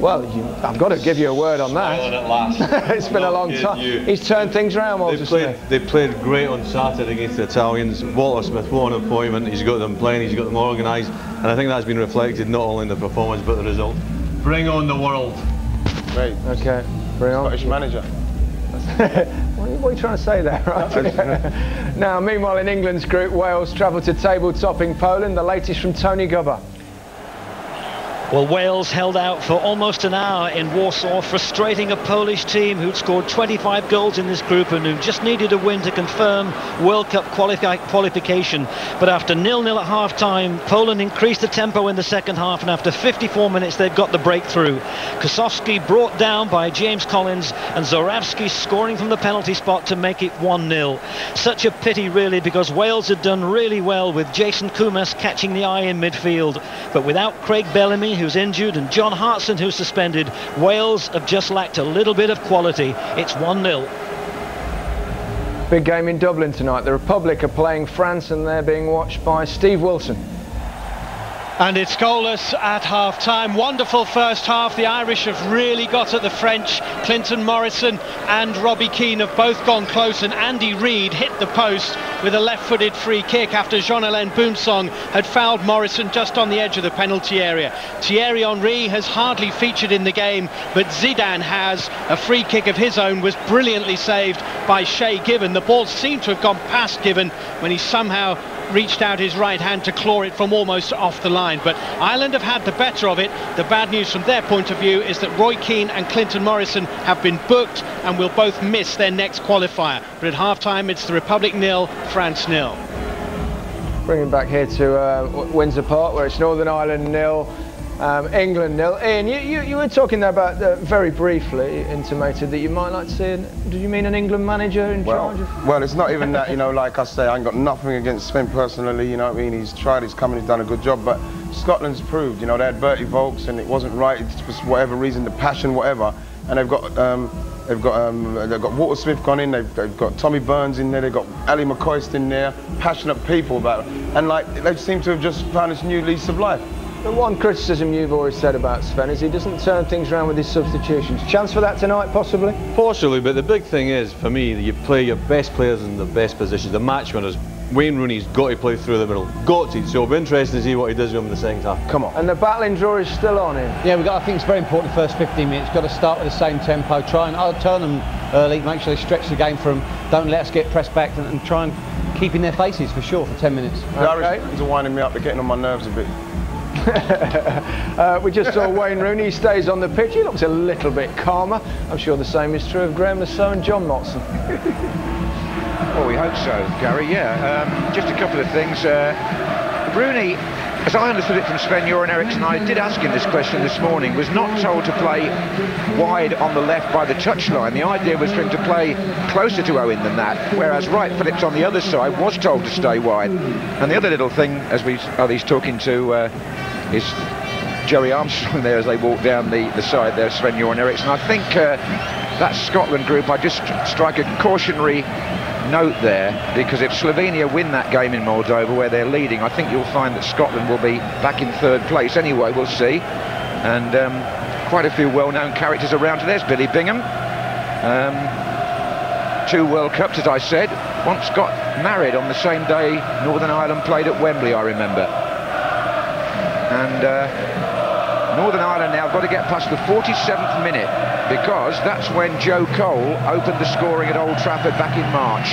A: Well, you, I've got to give you a word on that.
F: At last.
A: it's been a long time.
F: You.
A: He's turned things around, Walter
F: They played,
A: Smith.
F: they played great on Saturday against the Italians. Walter Smith, what an appointment. He's got them playing, he's got them organised, and I think that's been reflected not only in the performance but the result. Bring on the world.
G: Great.
A: Okay, bring on.
G: Scottish manager.
A: what, are you, what are you trying to say there? Right? now, meanwhile, in England's group, Wales travel to table-topping Poland. The latest from Tony Gubba.
N: Well, Wales held out for almost an hour in Warsaw, frustrating a Polish team who'd scored 25 goals in this group and who just needed a win to confirm World Cup quali qualification. But after nil-nil at half-time, Poland increased the tempo in the second half, and after 54 minutes, they've got the breakthrough. Kosowski brought down by James Collins, and Zurawski scoring from the penalty spot to make it 1-0. Such a pity, really, because Wales had done really well with Jason Koumas catching the eye in midfield. But without Craig Bellamy, who's injured, and John Hartson, who's suspended, Wales have just lacked a little bit of quality. It's 1-0.
A: Big game in Dublin tonight. The Republic are playing France and they're being watched by Steve Wilson.
O: And it's goalless at half time. Wonderful first half. The Irish have really got at the French. Clinton Morrison and Robbie Keane have both gone close, and Andy Reid hit the post with a left footed free kick after Jean Alain Boumsong had fouled Morrison just on the edge of the penalty area. Thierry Henry has hardly featured in the game, but Zidane has. A free kick of his own was brilliantly saved by Shay Given. The ball seemed to have gone past Given when he somehow reached out his right hand to claw it from almost off the line. But Ireland have had the better of it. The bad news from their point of view is that Roy Keane and Clinton Morrison have been booked and will both miss their next qualifier. But at half-time, it's the Republic nil, France nil.
A: Bringing back here to uh, Windsor Park, where it's Northern Ireland nil, um, England nil. Ian, you, you, you were talking there about, uh, very briefly, intimated that you might like to see, an, did you mean an England manager in
G: Well,
A: charge of?
G: well, it's not even that, you know, like I say, I ain't got nothing against Sven personally, you know what I mean? He's tried, he's come and he's done a good job, but Scotland's proved, you know, they had Berti Vogts and it wasn't right, it's for whatever reason, the passion, whatever, and they've got, um, they've got, um, they've got Walter Smith gone in, they've, they've got Tommy Burns in there, they've got Ally McCoist in there, passionate people about it, and like, they seem to have just found this new lease of life.
A: The one criticism you've always said about Sven is he doesn't turn things around with his substitutions. Chance for that tonight, possibly?
F: Possibly, but the big thing is, for me, that you play your best players in the best positions. The match winners, Wayne Rooney's got to play through the middle. Got to. So it'll be interesting to see what he does with him in the second half.
A: Come on. And the battling draw is still on him.
H: Yeah, we got. I think it's very important. The first 15 minutes, got to start with the same tempo. Try and I'll turn them early, make sure they stretch the game for them. Don't let us get pressed back, and, and try and keep in their faces for sure for 10 minutes.
G: The Irish are winding me up, they're getting on my nerves a bit.
A: uh, we just saw Wayne Rooney, he stays on the pitch, he looks a little bit calmer. I'm sure the same is true of Graeme Le Saux and John Motson.
I: Well, we hope so, Gary, yeah. Um, just a couple of things. Uh, Rooney, as I understood it from Sven Göran Eriksson, I did ask him this question this morning, was not told to play wide on the left by the touchline. The idea was for him to play closer to Owen than that, whereas Wright Phillips on the other side was told to stay wide. And the other little thing, as we are these talking to, uh, is Gerry Armstrong there as they walk down the, the side there, Sven Göran Eriksson. I think uh, that Scotland group, I just strike a cautionary note there because if Slovenia win that game in Moldova where they're leading, I think you'll find that Scotland will be back in third place. Anyway, we'll see. And um, quite a few well-known characters around. There's Billy Bingham. Um, two World Cups, as I said. Once got married on the same day Northern Ireland played at Wembley, I remember. And uh, Northern Ireland now got to get past the 47th minute because that's when Joe Cole opened the scoring at Old Trafford back in March.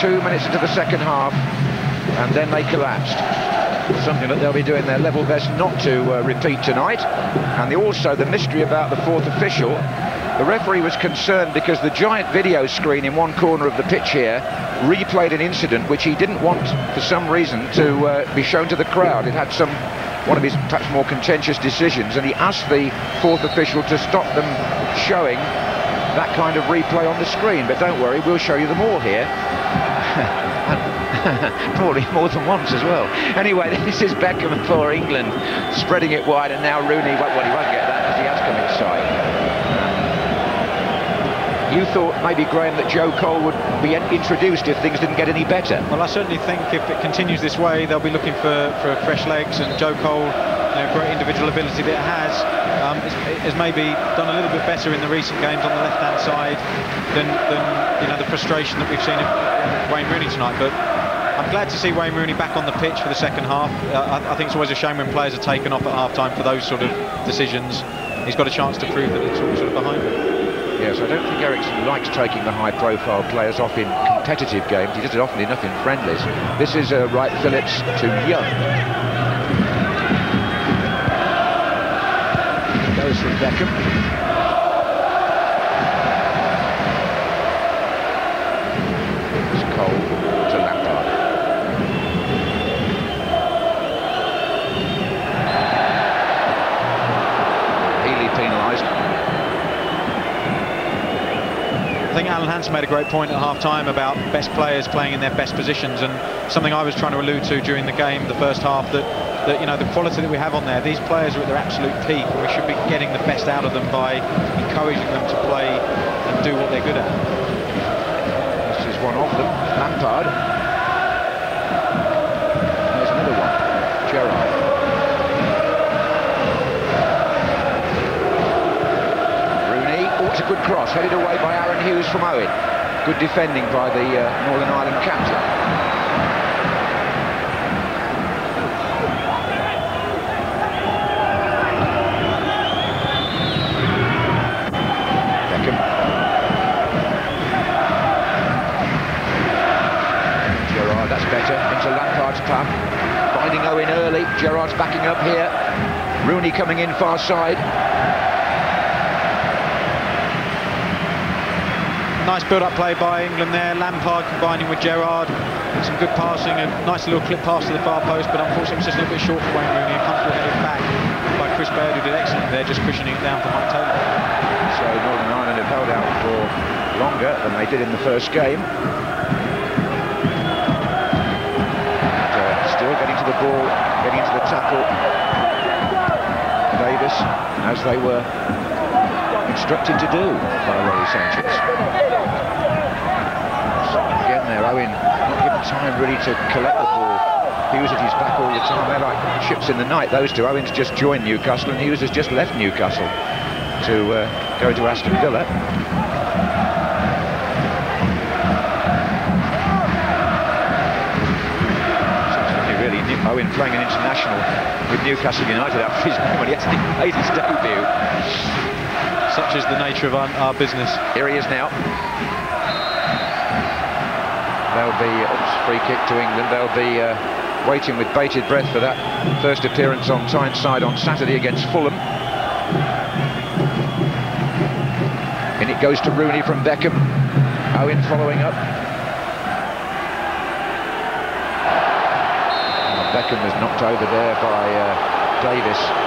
I: Two minutes into the second half, and then they collapsed. Something that they'll be doing their level best not to uh, repeat tonight. And the, also the mystery about the fourth official. The referee was concerned because the giant video screen in one corner of the pitch here replayed an incident which he didn't want, for some reason, to uh, be shown to the crowd. It had some one of his perhaps more contentious decisions, and he asked the fourth official to stop them showing that kind of replay on the screen. But don't worry, we'll show you them all here. Probably more than once as well. Anyway, this is Beckham for England, spreading it wide, and now Rooney, well, he won't get that because he has come inside. You thought maybe, Graeme, that Joe Cole would be introduced if things didn't get any better.
J: Well, I certainly think if it continues this way, they'll be looking for, for fresh legs, and Joe Cole, you know, great individual ability that it has, um, has maybe done a little bit better in the recent games on the left-hand side than, than, you know, the frustration that we've seen in Wayne Rooney tonight. But I'm glad to see Wayne Rooney back on the pitch for the second half. Uh, I, I, think it's always a shame when players are taken off at half-time for those sort of decisions. He's got a chance to prove that it's all sort of behind him.
I: Yes, I don't think Eriksson likes taking the high-profile players off in competitive games. He does it often enough in friendlies. This is uh, Wright Phillips to Young. Goes from Beckham.
J: Alan Hansen made a great point at half-time about best players playing in their best positions and something I was trying to allude to during the game, the first half, that, that you know, the quality that we have on there, these players are at their absolute peak and we should be getting the best out of them by encouraging them to play and do what they're good at.
I: This is one of them, Lampard. Cross, headed away by Aaron Hughes from Owen. Good defending by the uh, Northern Ireland captain. Beckham. Gerrard, that's better, into Lampard's path. Finding Owen early, Gerrard's backing up here. Rooney coming in far side.
J: Nice build-up play by England there. Lampard combining with Gerrard. Some good passing, a nice little clip pass to the far post, but unfortunately it's just a little bit short for Wayne Rooney. A comfortable headed back by Chris Baird, who did excellent there, just cushioning it down for Maik Taylor.
I: So Northern Ireland have held out for longer than they did in the first game. And, uh, still getting to the ball, getting into the tackle. Davis, as they were instructed to do by Lawrie Sanchez. Again there, Owen not given time really to collect the ball. Hughes at his back all the time. They're like ships in the night, those two. Owen's just joined Newcastle and Hughes has just left Newcastle to uh, go to Aston Villa. really Owen playing an international with Newcastle United after his when he actually made his debut.
J: Such is the nature of our, our business.
I: Here he is now. They'll be oops, free kick to England. They'll be uh, waiting with bated breath for that first appearance on Tyneside on Saturday against Fulham. And it goes to Rooney from Beckham. Owen following up. Beckham was knocked over there by uh, Davis.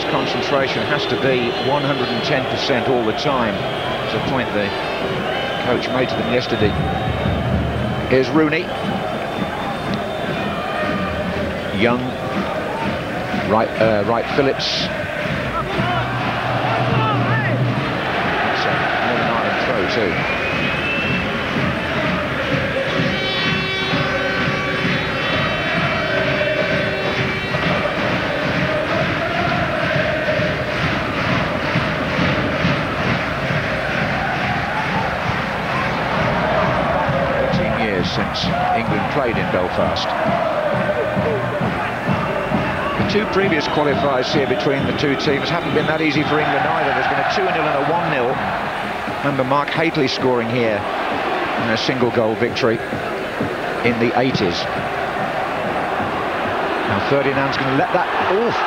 I: Concentration has to be 110% all the time. It's a point the coach made to them yesterday. Here's Rooney. Young. Right, uh, Wright Phillips. So Northern Ireland throw too. The two previous qualifiers here between the two teams haven't been that easy for England either. There's been a 2-0 and a 1-0. Remember Mark Hateley scoring here in a single goal victory in the 80s. Now Ferdinand's going to let that off.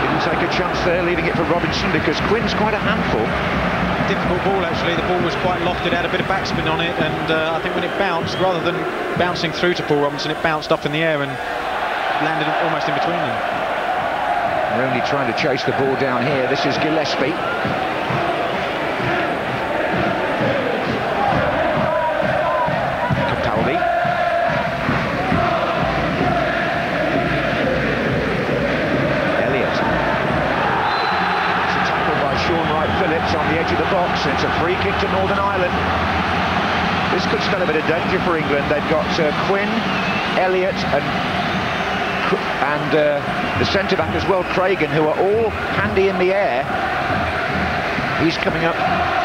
I: Didn't take a chance there, leaving it for Robinson because Quinn's quite a handful
J: difficult ball actually. The ball was quite lofted, had a bit of backspin on it, and uh, I think when it bounced, rather than bouncing through to Paul Robinson, it bounced up in the air and landed almost in between them.
I: They're only trying to chase the ball down here. This is Gillespie. This could spell a bit of danger for England. They've got uh, Quinn, Elliott and and uh, the centre-back as well, Craigan, who are all handy in the air. He's coming up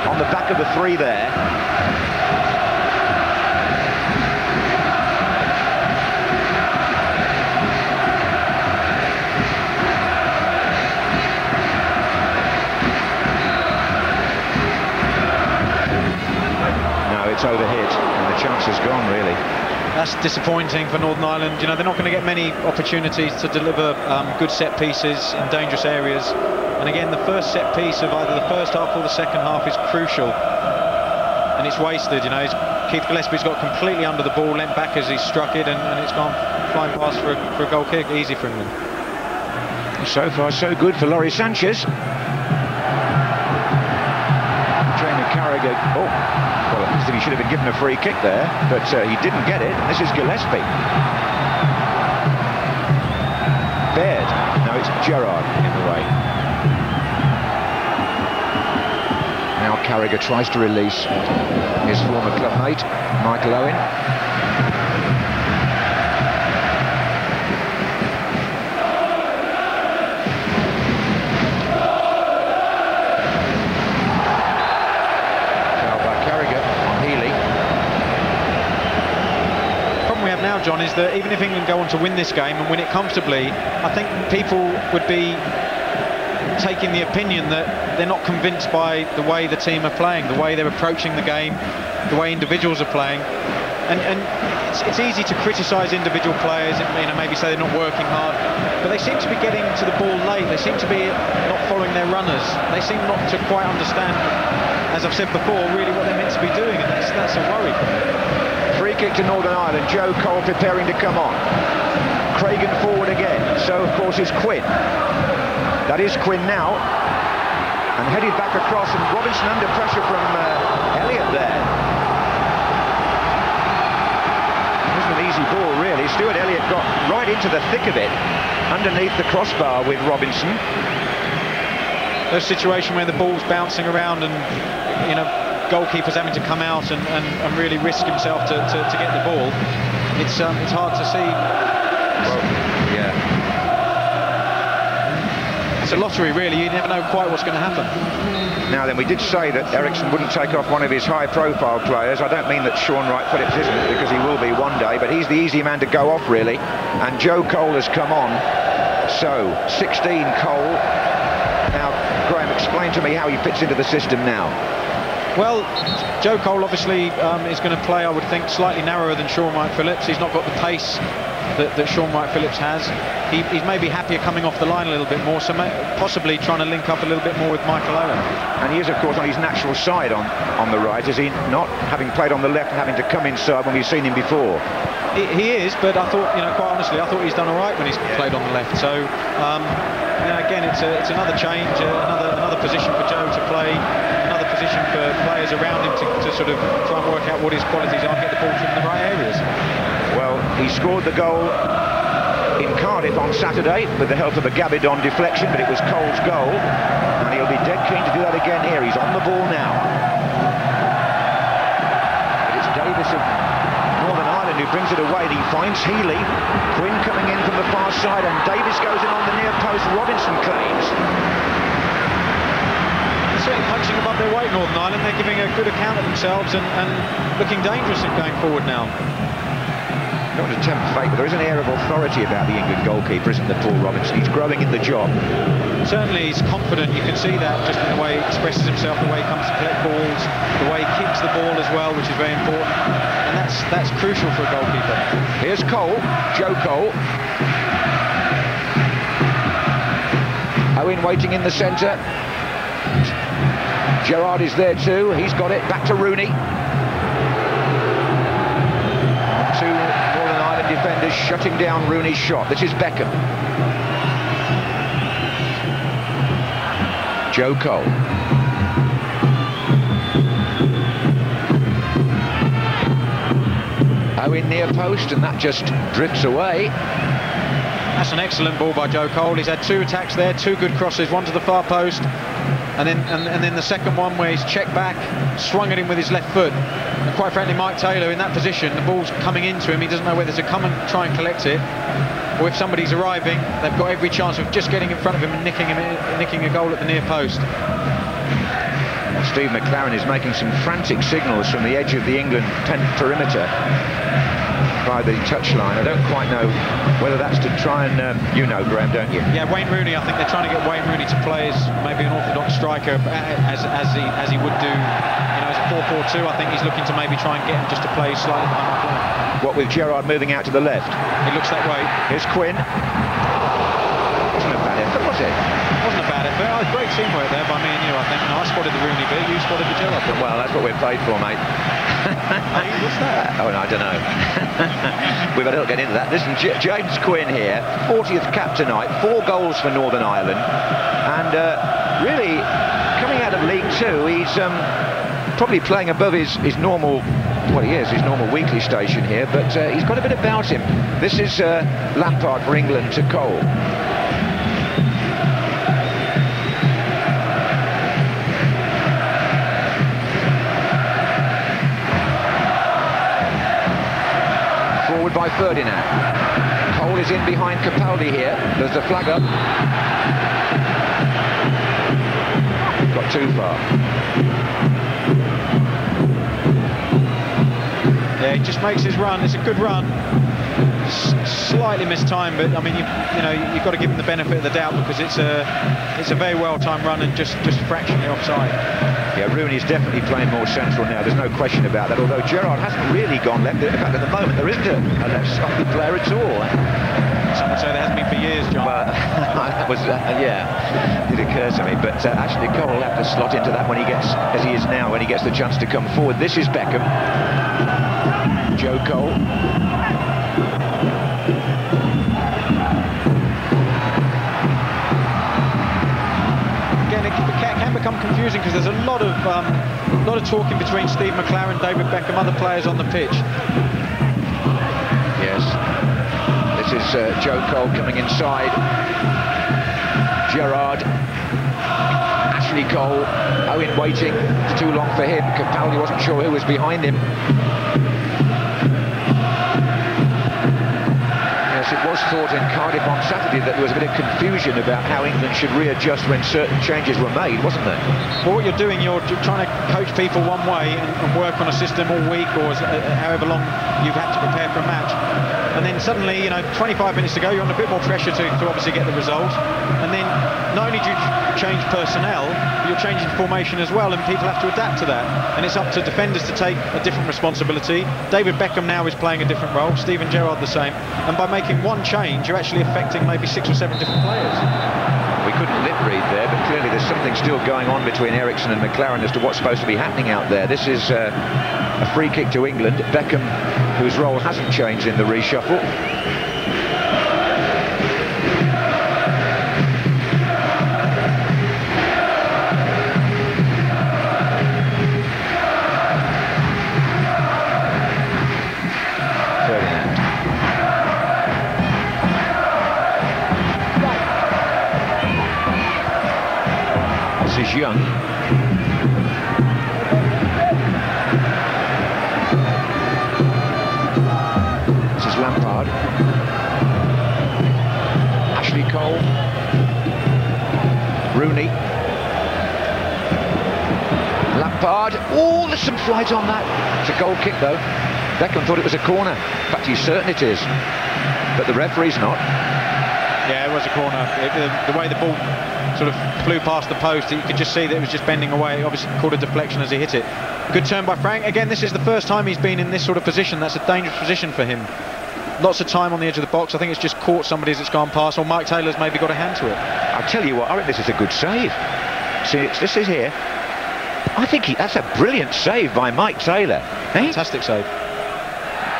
I: on the back of the three there. it's overhit and the chance is gone really.
J: That's disappointing for Northern Ireland. You know, they're not going to get many opportunities to deliver um, good set pieces in dangerous areas. And again, the first set piece of either the first half or the second half is crucial. And it's wasted, you know. Keith Gillespie's got completely under the ball, leant back as he struck it, and, and it's gone flying past for a, for a goal kick. Easy for England.
I: So far, so good for Lawrie Sanchez. Jamie Carragher. Oh, well, he should have been given a free kick there, but uh, he didn't get it. This is Gillespie. Baird. No, it's Gerrard in the way. Now Carragher tries to release his former clubmate, Michael Owen.
J: John, is that even if England go on to win this game and win it comfortably, I think people would be taking the opinion that they're not convinced by the way the team are playing, the way they're approaching the game, the way individuals are playing. And, and it's, it's, easy to criticise individual players and you know, maybe say they're not working hard, but they seem to be getting to the ball late. They seem to be not following their runners. They seem not to quite understand, as I've said before, really what they're meant to be doing, and that's, that's a worry
I: kick to Northern Ireland. Joe Cole preparing to come on. Craigan forward again. So, of course, is Quinn. That is Quinn now. And headed back across, and Robinson under pressure from uh, there. It wasn't an easy ball, really. Stuart Elliott got right into the thick of it, underneath the crossbar with Robinson.
J: A situation where the ball's bouncing around and, you know, goalkeeper's having to come out and, and, and really risk himself to, to, to, get the ball, it's um, it's hard to see.
I: Well, yeah.
J: It's a lottery, really. You never know quite what's going to happen.
I: Now then, we did say that Eriksson wouldn't take off one of his high-profile players. I don't mean that Shaun Wright-Phillips isn't, because he will be one day, but he's the easy man to go off, really. And Joe Cole has come on. So, 16 Cole. Now, Graeme, explain to me how he fits into the system now.
J: Well, Joe Cole obviously um, is going to play, I would think, slightly narrower than Shaun Wright-Phillips. He's not got the pace that, that Shaun Wright-Phillips has. He, he's maybe happier coming off the line a little bit more, so may, possibly trying to link up a little bit more with Michael Owen.
I: And he is, of course, on his natural side on, on the right, is he not? Having played on the left, having to come inside when we've seen him before.
J: He, he is, but I thought, you know, quite honestly, I thought he's done all right when he's played on the left. So, um, you know, again, it's a, it's another change, uh, another another position for Joe to play, another position for players around him to, to sort of try and work out what his qualities are, and get the ball from the right areas.
I: Well, he scored the goal in Cardiff on Saturday with the help of a Gabbidon deflection, but it was Cole's goal, and he'll be dead keen to do that again here. He's on the ball now. But it's Davis of Northern Ireland who brings it away, he finds Healy. Quinn coming in from the far side, and Davis goes in on the near post. Robinson claims.
J: They're certainly punching above their weight, Northern Ireland. They're giving a good account of themselves and, and looking dangerous in going forward now.
I: Don't want to tempt fate, but there is an air of authority about the England goalkeeper, isn't there, Paul Robinson? He's growing in the job.
J: Certainly he's confident, you can see that just in the way he expresses himself, the way he comes to collect balls, the way he kicks the ball as well, which is very important. And that's that's crucial for a goalkeeper.
I: Here's Cole, Joe Cole. Owen waiting in the centre. Gerrard is there too, he's got it, back to Rooney. Two Northern Ireland defenders shutting down Rooney's shot. This is Beckham. Joe Cole. Oh, Owen near post, and that just drifts away.
J: That's an excellent ball by Joe Cole. He's had two attacks there, two good crosses, one to the far post, and then and, and then the second one where he's checked back, swung at him with his left foot. And quite frankly, Maik Taylor in that position, the ball's coming into him. He doesn't know whether to come and try and collect it, or if somebody's arriving, they've got every chance of just getting in front of him and nicking him, nicking a goal at the near post.
I: Steve McClaren is making some frantic signals from the edge of the England 10 perimeter by the touchline. I don't quite know whether that's to try and, um, you know, Graeme, don't you?
J: Yeah, Wayne Rooney. I think they're trying to get Wayne Rooney to play as maybe an orthodox striker, as as he as he would do, you know, as a 4-4-2. I think he's looking to maybe try and get him just to play slightly behind my line.
I: What with Gerrard moving out to the left?
J: He looks that way.
I: Here's Quinn. Wasn't a bad effort, was it?
J: Wasn't a bad effort. Oh, great teamwork there by me and you. I think. No, I spotted the Rooney bit. You spotted the Gerrard.
I: Well, that's what we're paid for, mate.
J: What's that?
I: Oh, no, I don't know. we better not get into that. Listen, J James Quinn here, 40th cap tonight, four goals for Northern Ireland, and uh, really coming out of League Two, he's um, probably playing above his, his normal. Well, he is his normal weekly station here, but uh, he's got a bit about him. This is uh, Lampard for England to Cole. In behind Capaldi here. There's the flag up. Got too far.
J: Yeah, he just makes his run. It's a good run. S slightly mistimed, but I mean, you, you know, you've got to give him the benefit of the doubt because it's a it's a very well-timed run and just just fractionally offside.
I: Yeah, Rooney's definitely playing more central now. There's no question about that. Although Gerrard hasn't really gone left. In fact, at the moment, there isn't a, a left-sided player at all.
J: Would say there hasn't been for years, John.
I: But that was, uh, yeah, it occurs to me. But uh, actually, Cole will have to slot into that when he gets, as he is now, when he gets the chance to come forward. This is Beckham. Joe Cole.
J: Again, it can, become confusing because there's a lot of um, lot of talking between Steve McClaren, David Beckham, other players on the pitch.
I: This is uh, Joe Cole coming inside. Gerrard. Ashley Cole. Owen waiting. It's too long for him. Capaldi wasn't sure who was behind him. Yes, it was thought in Cardiff on Saturday that there was a bit of confusion about how England should readjust when certain changes were made, wasn't there?
J: Well, what you're doing, you're trying to coach people one way and, and work on a system all week or uh, however long you've had to prepare for a match. And then suddenly, you know, 25 minutes to go, you're under a bit more pressure to, to obviously get the result. And then not only do you change personnel, you're changing formation as well, and people have to adapt to that. And it's up to defenders to take a different responsibility. David Beckham now is playing a different role, Steven Gerrard the same. And by making one change, you're actually affecting maybe six or seven different players.
I: We couldn't lip read there, but clearly there's something still going on between Eriksson and McClaren as to what's supposed to be happening out there. This is uh, a free kick to England. Beckham, whose role hasn't changed in the reshuffle. Young. There's on that. It's a goal kick, though. Beckham thought it was a corner. In fact, he's certain it is. But the referee's not.
J: Yeah, it was a corner. It, the, the way the ball sort of flew past the post, you could just see that it was just bending away. Obviously, caught a deflection as he hit it. Good turn by Frank. Again, this is the first time he's been in this sort of position. That's a dangerous position for him. Lots of time on the edge of the box. I think it's just caught somebody as it's gone past, or Maik Taylor's maybe got a hand to it.
I: I tell you what, I think this is a good save. See, it's, this is here. I think he, that's a brilliant save by Maik Taylor. Eh?
J: Fantastic save.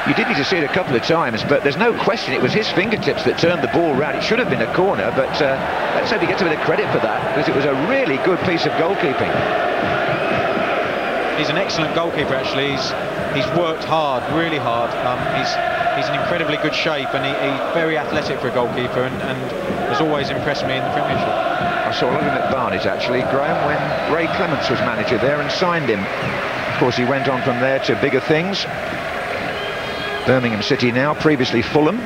I: You did need to see it a couple of times, but there's no question it was his fingertips that turned the ball round. It should have been a corner, but uh, let's hope he gets a bit of credit for that, because it was a really good piece of goalkeeping.
J: He's an excellent goalkeeper, actually. He's he's worked hard, really hard. Um, he's he's in incredibly good shape, and he, he's very athletic for a goalkeeper, and, and has always impressed me in the Premiership.
I: I saw a lot of him at Barnet, actually, Graeme, when Ray Clemence was manager there and signed him. Of course, he went on from there to bigger things. Birmingham City now, previously Fulham.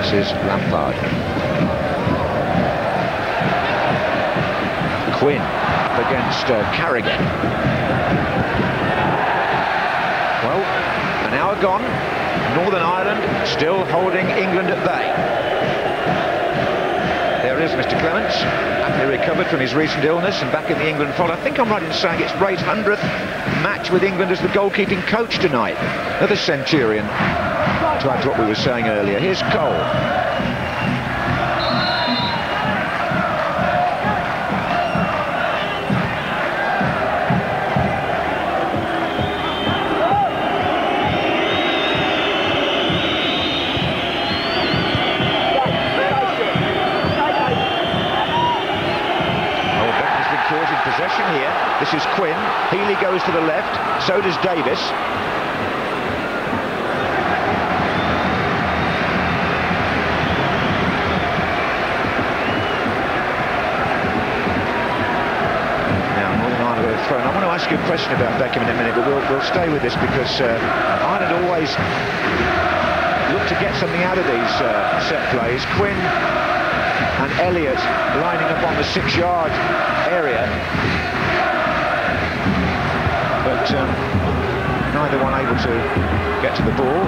I: This is Lampard. Quinn against uh, Craigan. Well, an hour gone. Northern Ireland still holding England at bay. Is Mr. Clemence, happily recovered from his recent illness and back in the England fold. I think I'm right in saying it's Ray's 100th match with England as the goalkeeping coach tonight. Another Centurion, to add to what we were saying earlier. Here's Cole. Goes to the left. So does Davis. Thrown. I want to ask you a question about Beckham in a minute, but we'll, we'll stay with this because uh, Ireland always look to get something out of these uh, set plays. Quinn and Elliott lining up on the six-yard area. But um, neither one able to get to the ball.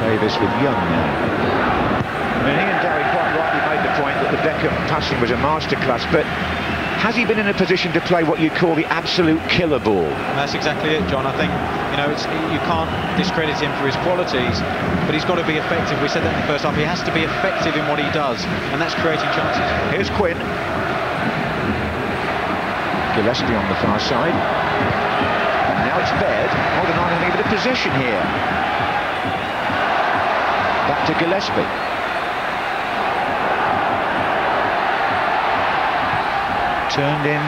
I: Davis with Young now. I mean, he and Darry quite rightly made the point that the Beckham passing was a masterclass, but has he been in a position to play what you call the absolute killer ball?
J: That's exactly it, John. I think you know you can't discredit him for his qualities, but he's got to be effective. We said that in the first half. He has to be effective in what he does, and that's creating chances.
I: Here's Quinn. Gillespie on the far side. Now it's Baird. Northern Ireland have a bit of possession here. Back to Gillespie. Turned in.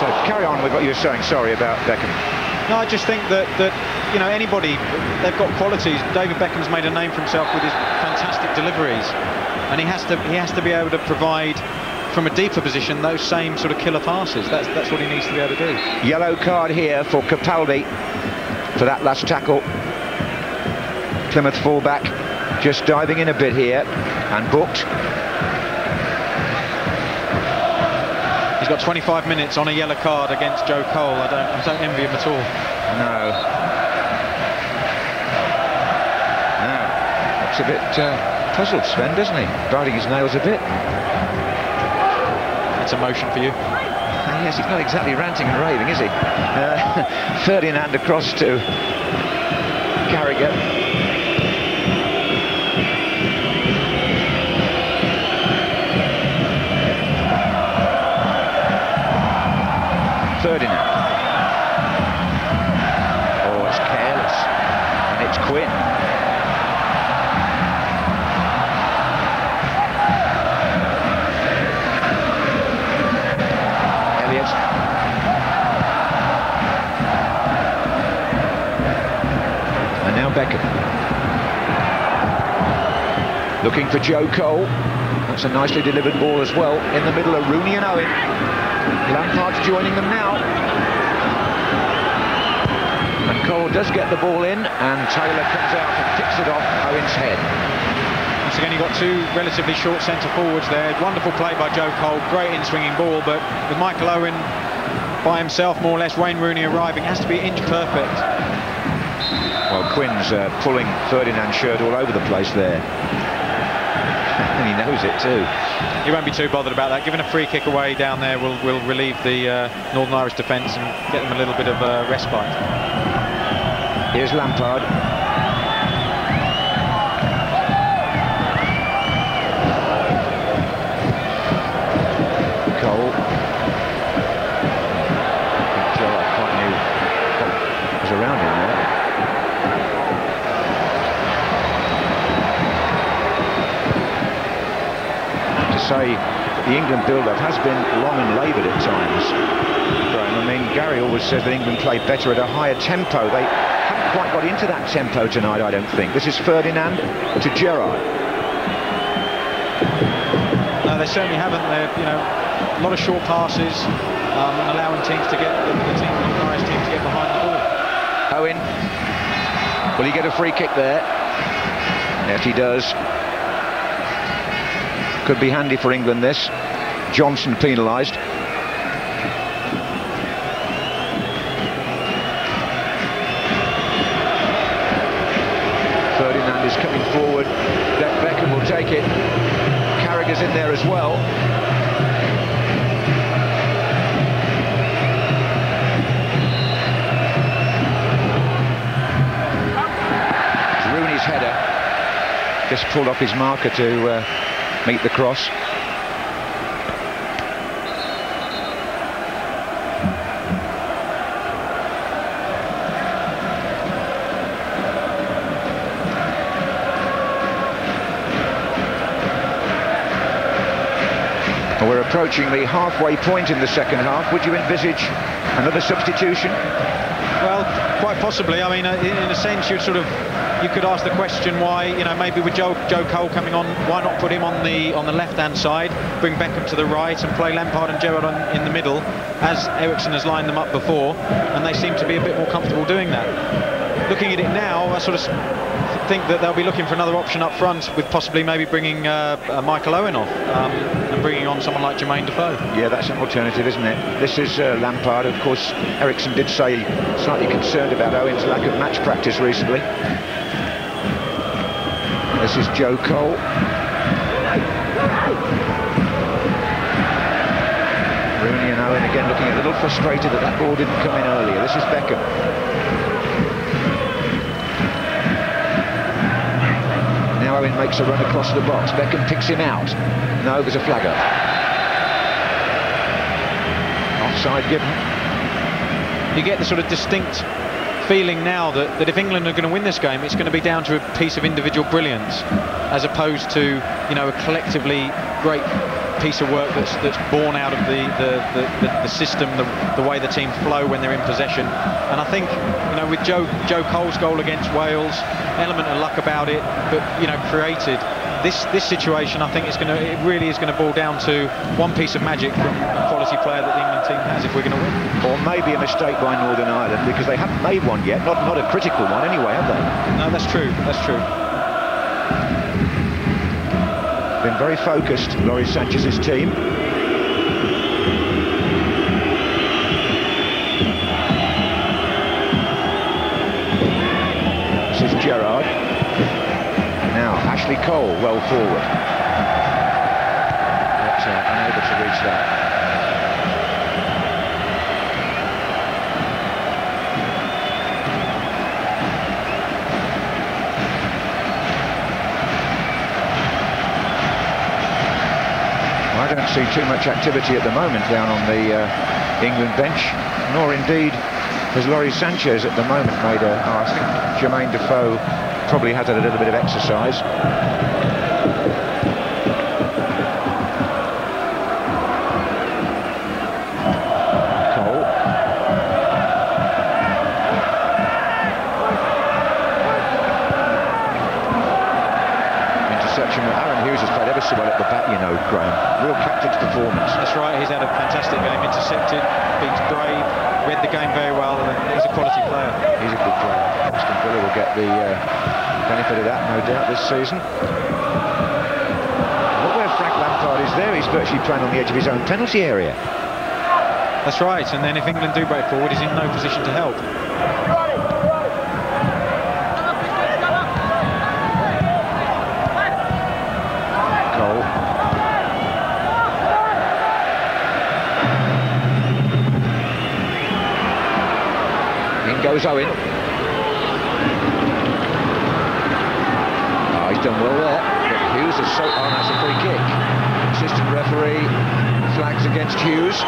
I: So carry on with what you were saying. Sorry about Beckham.
J: No, I just think that that you know anybody they've got qualities. David Beckham's made a name for himself with his fantastic deliveries, and he has to he has to be able to provide from a deeper position those same sort of killer passes. That's that's what he needs to be able to do.
I: Yellow card here for Capaldi for that last tackle. Plymouth fullback just diving in a bit here and booked.
J: He's got 25 minutes on a yellow card against Joe Cole. I don't, I don't envy him at all.
I: No. No. Looks a bit uh, puzzled, Sven, doesn't he? Biting his nails a bit.
J: That's emotion for you.
I: yes, he's not exactly ranting and raving, is he? Uh, Ferdinand across to Carragher. Looking for Joe Cole. That's a nicely delivered ball as well. In the middle of Rooney and Owen. Lampard's joining them now. And Cole does get the ball in, and Taylor comes out and picks it off Owen's head.
J: Once again, you've got two relatively short centre forwards there. Wonderful play by Joe Cole, great in-swinging ball, but with Michael Owen by himself, more or less, Wayne Rooney arriving, has to be inch perfect.
I: Well, Quinn's uh, pulling Ferdinand's shirt all over the place there. And he knows it too.
J: He won't be too bothered about that. Giving a free kick away down there will, will relieve the uh, Northern Irish defence and get them a little bit of uh, respite.
I: Here's Lampard. Say the England build-up has been long and laboured at times. Graeme, I mean, Gary always says that England play better at a higher tempo. They haven't quite got into that tempo tonight, I don't think. This is Ferdinand to Gerrard.
J: No, they certainly haven't. They're, you know, a lot of short passes, um, and allowing teams to get the, the team, the team to get behind the ball.
I: Owen. Will he get a free kick there? Yes, he does. Could be handy for England, this. Johnson penalised. Ferdinand is coming forward. Beckham will take it. Carragher's in there as well. Rooney's header. Just pulled off his marker to uh, meet the cross. We're approaching the halfway point in the second half. Would you envisage another substitution?
J: Well, quite possibly. I mean, uh, in, in a sense, you'd sort of you could ask the question why, you know, maybe with Joe, Joe Cole coming on, why not put him on the on the left-hand side, bring Beckham to the right, and play Lampard and Gerrard on, in the middle, as Eriksson has lined them up before, and they seem to be a bit more comfortable doing that. Looking at it now, I sort of think that they'll be looking for another option up front, with possibly maybe bringing uh, uh, Michael Owen off um, and bringing on someone like Jermain Defoe.
I: Yeah, that's an alternative, isn't it? This is uh, Lampard. Of course, Eriksson did say slightly concerned about Owen's lack of match practice recently. This is Joe Cole. Rooney and Owen again looking a little frustrated that that ball didn't come in earlier. This is Beckham. Now Owen makes a run across the box. Beckham picks him out. No, there's a flag up. Offside given.
J: You get the sort of distinct feeling now that, that if England are going to win this game, it's going to be down to a piece of individual brilliance, as opposed to you know a collectively great piece of work that's that's born out of the the, the, the, the system, the, the way the team flow when they're in possession. And I think you know with Joe Joe Cole's goal against Wales, element of luck about it, but you know created. This this situation, I think, is going to it really is going to boil down to one piece of magic from a quality player that the team has if we're going to win.
I: Or maybe a mistake by Northern Ireland because they haven't made one yet, not, not a critical one anyway, have they?
J: No, that's true, that's true.
I: Been very focused, Lawrie Sanchez's team. This is Gerrard. Now, Ashley Cole, well forward. But uh, unable to reach that. See too much activity at the moment down on the uh, England bench, nor indeed has Lawrie Sanchez at the moment made a... Oh, I think Jermain Defoe probably had a little bit of exercise. The uh, benefit of that, no doubt, this season. Look where Frank Lampard is there. He's virtually playing on the edge of his own penalty area.
J: That's right, and then if England do break forward, he's in no position to help.
I: Goes Owen. Oh, he's done well there. But Hughes has so oh, that's a free kick. Assistant referee flags against Hughes.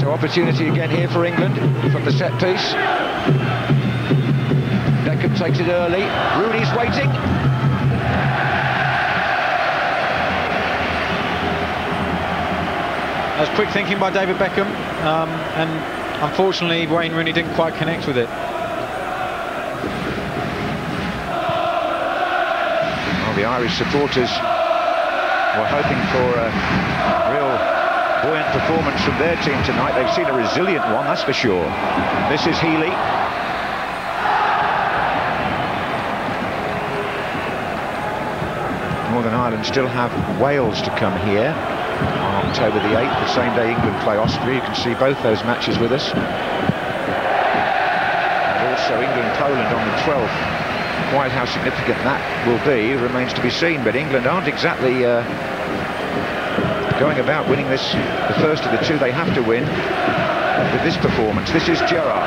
I: So opportunity again here for England from the set piece. Beckham takes it early. Rooney's waiting.
J: That was quick thinking by David Beckham, um, and unfortunately Wayne Rooney didn't quite connect with it.
I: The Irish supporters were hoping for a real buoyant performance from their team tonight. They've seen a resilient one, that's for sure. This is Healy. Northern Ireland still have Wales to come here on October the 8th, the same day England play Austria. You can see both those matches with us. And also England-Poland on the 12th. Quite how significant that will be remains to be seen, but England aren't exactly uh, going about winning this, the first of the two they have to win with this performance. This is Gerrard.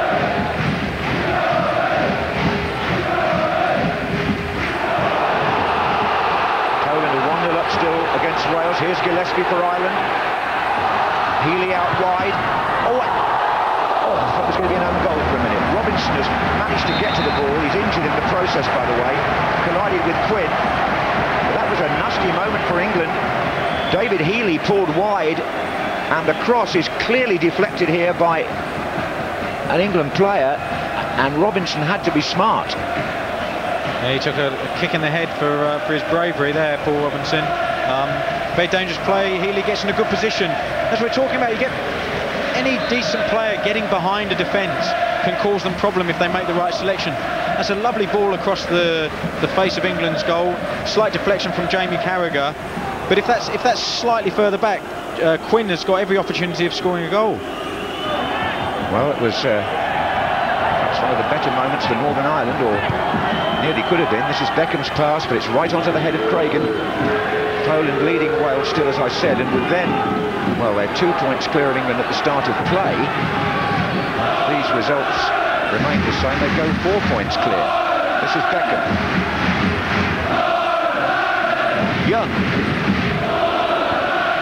I: Poland are 1-0 up still against Wales. Here's Gillespie for Ireland. Healy out wide. Oh, oh, I thought it was going to be an own goal has managed to get to the ball. He's injured in the process, by the way. Collided with Quinn. But that was a nasty moment for England. David Healy pulled wide, and the cross is clearly deflected here by an England player, and Robinson had to be smart.
J: Yeah, he took a, a kick in the head for uh, for his bravery there, Paul Robinson. Um, very dangerous play. Healy gets in a good position. As we're talking about, you get any decent player getting behind a defence can cause them problem if they make the right selection. That's a lovely ball across the the face of England's goal. Slight deflection from Jamie Carragher, but if that's if that's slightly further back, uh, Quinn has got every opportunity of scoring a goal.
I: Well, it was uh, perhaps one of the better moments for Northern Ireland, or nearly could have been. This is Beckham's pass, but it's right onto the head of Craigan. Poland leading Wales still, as I said, and would then, well, they're two points clear of England at the start of play. These results remain the same. They go four points clear. This is Beckham. Young.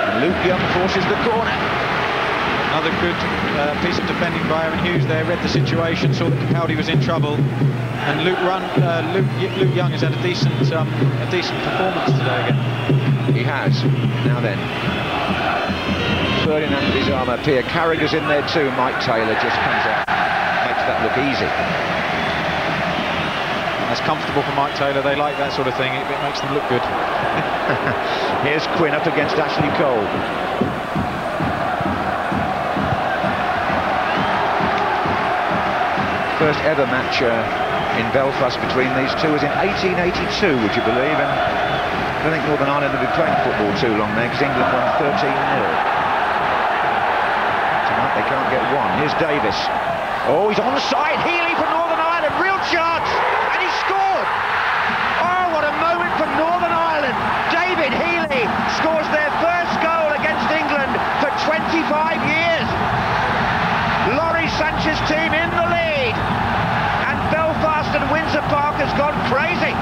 I: And Luke Young forces the corner.
J: Another good uh, piece of defending by Aaron Hughes there, read the situation, saw that Capaldi was in trouble, and Luke, Run, uh, Luke, Luke Young has had a decent, um, a decent performance today again.
I: He has. Now then. Ferdinand with his armour. Pierre Carragher's in there too. Maik Taylor just comes out. Look easy.
J: That's comfortable for Maik Taylor. They like that sort of thing. It, it makes them look good.
I: Here's Quinn up against Ashley Cole. First ever match uh, in Belfast between these two was in 1882, would you believe? And I don't think Northern Ireland have been playing football too long there because England won 13 0 Tonight they can't get one. Here's Davis. Oh, he's on the side. Healy for Northern Ireland. Real chance. And he scored. Oh, what a moment for Northern Ireland. David Healy scores their first goal against England for 25 years. Lawrie Sanchez's team in the lead. And Belfast and Windsor Park has gone crazy.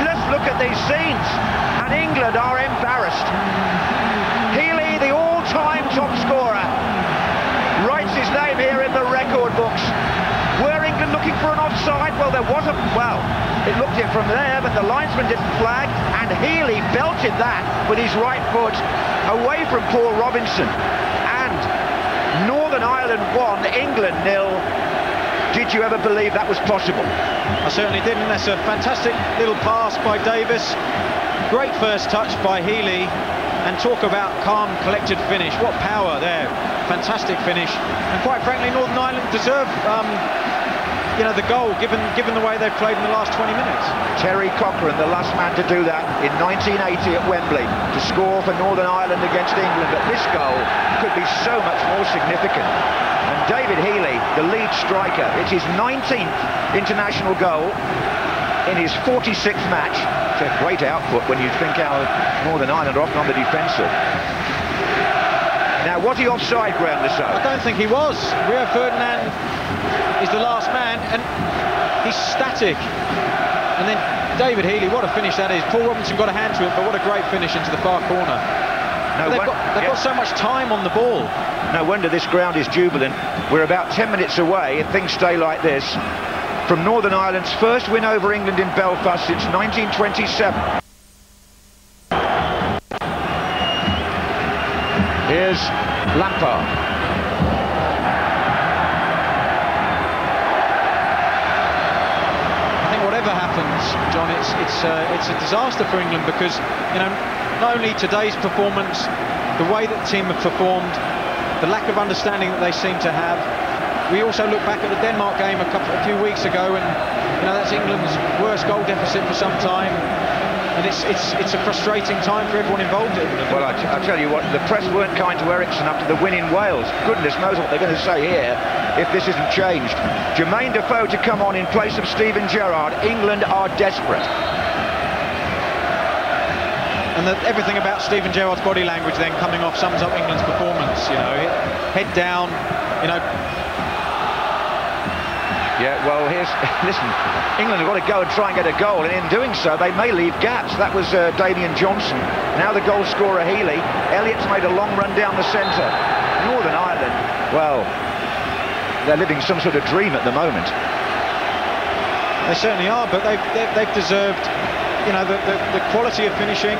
I: Let's look at these scenes. And England are embarrassed. Healy, the all-time top scorer. Looking for an offside? Well, there wasn't. Well, it looked it from there, but the linesman didn't flag, and Healy belted that with his right foot away from Paul Robinson. And Northern Ireland won, England nil. Did you ever believe that was possible?
J: I certainly didn't. That's a fantastic little pass by Davis. Great first touch by Healy. And talk about calm, collected finish. What power there. Fantastic finish. And quite frankly, Northern Ireland deserve um, you know, the goal, given given the way they've played in the last 20 minutes.
I: Terry Cochrane, the last man to do that in 1980 at Wembley, to score for Northern Ireland against England. But this goal could be so much more significant. And David Healy, the lead striker, it's his 19th international goal in his 46th match. It's a great output when you think how Northern Ireland are often on the defensive. Now, was he offside, Graeme Le Saux?
J: I don't think he was. Rio Ferdinand the last man, and he's static. And then David Healy, what a finish that is. Paul Robinson got a hand to it, but what a great finish into the far corner. No, they've, got, they've yeah. got so much time on the ball.
I: No wonder this ground is jubilant. We're about 10 minutes away if things stay like this from Northern Ireland's first win over England in Belfast since 1927. Here's Lampard.
J: Happens, John, it's it's uh, it's a disaster for England because you know not only today's performance, the way that the team have performed, the lack of understanding that they seem to have. We also look back at the Denmark game a couple a few weeks ago, and you know that's England's worst goal deficit for some time and it's it's it's a frustrating time for everyone involved in
I: Well, I, tell you what, the press weren't kind to Eriksson after the win in Wales. Goodness knows what they're going to say here if this isn't changed. Jermain Defoe to come on in place of Steven Gerrard. England are desperate.
J: And the, everything about Steven Gerrard's body language then coming off sums up England's performance. You know, head down, you know,
I: yeah, well, here's, listen, England have got to go and try and get a goal, and in doing so, they may leave gaps. That was uh, Damien Johnson. Now the goal scorer, Healy. Elliott's made a long run down the centre. Northern Ireland, well, they're living some sort of dream at the moment.
J: They certainly are, but they've, they've, they've deserved, you know, the, the, the quality of finishing,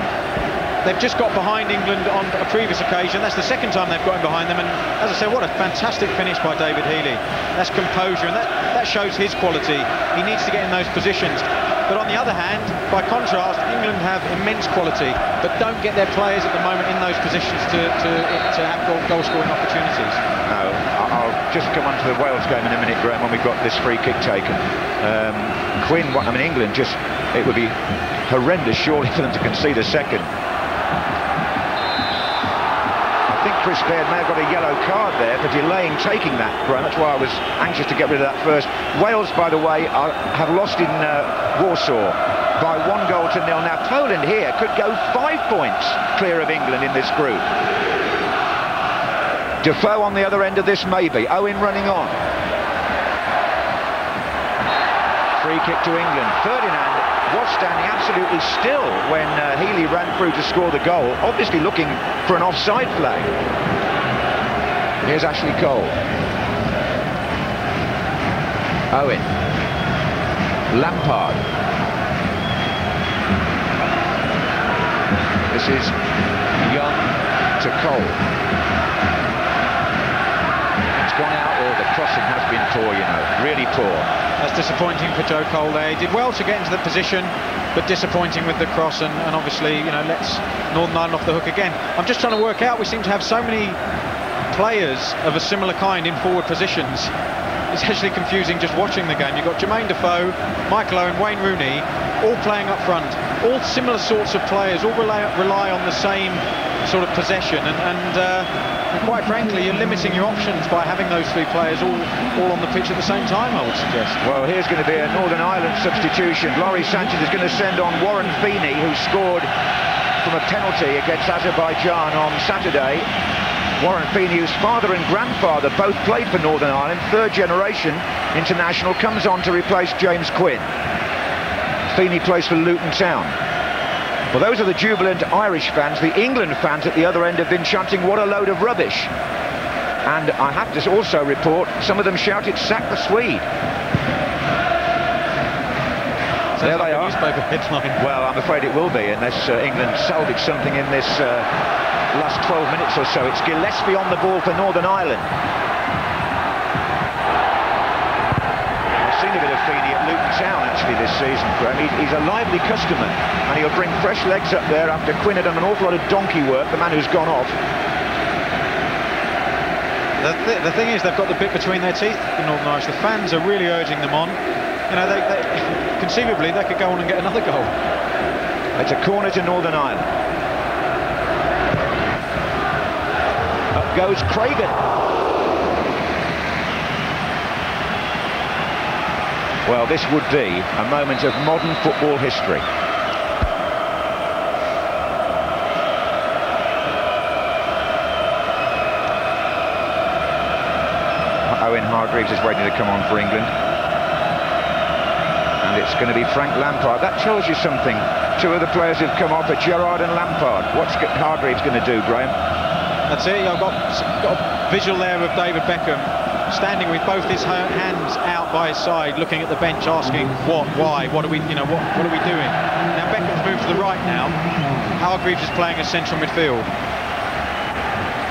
J: They've just got behind England on a previous occasion. That's the second time they've gotten behind them. And as I said, what a fantastic finish by David Healy. That's composure, and that, that shows his quality. He needs to get in those positions. But on the other hand, by contrast, England have immense quality, but don't get their players at the moment in those positions to, to, to have goal, goal scoring opportunities.
I: I'll just come on to the Wales game in a minute, Graeme, when we've got this free kick taken. Um, Quinn, I mean, England just, it would be horrendous surely for them to concede a second. I think Chris Baird may have got a yellow card there for delaying taking that, Graeme. That's why I was anxious to get rid of that first. Wales, by the way, are, have lost in uh, Warsaw by one goal to nil. Now, Poland here could go five points clear of England in this group. Defoe on the other end of this, maybe. Owen running on. Free kick to England. Ferdinand was standing absolutely still when uh, Healy ran through to score the goal, obviously looking for an offside flag. Here's Ashley Cole. Owen. Lampard. This is Young to Cole. Poor, you know, really poor.
J: That's disappointing for Joe Cole there. He did well to get into the position, but disappointing with the cross and, and obviously, you know, lets Northern Ireland off the hook again. I'm just trying to work out, we seem to have so many players of a similar kind in forward positions. It's actually confusing just watching the game. You've got Jermain Defoe, Michael Owen, Wayne Rooney, all playing up front. All similar sorts of players, all rely, rely on the same sort of possession. And, and uh, and quite frankly, you're limiting your options by having those three players all, all on the pitch at the same time, I would suggest.
I: Well, here's going to be a Northern Ireland substitution. Lawrie Sanchez is going to send on Warren Feeney, who scored from a penalty against Azerbaijan on Saturday. Warren Feeney, whose father and grandfather both played for Northern Ireland, third generation international, comes on to replace James Quinn. Feeney plays for Luton Town. Well, those are the jubilant Irish fans. The England fans at the other end have been chanting, what a load of rubbish. And I have to also report, some of them shouted, sack the Swede. there they are. Well, I'm afraid it will be, unless uh, England salvage something in this uh, last 12 minutes or so. It's Gillespie on the ball for Northern Ireland. I've seen a bit of Feeney Luton actually this season, Graeme. He, he's a lively customer, and he'll bring fresh legs up there after Quinn had done an awful lot of donkey work, the man who's gone off.
J: The, th the thing is, they've got the bit between their teeth, the Northern Irish. The fans are really urging them on. You know, they, they, conceivably, they could go on and get another goal.
I: It's a corner to Northern Ireland. Up goes Craigan. Well, this would be a moment of modern football history. Owen Hargreaves is waiting to come on for England. And it's going to be Frank Lampard. That tells you something. Two of the players who've come off are Gerrard and Lampard. What's Hargreaves going to do, Graeme?
J: That's it. I've got, got a visual there of David Beckham standing with both his hands out by his side, looking at the bench, asking what, why, what are we, you know, what, what are we doing? Now Beckham's moved to the right now. Hargreaves is playing as central midfield.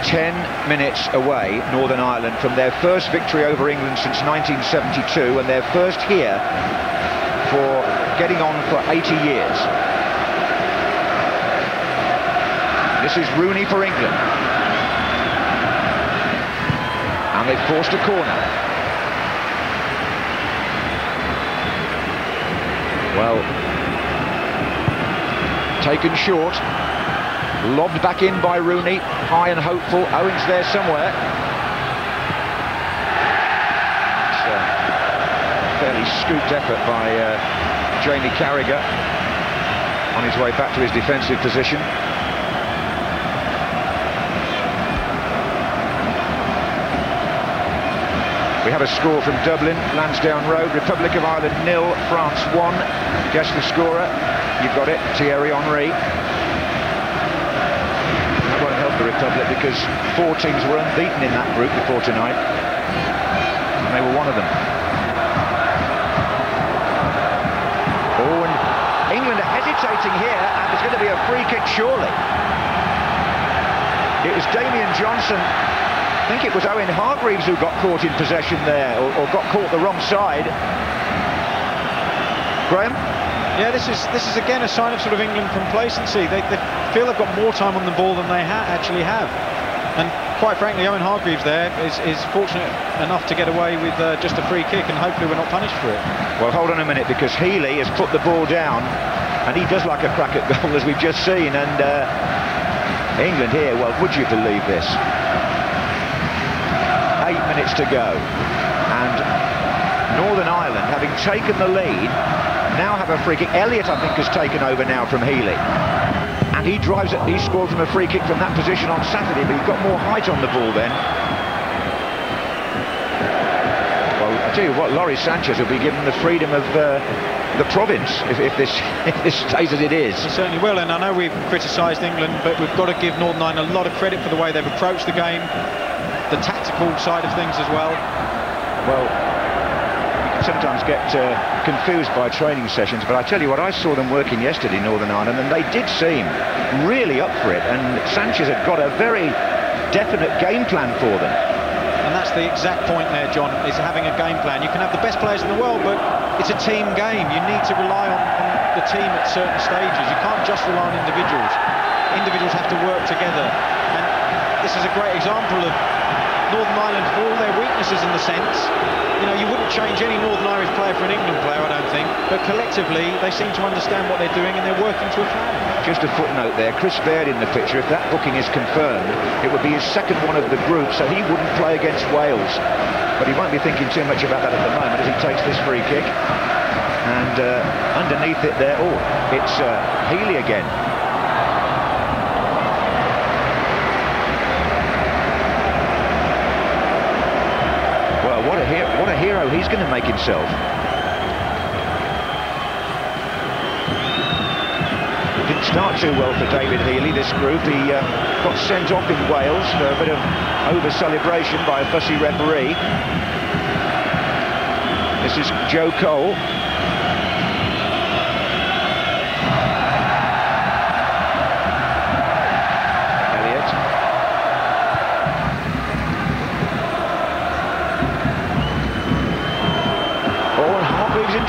I: 10 minutes away, Northern Ireland, from their first victory over England since 1972 and their first here for getting on for 80 years. This is Rooney for England. And they've forced a corner. Well, taken short. Lobbed back in by Rooney, high and hopeful. Owen's there somewhere. It's a fairly scooped effort by uh, Jamie Carragher on his way back to his defensive position. Have a score from Dublin, Lansdowne Road, Republic of Ireland nil, France 1. Guess the scorer. You've got it, Thierry Henry. That won't help the Republic because four teams were unbeaten in that group before tonight. And they were one of them. Oh, and England are hesitating here, and there's going to be a free kick surely. It was Damien Johnson I think it was Owen Hargreaves who got caught in possession there, or, or got caught the wrong side. Graeme?
J: Yeah, this is this is again a sign of sort of England complacency. They, they feel they've got more time on the ball than they ha actually have. And quite frankly, Owen Hargreaves there is, is fortunate enough to get away with uh, just a free kick, and hopefully we're not punished for it.
I: Well, hold on a minute, because Healy has put the ball down, and he does like a crack at goal, as we've just seen. And uh, England here, well, would you believe this? Minutes to go. And Northern Ireland, having taken the lead, now have a free kick. Elliott, I think, has taken over now from Healy. And he drives it, he scored from a free kick from that position on Saturday, but he got more height on the ball then. Well, I tell you what, Lawrie Sanchez will be given the freedom of uh, the province if, if, this if this stays as it is.
J: He certainly will, and I know we've criticised England, but we've got to give Northern Ireland a lot of credit for the way they've approached the game the tactical side of things as well?
I: Well, you can sometimes get uh, confused by training sessions, but I tell you what, I saw them working yesterday, Northern Ireland, and they did seem really up for it, and Sanchez had got a very definite game plan for them.
J: And that's the exact point there, John, is having a game plan. You can have the best players in the world, but it's a team game. You need to rely on, on the team at certain stages. You can't just rely on individuals. Individuals have to work together. And this is a great example of Northern Ireland for all their weaknesses in the sense. You know, you wouldn't change any Northern Irish player for an England player, I don't think. But collectively, they seem to understand what they're doing and they're working to a plan.
I: Just a footnote there, Chris Baird in the picture, if that booking is confirmed, it would be his second one of the group, so he wouldn't play against Wales. But he won't be thinking too much about that at the moment as he takes this free kick. And uh, underneath it there, oh, it's uh, Healy again. Hero he's going to make himself. Didn't start too well for David Healy, this group. He uh, got sent off in Wales for a bit of over-celebration by a fussy referee. This is Joe Cole.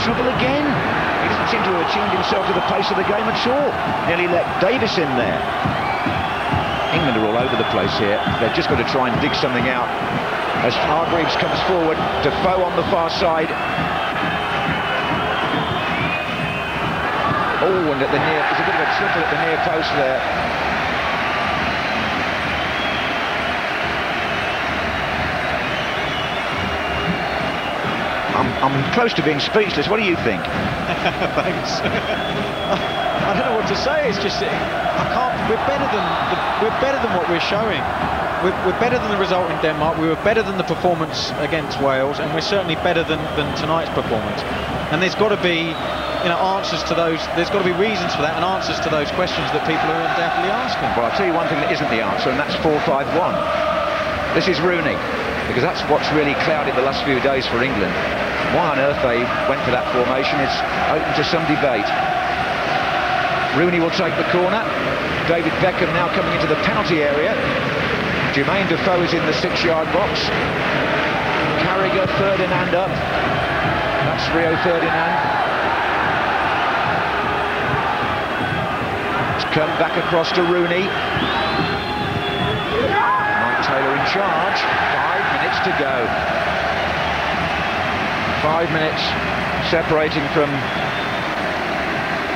I: Trouble again. He doesn't seem to have attuned himself to the pace of the game at all. Nearly let Davis in there. England are all over the place here. They've just got to try and dig something out. As Hargreaves comes forward, Defoe on the far side. Oh, and at the near, there's a bit of a triple at the near post there. I'm, close to being speechless. What do you think?
J: Thanks. I don't know what to say. It's just I can't. We're better than the, we're better than what we're showing. We're, we're, better than the result in Denmark. We were better than the performance against Wales, and we're certainly better than, than tonight's performance. And there's got to be, you know, answers to those. There's got to be reasons for that, and answers to those questions that people are undoubtedly asking.
I: Well, I'll tell you one thing that isn't the answer, and that's 4-5-1. This is Rooney, because that's what's really clouded the last few days for England. Why on earth they went for that formation is open to some debate. Rooney will take the corner. David Beckham now coming into the penalty area. Jermain Defoe is in the six-yard box. Carragher, Ferdinand up. That's Rio Ferdinand. It's come back across to Rooney. Maik Taylor in charge. Five minutes to go. Five minutes separating from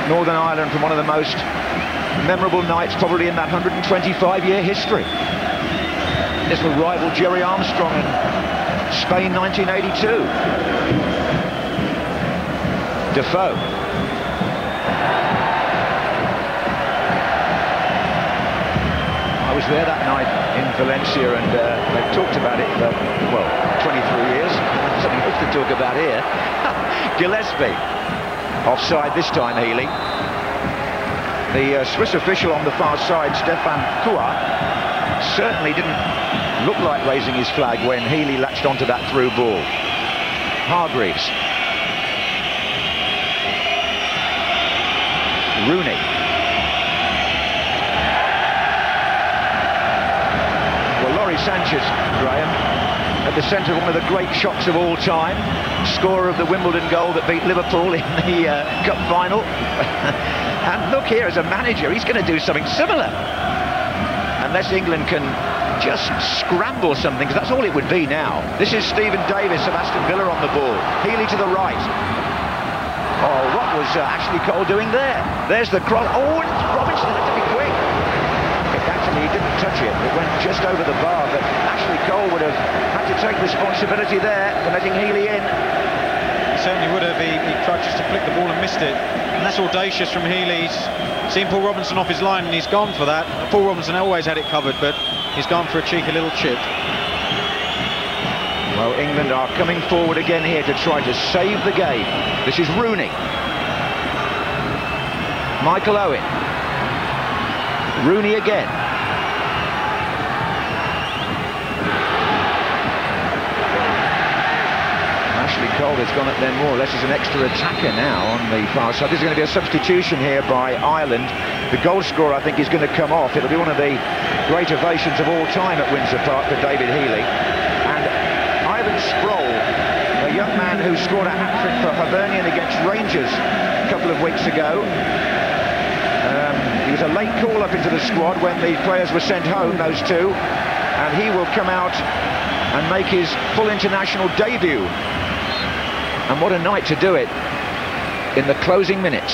I: Northern Ireland from one of the most memorable nights probably in that 125-year history. This will rival Gerry Armstrong in Spain 1982. Defoe. I was there that night in Valencia and uh, they've talked about it for, well, 23 years. To talk about here. Gillespie. Offside this time, Healy. The uh, Swiss official on the far side, Stefan Kua, certainly didn't look like raising his flag when Healy latched onto that through ball. Hargreaves. Rooney. Well, Lawrie Sanchez, Graeme, at the centre of one of the great shocks of all time. Scorer of the Wimbledon goal that beat Liverpool in the uh, cup final. and look here, as a manager, he's going to do something similar. Unless England can just scramble something, because that's all it would be now. This is Stephen Davis of Aston Villa on the ball. Healy to the right. Oh, what was uh, Ashley Cole doing there? There's the cross. Oh, and Robinson had to be quick. Actually, he didn't touch it. It went just over the bar, but Ashley Cole would have had to take responsibility there for letting Healy in.
J: He certainly would have. He, he tried just to flick the ball and missed it. And that's audacious from Healy. He's seen Paul Robinson off his line and he's gone for that. Paul Robinson always had it covered, but he's gone for a cheeky little chip.
I: Well, England are coming forward again here to try to save the game. This is Rooney. Michael Owen. Rooney again. Ashley Cole has gone up there more or less as an extra attacker now on the far side. There's going to be a substitution here by Ireland. The goal scorer, I think, is going to come off. It'll be one of the great ovations of all time at Windsor Park for David Healy. And Ivan Sproule, a young man who scored a hat-trick for Hibernian against Rangers a couple of weeks ago. Um, he was a late call-up into the squad when the players were sent home, those two. And he will come out and make his full international debut. And what a night to do it in the closing minutes.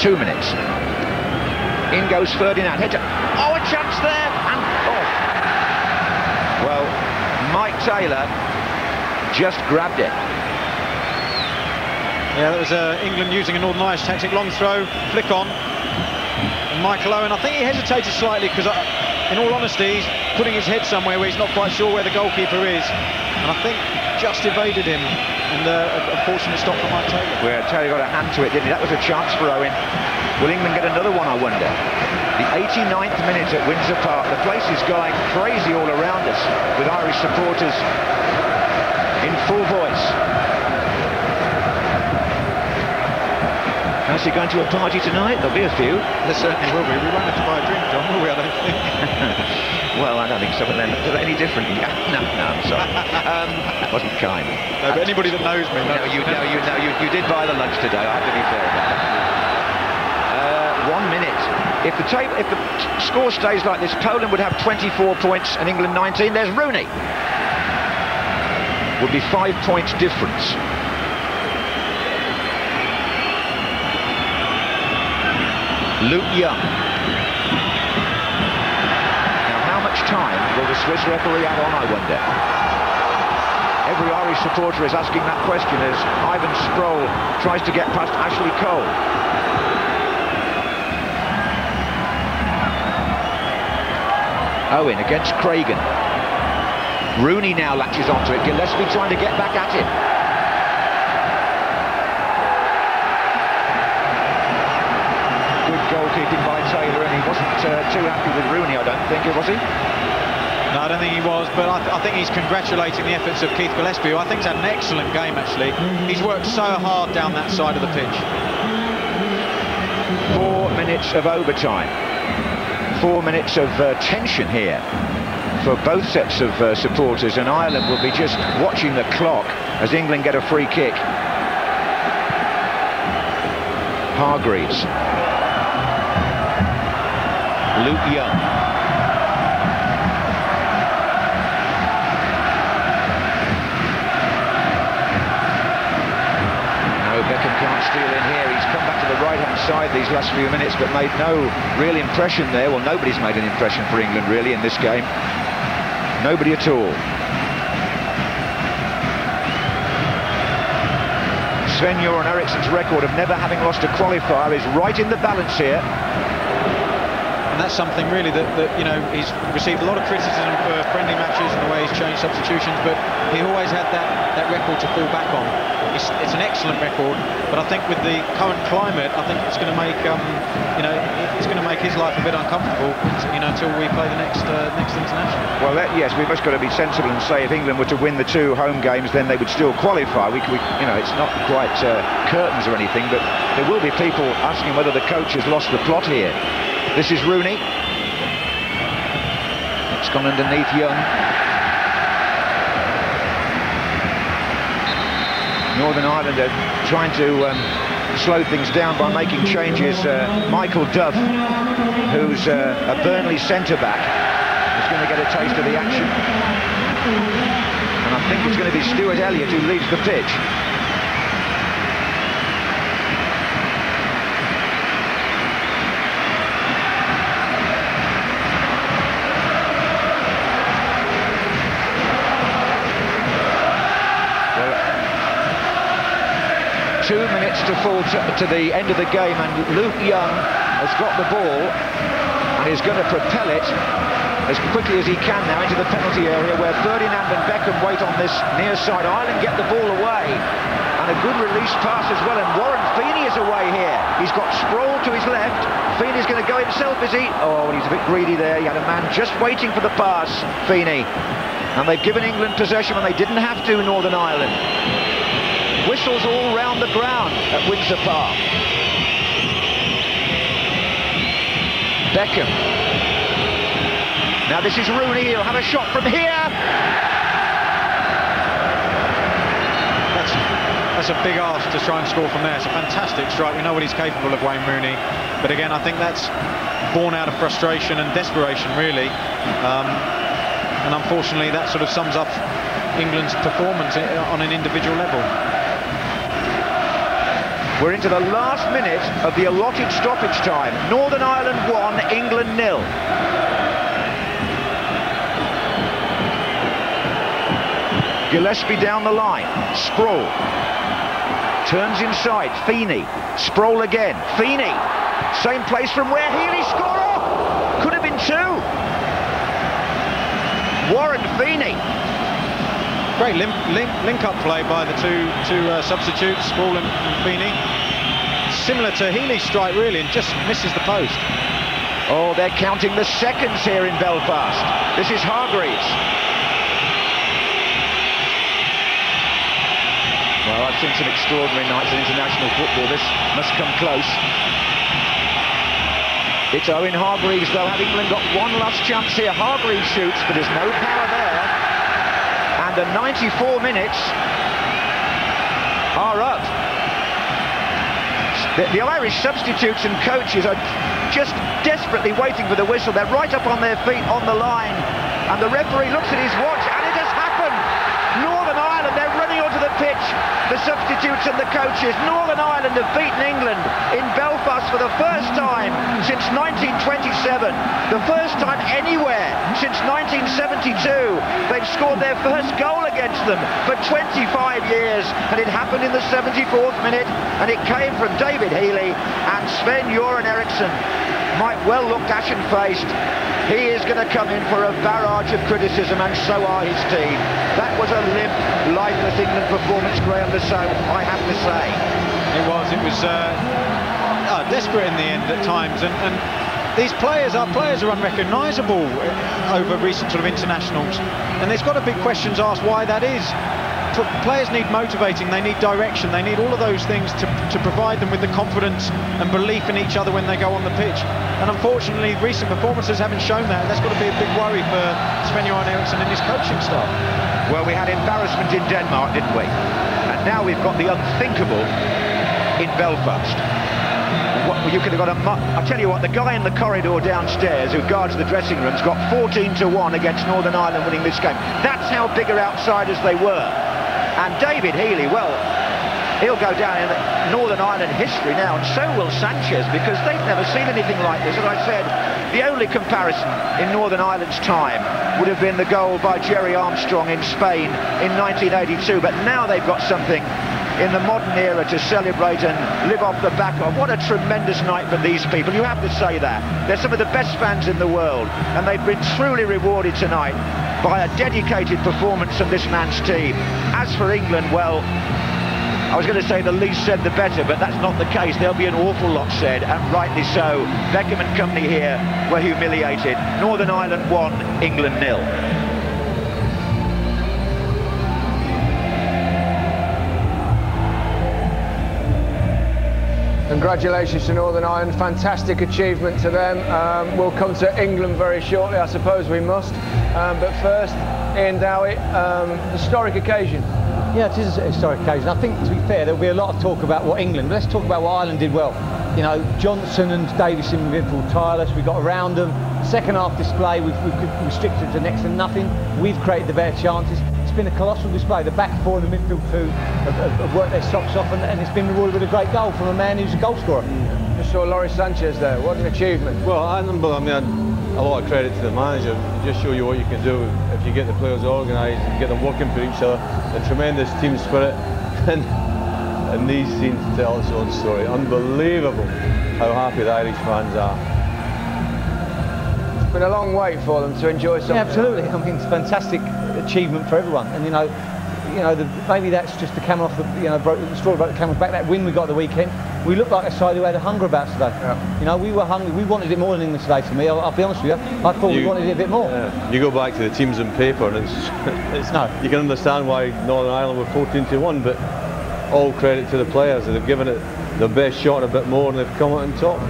I: Two minutes. In goes Ferdinand. Heads Oh, a chance there! And off. Well, Maik Taylor just grabbed it.
J: Yeah, that was uh, England using a Northern Irish tactic. Long throw, flick on. Michael Owen, I think he hesitated slightly because, in all honesty, he's putting his head somewhere where he's not quite sure where the goalkeeper is. And I think just evaded him. And uh, a fortunate stop from Maik Taylor.
I: Where Taylor got a hand to it, didn't he? That was a chance for Owen. Will England get another one, I wonder? The 89th minute at Windsor Park. The place is going crazy all around us with Irish supporters in full voice. Fancy going to a party tonight? There'll be a few.
J: There certainly will be. We won't have to buy a drink, John, will we? I don't think.
I: well, I don't think so, but then is any different? Yeah. No, no, I'm sorry. um, that wasn't kind.
J: No, but anybody that knows me...
I: No, you, no, you, no, you, you did buy the lunch today, I have to be fair about that. Uh, one minute. If the, table, if the score stays like this, Poland would have 24 points and England 19. There's Rooney. Would be five points difference. Luke Young. Now, how much time will the Swiss referee add on, I wonder? Every Irish supporter is asking that question as Ivan Sproule tries to get past Ashley Cole. Owen against Craigan. Rooney now latches onto it. Gillespie trying to get back at him. Good goalkeeping by Taylor, and he wasn't uh, too happy with Rooney, I don't think, was he?
J: No, I don't think he was, but I, th I, think he's congratulating the efforts of Keith Gillespie, who I think's had an excellent game, actually. He's worked so hard down that side of the pitch.
I: Four minutes of overtime four minutes of uh, tension here for both sets of uh, supporters and Ireland will be just watching the clock as England get a free kick. Hargreaves. Luke Young. These last few minutes, but made no real impression there. Well, nobody's made an impression for England, really, in this game. Nobody at all. Sven-Göran Eriksson's record of never having lost a qualifier is right in the balance here.
J: And that's something really that, that, you know, he's received a lot of criticism for friendly matches and the way he's changed substitutions, but he always had that, that record to fall back on. It's, it's an excellent record, but I think with the current climate, I think it's going to make, um, you know, it's going to make his life a bit uncomfortable, you know, until we play the next uh, next international.
I: Well, that, yes, we've just got to be sensible and say if England were to win the two home games, then they would still qualify. We, we you know, it's not quite uh, curtains or anything, but there will be people asking whether the coach has lost the plot here. This is Rooney. It's gone underneath Young. Northern Ireland are trying to um, slow things down by making changes. Uh, Michael Duff, who's uh, a Burnley centre-back, is going to get a taste of the action. And I think it's going to be Stuart Elliott who leads the pitch. two minutes to fall to, the end of the game and Luke Young has got the ball and is going to propel it as quickly as he can now into the penalty area where Ferdinand and Beckham wait on this near side. Ireland get the ball away and a good release pass as well and Warren Feeney is away here. He's got Sproule to his left. Feeney's going to go himself, is he? Oh, he's a bit greedy there. He had a man just waiting for the pass, Feeney. And they've given England possession when they didn't have to, Northern Ireland whistles all round the ground at Windsor Park. Beckham. Now this is Rooney, he'll have a shot from here.
J: That's, that's a big ask to try and score from there. It's a fantastic strike. We know what he's capable of, Wayne Rooney. But again, I think that's born out of frustration and desperation, really. Um, and unfortunately, that sort of sums up England's performance on an individual level.
I: We're into the last minute of the allotted stoppage time. Northern Ireland 1, England nil. Gillespie down the line. Sproule. Turns inside. Feeney. Sproule again. Feeney. Same place from where Healy scored. Could have been two. Warren Feeney.
J: Great link, link, link up play by the two two uh, substitutes, Ball and, and Feeney. Similar to Healy's strike really, and just misses the post.
I: Oh, they're counting the seconds here in Belfast. This is Hargreaves. Well, I've seen some extraordinary nights in international football. This must come close. It's Owen Hargreaves, though. Have England got one last chance here? Hargreaves shoots, but there's no power there. The 94 minutes are up. The, the Irish substitutes and coaches are just desperately waiting for the whistle. They're right up on their feet on the line. And the referee looks at his watch, and it has happened. Northern Ireland, they're running onto the pitch, the substitutes and the coaches. Northern Ireland have beaten England in Belfast for the first time since 1927. The first time anywhere since 1972. They've scored their first goal against them for 25 years, and it happened in the 74th minute, and it came from David Healy and Sven-Göran Eriksson might well look ashen-faced. He is going to come in for a barrage of criticism, and so are his team. That was a limp, lifeless England performance, Graeme Le Saux, I have to say.
J: It was. It was uh, uh, desperate in the end at times, and, and these players, our players, are unrecognisable over recent sort of internationals, and there's got to be questions asked why that is. Players need motivating, they need direction, they need all of those things to, to provide them with the confidence and belief in each other when they go on the pitch. And unfortunately, recent performances haven't shown that. That's got to be a big worry for Sven-Göran Eriksson and his coaching staff.
I: Well, we had embarrassment in Denmark, didn't we? And now we've got the unthinkable in Belfast. What, you could have got a. I tell you what, the guy in the corridor downstairs who guards the dressing rooms got 14 to 1 against Northern Ireland winning this game. That's how bigger outsiders they were. And David Healy, well, he'll go down in Northern Ireland history now, and so will Sanchez, because they've never seen anything like this. As I said, the only comparison in Northern Ireland's time would have been the goal by Gerry Armstrong in Spain in 1982, but now they've got something in the modern era to celebrate and live off the back of. What a tremendous night for these people. You have to say that. They're some of the best fans in the world, and they've been truly rewarded tonight by a dedicated performance of this man's team. As for England, well, I was going to say the least said the better, but that's not the case. There'll be an awful lot said, and rightly so. Beckham and company here were humiliated. Northern Ireland 1, England nil.
A: Congratulations to Northern Ireland, fantastic achievement to them. Um, we'll come to England very shortly, I suppose we must. Um, but first, Ian Dowie, um, historic occasion.
H: Yeah, it is a historic occasion. I think, to be fair, there'll be a lot of talk about what England, but let's talk about what Ireland did well. You know, Johnson and Davis in midfield tireless, we got around them. Second half display, we've, we've restricted to next to nothing. We've created the better chances It's been a colossal display. The back four and the midfield two have, have, have worked their socks off and, and, it's been rewarded with a great goal from a man who's a goal scorer.
A: Just saw Lawrie Sanchez there. What an achievement.
F: Well, I, remember, I mean, a lot of credit to the manager. Just show you what you can do if you get the players organised and get them working for each other. A tremendous team spirit. and, and these scenes tell its own story. Unbelievable how happy the Irish fans are
A: It's been a long wait for them to enjoy something.
H: Yeah, absolutely. I mean, it's a fantastic achievement for everyone. And you know, you know, the, maybe that's just the camel off the, you know, broke, the straw about the camel's back. That win we got the weekend, we looked like a side who had a hunger about today. Yeah. You know, we were hungry. We wanted it more than England today. For me, I'll, I'll be honest with you. I thought you, we wanted it a bit more.
F: Yeah. You go back to the teams in paper, and it's, it's no. You can understand why Northern Ireland were 14 to one, but all credit to the players. They've given it the best shot a bit more, and they've come out on top.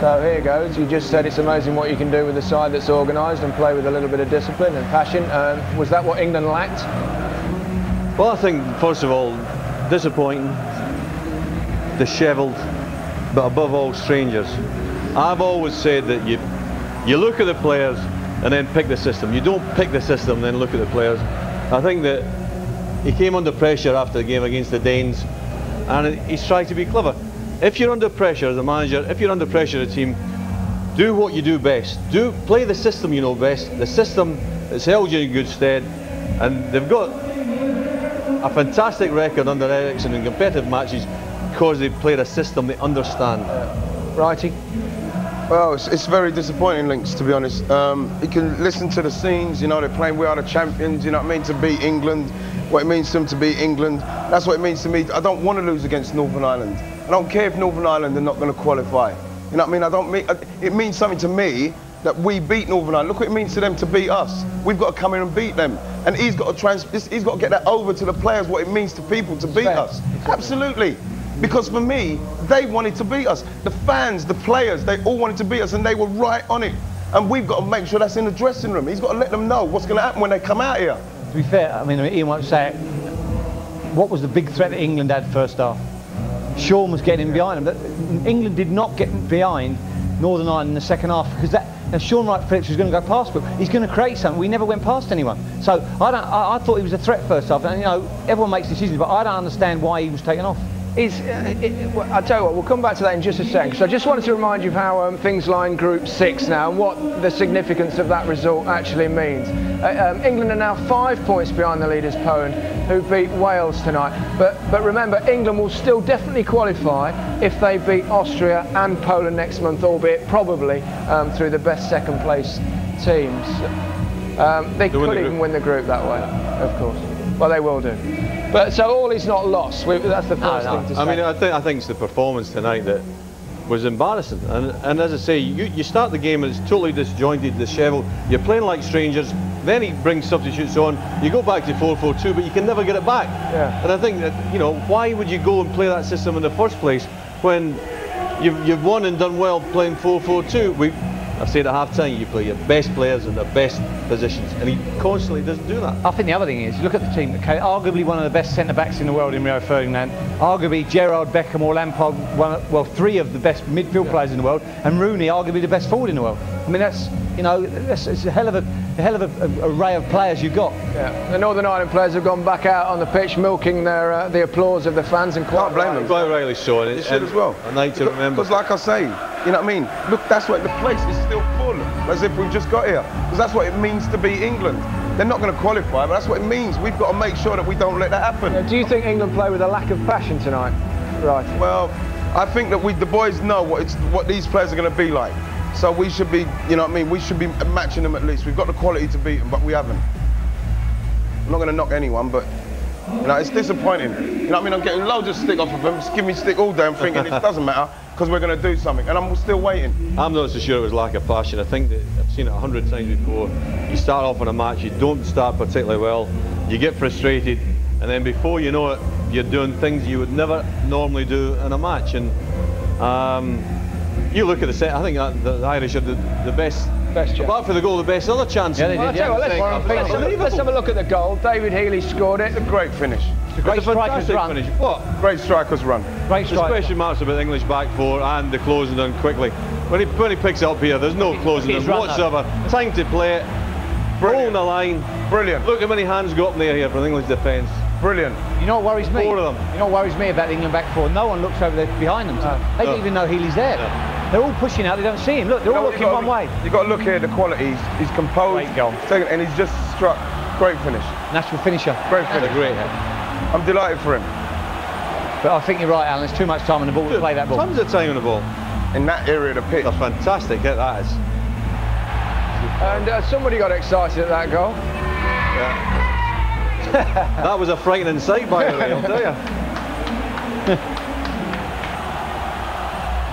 A: So here goes. You just said it's amazing what you can do with a side that's organised and play with a little bit of discipline and passion. Um, was that what England lacked?
F: Well, I think first of all, disappointing, dishevelled, but above all, strangers. I've always said that you you look at the players and then pick the system. You don't pick the system then look at the players. I think that he came under pressure after the game against the Danes, and he's tried to be clever if you're under pressure as a manager, if you're under pressure as a team, do what you do best. Do play the system you know best. The system that's held you in good stead, and they've got a fantastic record under Eriksson in competitive matches because they've played a system they understand.
A: Righty.
G: Well, it's, it's, very disappointing, Links, to be honest. Um, you can listen to the scenes, you know, they're playing We Are the Champions, you know what I mean, to beat England what it means to them to beat England. That's what it means to me. I don't want to lose against Northern Ireland. I don't care if Northern Ireland are not going to qualify. You know what I mean? I don't mean, it means something to me that we beat Northern Ireland. Look what it means to them to beat us. We've got to come in and beat them. And he's got to trans he's got to get that over to the players what it means to people to beat us. Absolutely. Because for me, they wanted to beat us. The fans, the players, they all wanted to beat us and they were right on it. And we've got to make sure that's in the dressing room. He's got to let them know what's going to happen when they come out here.
H: To be fair, I mean, Ian won't say it. What was the big threat that England had first half? Shaun was getting behind them. England did not get behind Northern Ireland in the second half because that now Shaun Wright-Phillips was going to go past, but he's going to create something. We never went past anyone. So I don't. I, I, thought he was a threat first half, and you know everyone makes decisions, but I don't understand why he was taken off
A: is, uh, it, well, I'll tell you what, we'll come back to that in just a second, because I just wanted to remind you of how um, things lie in Group 6 now and what the significance of that result actually means. Uh, um, England are now five points behind the leaders Poland, who beat Wales tonight. But, but remember, England will still definitely qualify if they beat Austria and Poland next month, albeit probably um, through the best second place teams. Um, they, they could even win the group that way, of course. Well, they will do. But so all is not lost. We, that's the first no, no. thing to say.
F: I mean, I think I think it's the performance tonight that was embarrassing. And and as I say, you, you start the game and it's totally disjointed, disheveled. You're playing like strangers. Then he brings substitutes on. You go back to 4-4-2, but you can never get it back.
A: Yeah.
F: And I think that you know why would you go and play that system in the first place when you've you've won and done well playing 4-4-2? We I've said at half time you play your best players in their best positions, and he constantly doesn't do that.
H: I think the other thing is, you look at the team. Okay, arguably one of the best centre backs in the world in Rio Ferdinand, arguably Gerrard Beckham, or Lampard, one, well, three of the best midfield yeah. players in the world, and Rooney, arguably the best forward in the world. I mean, that's you know, that's, it's a hell of a, a hell of a, a, array of players you've got.
A: Yeah, the Northern Ireland players have gone back out on the pitch, milking their uh, the applause of the fans, and
G: quite can't blame them.
F: Quite rightly so.
G: They should as well.
F: I need to remember.
G: Because, like I say, you know what I mean. Look, that's what the place is still full, as if we've just got here. Because that's what it means to be England. They're not going to qualify, but that's what it means. We've got to make sure that we don't let that happen.
A: Yeah, do you think England play with a lack of passion tonight? Right.
G: Well, I think that we, the boys know what it's what these players are going to be like. So we should be, you know what I mean, we should be matching them at least. We've got the quality to beat them, but we haven't. I'm not going to knock anyone, but you know, it's disappointing. You know what I mean? I'm getting loads of stick off of them. Just give me stick all day. I'm thinking it doesn't matter because we're going to do something, and I'm still waiting.
F: I'm not so sure it was lack of passion. I think that I've seen it a hundred times before. You start off in a match, you don't start particularly well, you get frustrated, and then before you know it, you're doing things you would never normally do in a match. And um, you look at the set. I think the, Irish are the, the best.
A: Best chance.
F: Apart from the goal, the best other chance.
A: Yeah, they did. Yeah. Well, let's, let's, let's, have a look at the goal. David Healy scored it.
G: It's a great finish.
H: It's a great it's a striker's run.
F: Finish. What?
G: Great striker's run.
H: Great
F: striker. There's question marks about the English back four and the closing done quickly. When he, when he picks it up here, there's no closing done whatsoever. Time to play it. Brilliant. the line.
G: Brilliant.
F: Look how many hands got up there here for the English defence.
G: Brilliant.
H: You know what worries me?
F: Four of them.
H: You know what worries me about the England back four? No one looks over there behind them. No. They don't even know Healy's there. No. They're all pushing out, they don't see him. Look, they're you all looking one way.
G: You've got to look here, the quality. He's, composed.
H: Great goal.
G: and he's just struck. Great finish.
H: Natural finisher.
G: Great finish.
F: Great.
G: I'm delighted for him.
H: But I think you're right, Alan. There's too much time on the ball Dude, to play that ball.
F: Tons of time on the ball.
G: In that area of the pitch.
F: That's fantastic, yeah, that is.
A: And uh, somebody got excited at that goal.
F: Yeah. that was a frightening sight, by the way, I'll tell you.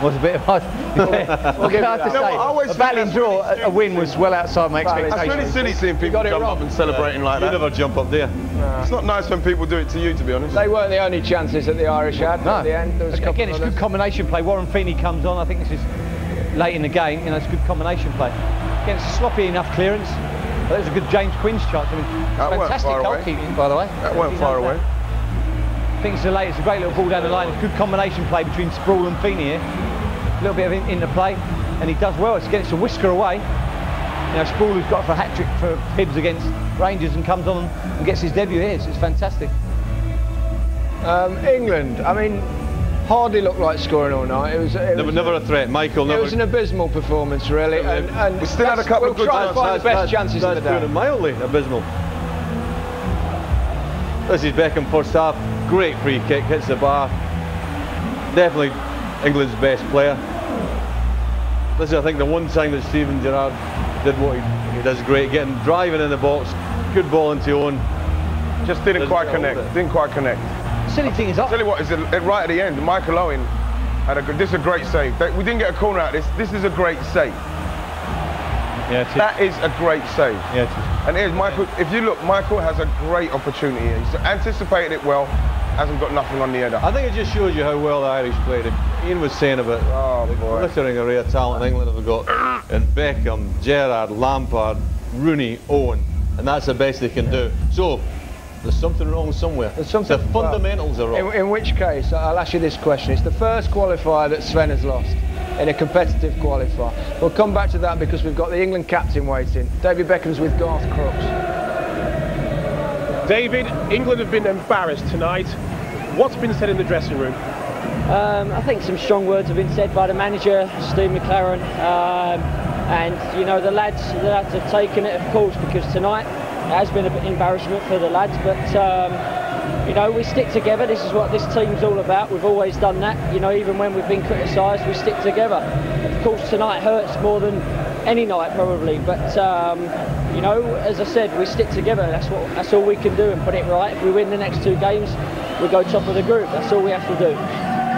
H: was a bit of a, we'll give have to say, a battling draw, a, a, win was well outside my expectations.
G: It's really silly seeing people jump up and celebrating like
F: you
G: that.
F: You never jump up there.
G: No. It's not nice when people do it to you, to be honest.
A: They weren't the only chances that the Irish had no. at the end. There was
H: Again, it's good combination play. Warren Feeney comes on. I think this is late in the game. You know, it's a good combination play. Again, it's a sloppy enough clearance. But there's a good James Quinn's chance. I mean,
G: that
H: fantastic goalkeeping, by the way.
G: That went far away.
H: I think it's a late, it's a great little ball down the line. It's a good combination play between Sproule and Feeney here a little bit of in, interplay, and he does well. It gets a whisker away. You know, Sproule who's got for a hat trick for Hibs against Rangers and comes on and gets his debut here. So it's fantastic.
A: Um, England, I mean, hardly looked like scoring all night. It was, it
F: never,
A: was
F: never a threat. Michael,
A: it was an abysmal performance, really. And, and
G: we still had a couple
A: we'll
G: of good
A: try. And find the best chances
F: that's
A: of the day.
F: mildly abysmal. This is Beckham first half. Great free kick, hits the bar. Definitely England's best player. This is, I think, the one time that Steven Gerrard did what he, he does great, getting driving in the box, good ball into own.
G: Just didn't
F: Doesn't
G: quite connect.
F: hold of it.
G: Didn't quite connect.
K: Silly thing is, up.
G: Tell you what, it's it- right at the end, Michael Owen had a good, this is a great save. We didn't get a corner out of this. This is a great save.
J: Yeah,
G: That is a great save.
J: Yeah, it is.
G: And here's Michael. If you look, Michael has a great opportunity. He's anticipated it well. Hasn't got nothing on the header.
F: I think it just shows you how well the Irish played. Ian was saying about
G: oh,
F: the
G: boy.
F: glittering array of talent England have got. and Beckham, Gerrard, Lampard, Rooney, Owen. And that's the best they can do. So, there's something wrong somewhere.
A: There's something,
F: the fundamentals are wrong.
A: In, in which case, I'll ask you this question. It's the first qualifier that Sven has lost in a competitive qualifier. We'll come back to that because we've got the England captain waiting. David Beckham's with Garth Crooks.
P: David, England have been embarrassed tonight. What's been said in the dressing room?
Q: Um, I think some strong words have been said by the manager, Steve McClaren, um, and you know the lads, the lads have taken it, of course, because tonight has been a bit embarrassment for the lads. But um, you know we stick together. This is what this team's all about. We've always done that. You know, even when we've been criticised, we stick together. Of course, tonight hurts more than any night probably, but um, you know, as I said, we stick together. That's what that's all we can do and put it right. If we win the next two games, we go top of the group. That's all we have to do.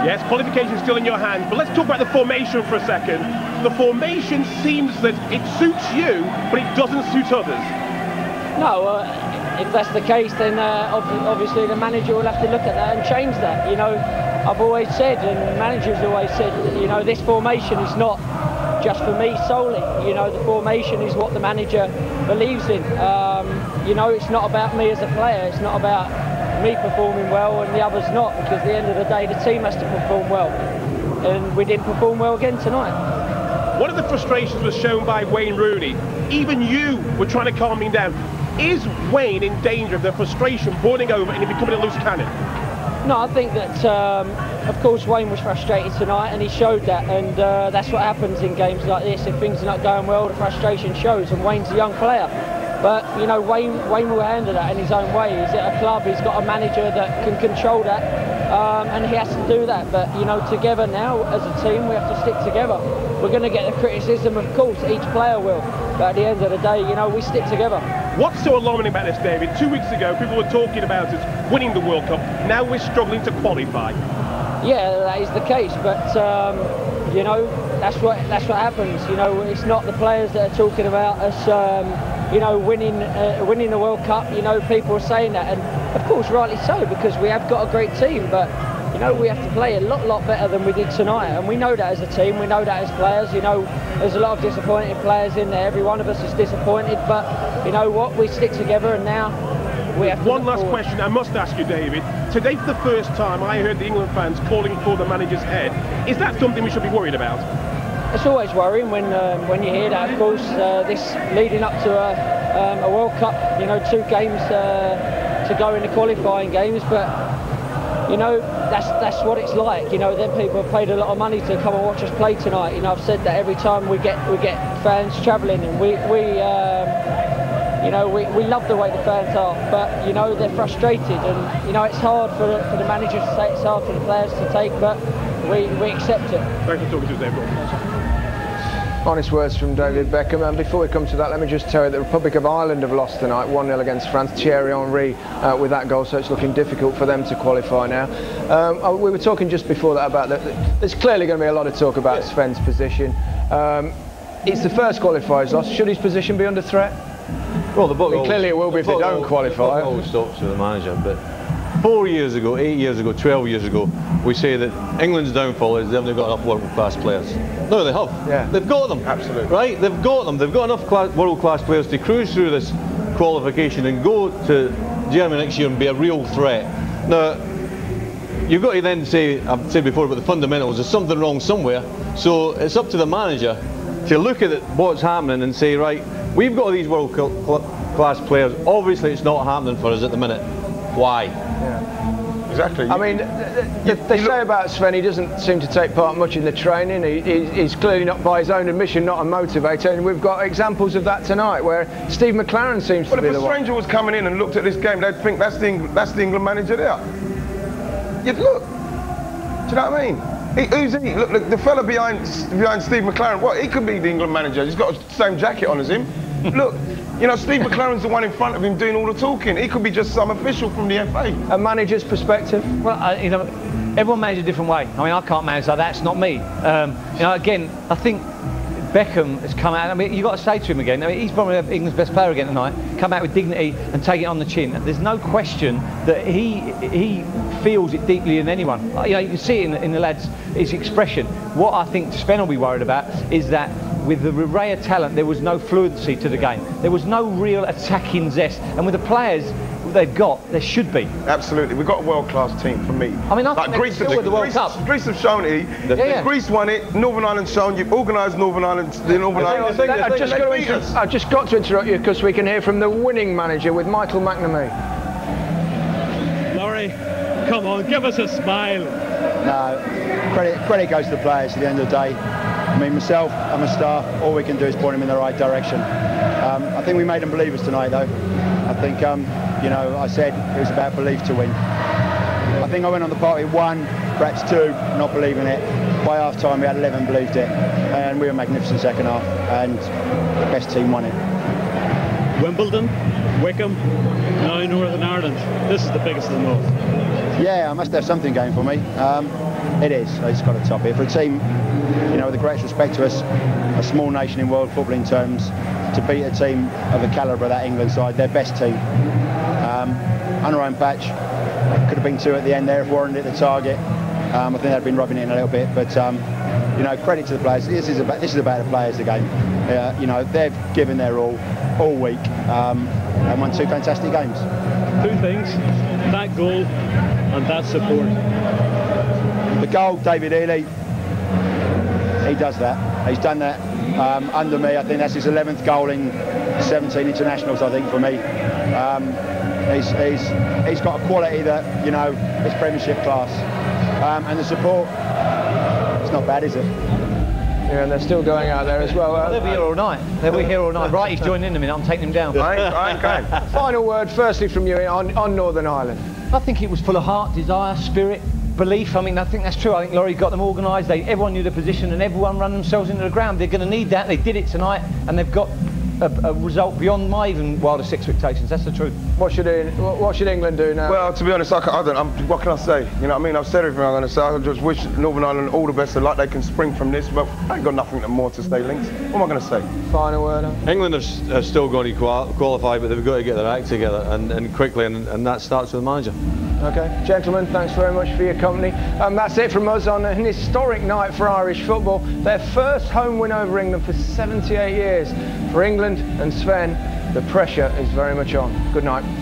P: Yes, qualification is still in your hands, but let's talk about the formation for a second. The formation seems that it suits you, but it doesn't suit others.
Q: No, uh, if that's the case, then uh, ob- obviously the manager will have to look at that and change that. You know, I've always said, and managers always said, you know, this formation is not just for me solely. You know, the formation is what the manager believes in. Um, you know, it's not about me as a player. It's not about me performing well and the others not, because at the end of the day, the team has to perform well. And we didn't perform well again tonight.
P: One of the frustrations was shown by Wayne Rooney. Even you were trying to calm him down. Is Wayne in danger of the frustration boiling over and him becoming a loose cannon?
Q: No, I think that, um, of course, Wayne was frustrated tonight and he showed that. And uh, that's what happens in games like this. If things are not going well, the frustration shows. And Wayne's a young player. But, you know, Wayne, Wayne will handle that in his own way. He's at a club, he's got a manager that can control that. Um, and he has to do that. But, you know, together now, as a team, we have to stick together. We're going to get the criticism, of course, each player will. But at the end of the day, you know, we stick together.
P: What's so alarming about this, David? Two weeks ago, people were talking about us winning the World Cup. Now we're struggling to qualify.
Q: Yeah, that is the case, but um, you know that's what that's what happens. You know, it's not the players that are talking about us. Um, you know, winning uh, winning the World Cup. You know, people are saying that, and of course, rightly so, because we have got a great team. But you know, we have to play a lot, lot better than we did tonight, and we know that as a team. We know that as players. You know, there's a lot of disappointed players in there. Every one of us is disappointed, but you know what? We stick together, and now we have
P: One last
Q: forward.
P: question I must ask you, David. Today, for the first time, I heard the England fans calling for the manager's head. Is that something we should be worried about?
Q: It's always worrying when um, when you hear that. Of course, uh, this leading up to a, um, a World Cup, you know, two games uh, to go in the qualifying games, but you know that's that's what it's like. You know, then people have paid a lot of money to come and watch us play tonight. You know, I've said that every time we get we get fans travelling, and we we. Um, you know, we, we love the way the fans are, but you know they're frustrated, and you know it's hard for for the manager to say, it's hard for the players to take, but we, we accept it.
P: Thanks for talking to us.
A: Honest words from David Beckham. And before we come to that, let me just tell you that the Republic of Ireland have lost tonight, 1-0 against France. Thierry Henry uh, with that goal, so it's looking difficult for them to qualify now. Um, uh, we were talking just before that about that. There's clearly going to be a lot of talk about Sven's position. Um, it's the first qualifiers loss. Should his position be under threat?
F: Well, the book
A: I mean, clearly it will be if they don't qualify.
F: The always stops with the manager, but four years ago, eight years ago, 12 years ago, we say that England's downfall is they haven't got enough world-class players. No, they have.
A: Yeah.
F: They've got them.
G: Absolutely.
F: Right? They've got them. They've got enough cla- world-class players to cruise through this qualification and go to Germany next year and be a real threat. Now, you've got to then say, I've said before about the fundamentals, there's something wrong somewhere. So it's up to the manager to look at what's happening and say, right, we've got these world cl- cl- class players. Obviously, it's not happening for us at the minute. Why?
G: Exactly.
A: I mean, th- th- they say about Sven, he doesn't seem to take part much in the training. He, he- he's clearly not, by his own admission, not a motivator. And we've got examples of that tonight, where Steve McClaren seems
G: Well,
A: to be
G: if
A: the
G: a stranger was coming in and looked at this game, they'd think that's the, Eng- that's the England manager there. You'd look. Do you know what I mean? He, who's he? Look, look, the fella behind behind Steve McClaren. What? He could be the England manager. He's got the same jacket on as him. look, You know, Steve McClaren's the one in front of him doing all the talking. He could be just some official from the FA.
A: A manager's perspective?
H: Well, I, you know, everyone manages a different way. I mean, I can't manage like that's not me. Um, you know, again, I think Beckham has come out. I mean, you've got to say to him again. I mean, he's probably England's best player again tonight. Come out with dignity and take it on the chin. There's no question that he he feels it deeply in anyone. You know, you can see it in, in the lads' his expression. What I think Sven will be worried about is that with the array of talent, there was no fluency to the game. There was no real attacking zest. And with the players they've got, there should be.
G: Absolutely, we've got a world-class team for me.
H: I mean, I
G: like
H: think
G: Greece,
H: they still
G: have-
H: win the World
G: Greece,
H: Cup.
G: Greece have shown it.
H: Yeah, yeah.
G: Greece won it. Northern Ireland shown. You've organised Northern Ireland. The Northern Ireland.
A: I've just, got to I've just got to interrupt you because we can hear from the winning manager with Michael McNamee.
R: Lawrie, come on, give us a smile.
S: No, credit, credit goes to the players at the end of the day. I mean, myself, I'm a staff, all we can do is point them in the right direction. Um, I think we made them believers tonight, though. I think, um, you know, I said it was about belief to win. I think I went on the party one, perhaps two, not believing it. By half time, we had 11 believed it, and we were magnificent second half, and the best team won it.
R: Wimbledon, Wycombe, now Northern Ireland. This is the biggest of them all.
S: Yeah, I must have something going for me. Um, it is. It's got to top it. For a team, you know, with the greatest respect to us, a small nation in world football in terms, to beat a team of the calibre of that England side, their best team. Um, on our own patch, could have been two at the end there if Warren hit the target. Um, I think they'd been rubbing it in a little bit, but um, you know, credit to the players. This is about this is about the players again. Uh, you know, they've given their all all week um, and won two fantastic games.
R: Two things, that goal and that support.
S: The goal, David Healy, he does that. He's done that um, under me. I think that's his 11th goal in 17 internationals, I think, for me. Um, he's, he's, he's got a quality that, you know, is Premiership class. Um, and the support, it's not bad, is it?
A: Yeah, and they're still going out there as well. Uh,
H: They'll be here all night. They'll be here all night. Right, he's joining in a minute. I'm taking him down.
A: I ain't- I ain't going. Final word, firstly, from you on, on Northern Ireland.
H: I think it was full of heart, desire, spirit, belief. I mean, I think that's true. I think Lawrie got them organised. They, everyone knew the position, and everyone ran themselves into the ground. They're going to need that. They did it tonight, and they've got a, a result beyond my even wildest expectations. That's the truth.
A: What should what what should England do now?
G: Well, to be honest, I, ca- I don't. I'm, what can I say? You know what I mean? I've said everything I'm going to say. I just wish Northern Ireland all the best of luck. They can spring from this, but I ain't got nothing more to say, Links. What am I going to say?
A: Final word.
F: England are, s- are still going to qual- qualify, but they've got to get their act together and, and quickly, and, and that starts with the manager.
A: Okay, gentlemen, thanks very much for your company. Um, that's it from us on an historic night for Irish football. Their first home win over England for 78 years. For England and Sven, the pressure is very much on. Good night.